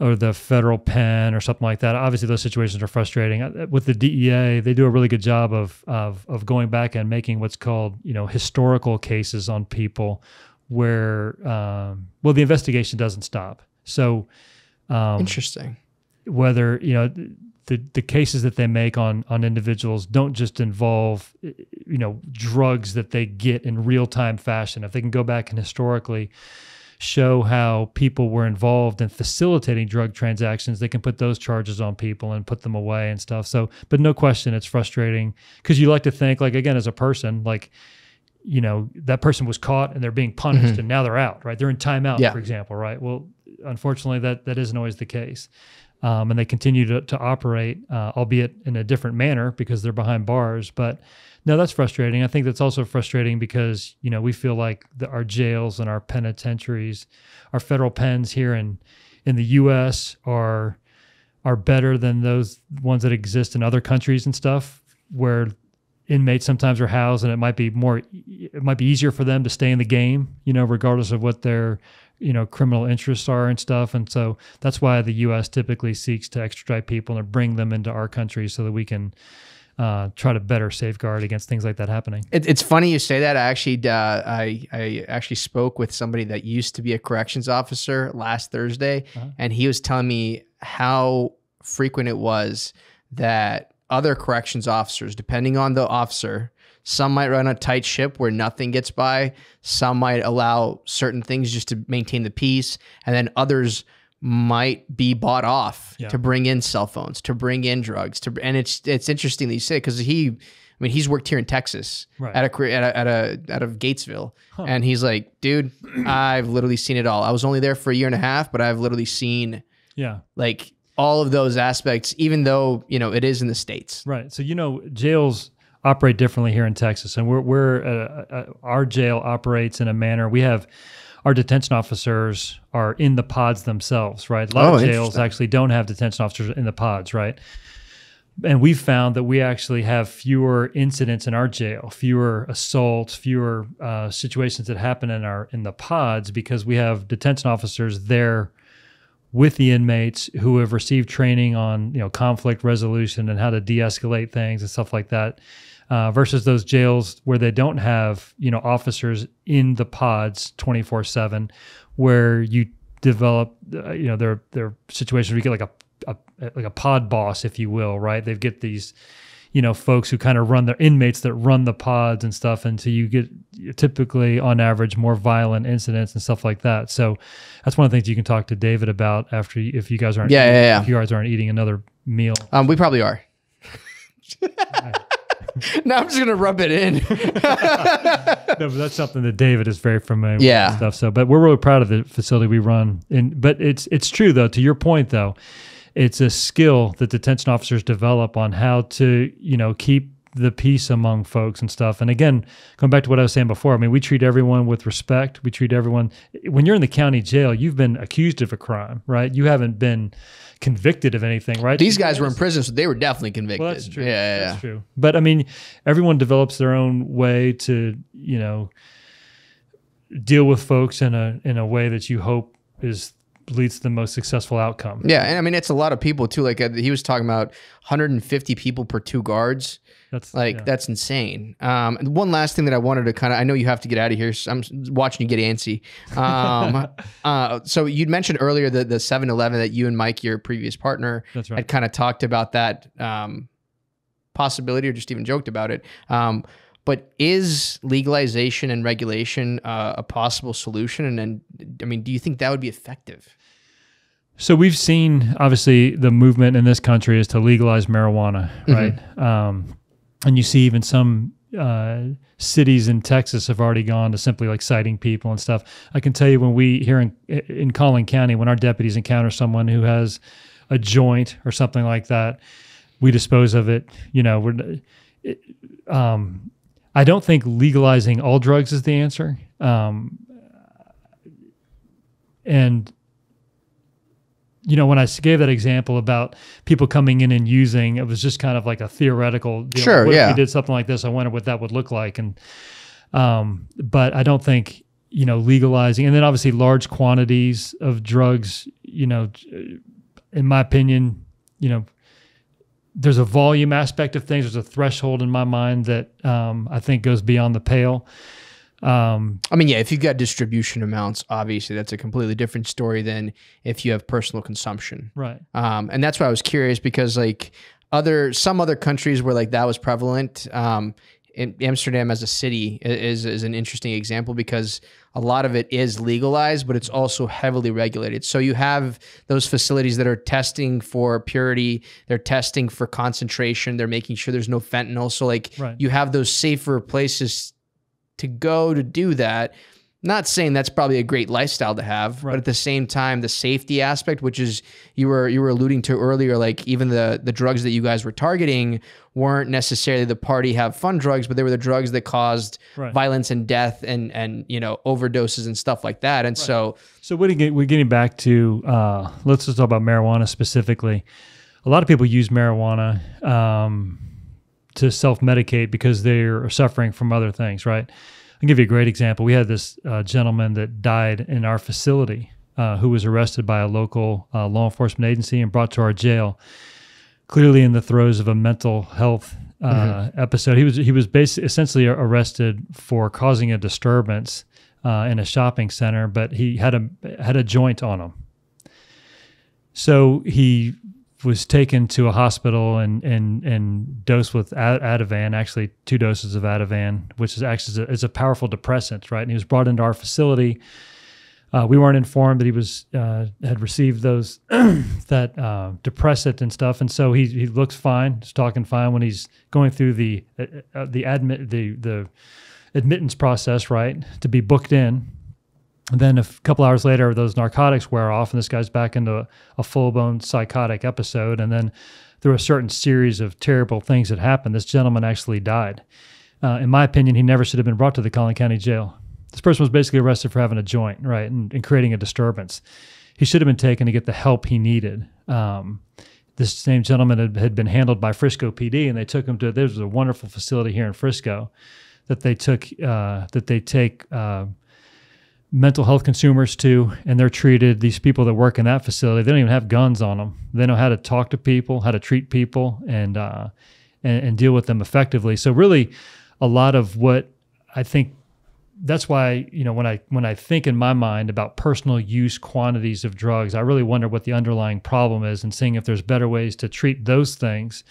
or the federal pen or something like that. Obviously, those situations are frustrating. Uh, With the DEA, they do a really good job of of of going back and making what's called you know historical cases on people where um, well the investigation doesn't stop. So um, interesting. whether you know the the cases that they make on on individuals don't just involve you know drugs that they get in real time fashion if they can go back and historically show how people were involved in facilitating drug transactions. They can put those charges on people and put them away and stuff. So but no question it's frustrating. Because you like to think like again as a person like you know that person was caught and they're being punished Mhm. and now they're out right? They're in timeout Yeah. for example right? Well unfortunately that that isn't always the case. Um, and they continue to, to operate uh, albeit in a different manner because they're behind bars. But no that's frustrating. I think that's also frustrating because you know we feel like the, our jails and our penitentiaries our federal pens here in in the us are are better than those ones that exist in other countries and stuff where inmates sometimes are housed and it might be more it might be easier for them to stay in the game you know regardless of what their you know criminal interests are and stuff. And so that's why the US typically seeks to extradite people and bring them into our country so that we can uh, try to better safeguard against things like that happening It, it's funny you say that. I actually, uh, I, I actually spoke with somebody that used to be a corrections officer last Thursday, Uh-huh. and he was telling me how frequent it was that other corrections officers, depending on the officer, some might run a tight ship where nothing gets by. Some might allow certain things just to maintain the peace, and then others might be bought off Yeah. to bring in cell phones, to bring in drugs, to and it's it's interesting that you say because he, I mean, he's worked here in Texas Right. at a at a, at a out of Gatesville, Huh. and he's like, dude, I've literally seen it all. I was only there for a year and a half, but I've literally seen yeah like all of those aspects, even though you know it is in the states. Right. So you know, jails operate differently here in Texas, and we're we're uh, uh, our jail operates in a manner we have. Our detention officers are in the pods themselves, right? A lot Oh, of jails actually don't have detention officers in the pods, right? And we've found that we actually have fewer incidents in our jail, fewer assaults, fewer uh, situations that happen in our in the pods because we have detention officers there with the inmates who have received training on you know conflict resolution and how to de-escalate things and stuff like that uh, versus those jails where they don't have you know officers in the pods 24 7 where you develop uh, you know there are situations where you get like a a like a pod boss, if you will, right? They get these you know folks who kind of run their inmates that run the pods and stuff and so you get typically on average more violent incidents and stuff like that so that's one of the things you can talk to david about after you, if you guys aren't Yeah, yeah, yeah. if you guys aren't eating another meal Um, we probably are. no, I'm just gonna rub it in. no, that's something that David is very familiar with Yeah. and stuff. So, but we're really proud of the facility we run. And but it's it's true though. To your point though, it's a skill that detention officers develop on how to you know keep the peace among folks and stuff. And again, going back to what I was saying before, I mean, we treat everyone with respect. We treat everyone. When you're in the county jail, you've been accused of a crime, right? You haven't been convicted of anything, right? These guys were in prison, so they were definitely convicted. Well, that's true. Yeah, yeah, That's yeah. true. But I mean, everyone develops their own way to, you know, deal with folks in a in a way that you hope is leads to the most successful outcome. Yeah, and I mean it's a lot of people too. Like uh, he was talking about 150 people per two guards. That's Like yeah. that's insane. Um, and one last thing that I wanted to kind of, I know you have to get out of here. So I'm watching you get antsy. Um, uh, so you'd mentioned earlier the the 7-Eleven that you and Mike, your previous partner, That's right. had kind of talked about that um, possibility or just even joked about it. Um, but is legalization and regulation uh, a possible solution? And then, I mean, do you think that would be effective? So we've seen obviously the movement in this country is to legalize marijuana, right? Um, and you see even some uh, cities in Texas have already gone to simply like citing people and stuff. I can tell you when we here in in Collin County, when our deputies encounter someone who has a joint or something like that, we dispose of it. You know, we're. It, um, I don't think legalizing all drugs is the answer. Um, and you know, when I gave that example about people coming in and using, it was just kind of like a theoretical. Sure, what yeah. If we did something like this, I wonder what that would look like. And, um, but I don't think you know legalizing, and then obviously large quantities of drugs. You know, in my opinion, you know, there's a volume aspect of things. There's a threshold in my mind that um, I think goes beyond the pale. Um, I mean, yeah, if you've got distribution amounts, obviously that's a completely different story than if you have personal consumption. right. Um, and that's why I was curious because like other some other countries where like that was prevalent. Um, Amsterdam as a city is is an interesting example because a lot of it is legalized, but it's also heavily regulated. So you have those facilities that are testing for purity, they're testing for concentration, they're making sure there's no fentanyl. So like Right. you have those safer places to go to do that. Not saying that's probably a great lifestyle to have, Right. but at the same time, the safety aspect, which is you were you were alluding to earlier, like even the the drugs that you guys were targeting weren't necessarily the party have fun drugs, but they were the drugs that caused Right. violence and death and and you know overdoses and stuff like that. And so So we're getting, we're getting back to uh, let's just talk about marijuana specifically. A lot of people use marijuana um, to self medicate because they're suffering from other things, right? I'll give you a great example. We had this uh, gentleman that died in our facility uh, who was arrested by a local uh, law enforcement agency and brought to our jail, clearly in the throes of a mental health uh, episode. He was he was basically essentially arrested for causing a disturbance uh, in a shopping center, but he had a had a joint on him. So he was taken to a hospital and and and dosed with A- Ativan, actually two doses of Ativan, which is actually is a, powerful depressant, right? And he was brought into our facility. Uh, we weren't informed that he was uh, had received those that uh, depressant and stuff, and so he he looks fine, he's talking fine when he's going through the uh, uh, the admit the the admittance process, right, to be booked in. And then a couple hours later, those narcotics wear off, and this guy's back into a, a full blown psychotic episode. And then through a certain series of terrible things that happened, this gentleman actually died. Uh, in my opinion, he never should have been brought to the Collin County Jail. This person was basically arrested for having a joint, right, and, and creating a disturbance. He should have been taken to get the help he needed. Um, this same gentleman had, had been handled by Frisco PD, and they took him to. There's a wonderful facility here in Frisco that they took uh, that they take uh, mental health consumers to, and they're treated. These people that work in that facility, they don't even have guns on them. They know how to talk to people, how to treat people, and uh, and, and deal with them effectively. So really, a lot of what I think that's why you know when I when I think in my mind about personal use quantities of drugs, I really wonder what the underlying problem is and seeing if there's better ways to treat those things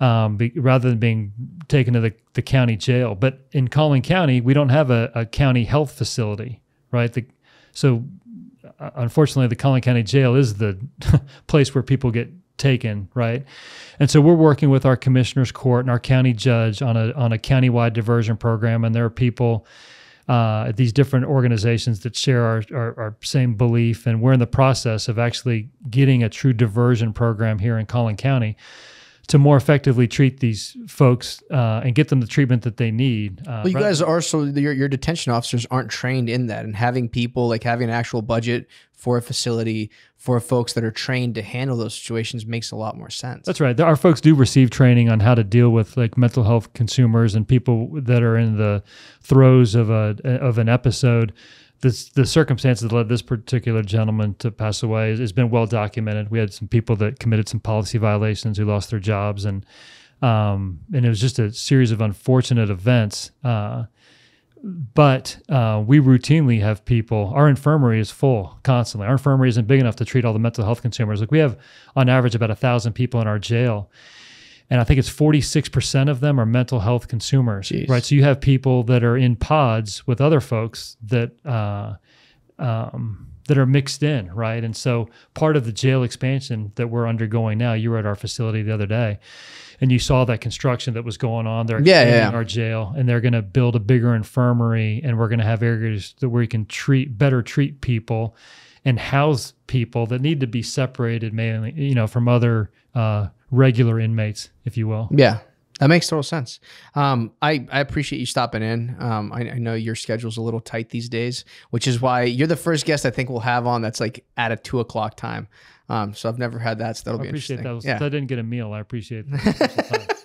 um, be, rather than being taken to the, the county jail. But in Collin County, we don't have a, a county health facility, right? The, so uh, unfortunately, the Collin County Jail is the place where people get taken, right? And so we're working with our commissioner's court and our county judge on a on a countywide diversion program, and there are people uh, at these different organizations that share our, our, our same belief, and we're in the process of actually getting a true diversion program here in Collin County to more effectively treat these folks uh, and get them the treatment that they need. Uh, well, you guys are so your, your detention officers aren't trained in that, and having people like having an actual budget for a facility for folks that are trained to handle those situations makes a lot more sense. That's right. Our folks do receive training on how to deal with like mental health consumers and people that are in the throes of a of an episode this, the circumstances that led this particular gentleman to pass away has been well documented. We had some people that committed some policy violations who lost their jobs, and um, and it was just a series of unfortunate events. Uh, but uh, we routinely have people. Our infirmary is full constantly. Our infirmary isn't big enough to treat all the mental health consumers. Like we have, on average, about a thousand people in our jail, and I think it's 46% of them are mental health consumers, Jeez. right? So you have people that are in pods with other folks that uh, um, that are mixed in, right? And so part of the jail expansion that we're undergoing now, you were at our facility the other day, and you saw that construction that was going on. They're yeah, yeah. our jail, and they're going to build a bigger infirmary, and we're going to have areas where we can treat better treat people and house people that need to be separated, mainly, you know, from other. Uh, regular inmates, if you will. Yeah. That makes total sense. Um, I, I appreciate you stopping in. Um, I, I, know your schedule's a little tight these days, which is why you're the first guest I think we'll have on that's like at a two o'clock time. Um, so I've never had that, so that'll I be appreciate interesting. That. Yeah. I didn't get a meal, I appreciate that.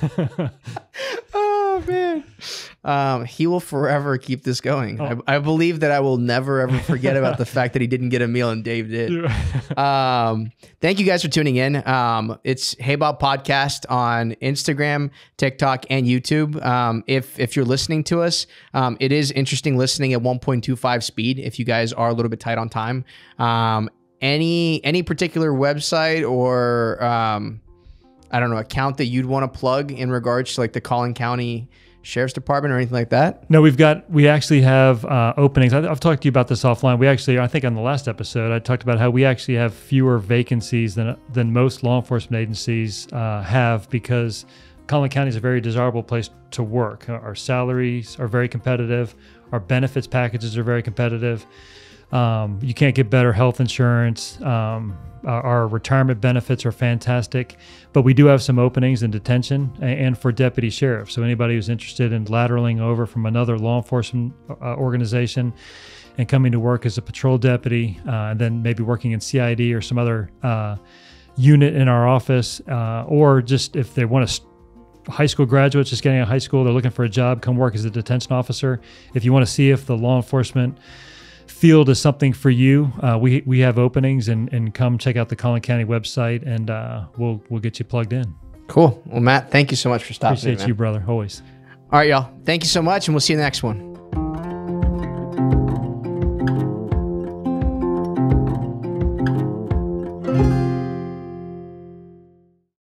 oh man, um, he will forever keep this going. Oh. I, I, believe that I will never ever forget about the fact that he didn't get a meal and Dave did. um, thank you guys for tuning in. Um, it's Hey Bob Podcast on Instagram, TikTok, and YouTube. Um, if if you're listening to us, um, it is interesting listening at 1.25 speed. If you guys are a little bit tight on time, um, any any particular website or um, I don't know, account that you'd want to plug in regards to like the Collin County Sheriff's Department or anything like that? No, we've got, we actually have uh, openings. I, have talked to you about this offline. We actually, I think on the last episode, I talked about how we actually have fewer vacancies than, than most law enforcement agencies uh, have because Collin County is a very desirable place to work. Our salaries are very competitive, our benefits packages are very competitive. Um, you can't get better health insurance. Um, our, our, retirement benefits are fantastic, but we do have some openings in detention and, for deputy sheriff. So anybody who's interested in lateraling over from another law enforcement uh, organization and coming to work as a patrol deputy, uh, and then maybe working in CID or some other uh, unit in our office, uh, or just if they want to high school graduates just getting out of high school, they're looking for a job, come work as a detention officer. If you want to see if the law enforcement field is something for you, uh, we we have openings and and come check out the Collin County website and uh, we'll we'll get you plugged in. Cool. Well, Matt, thank you so much for stopping. Appreciate in, you, brother. Always. All right, y'all. Thank you so much, and we'll see you in the next one.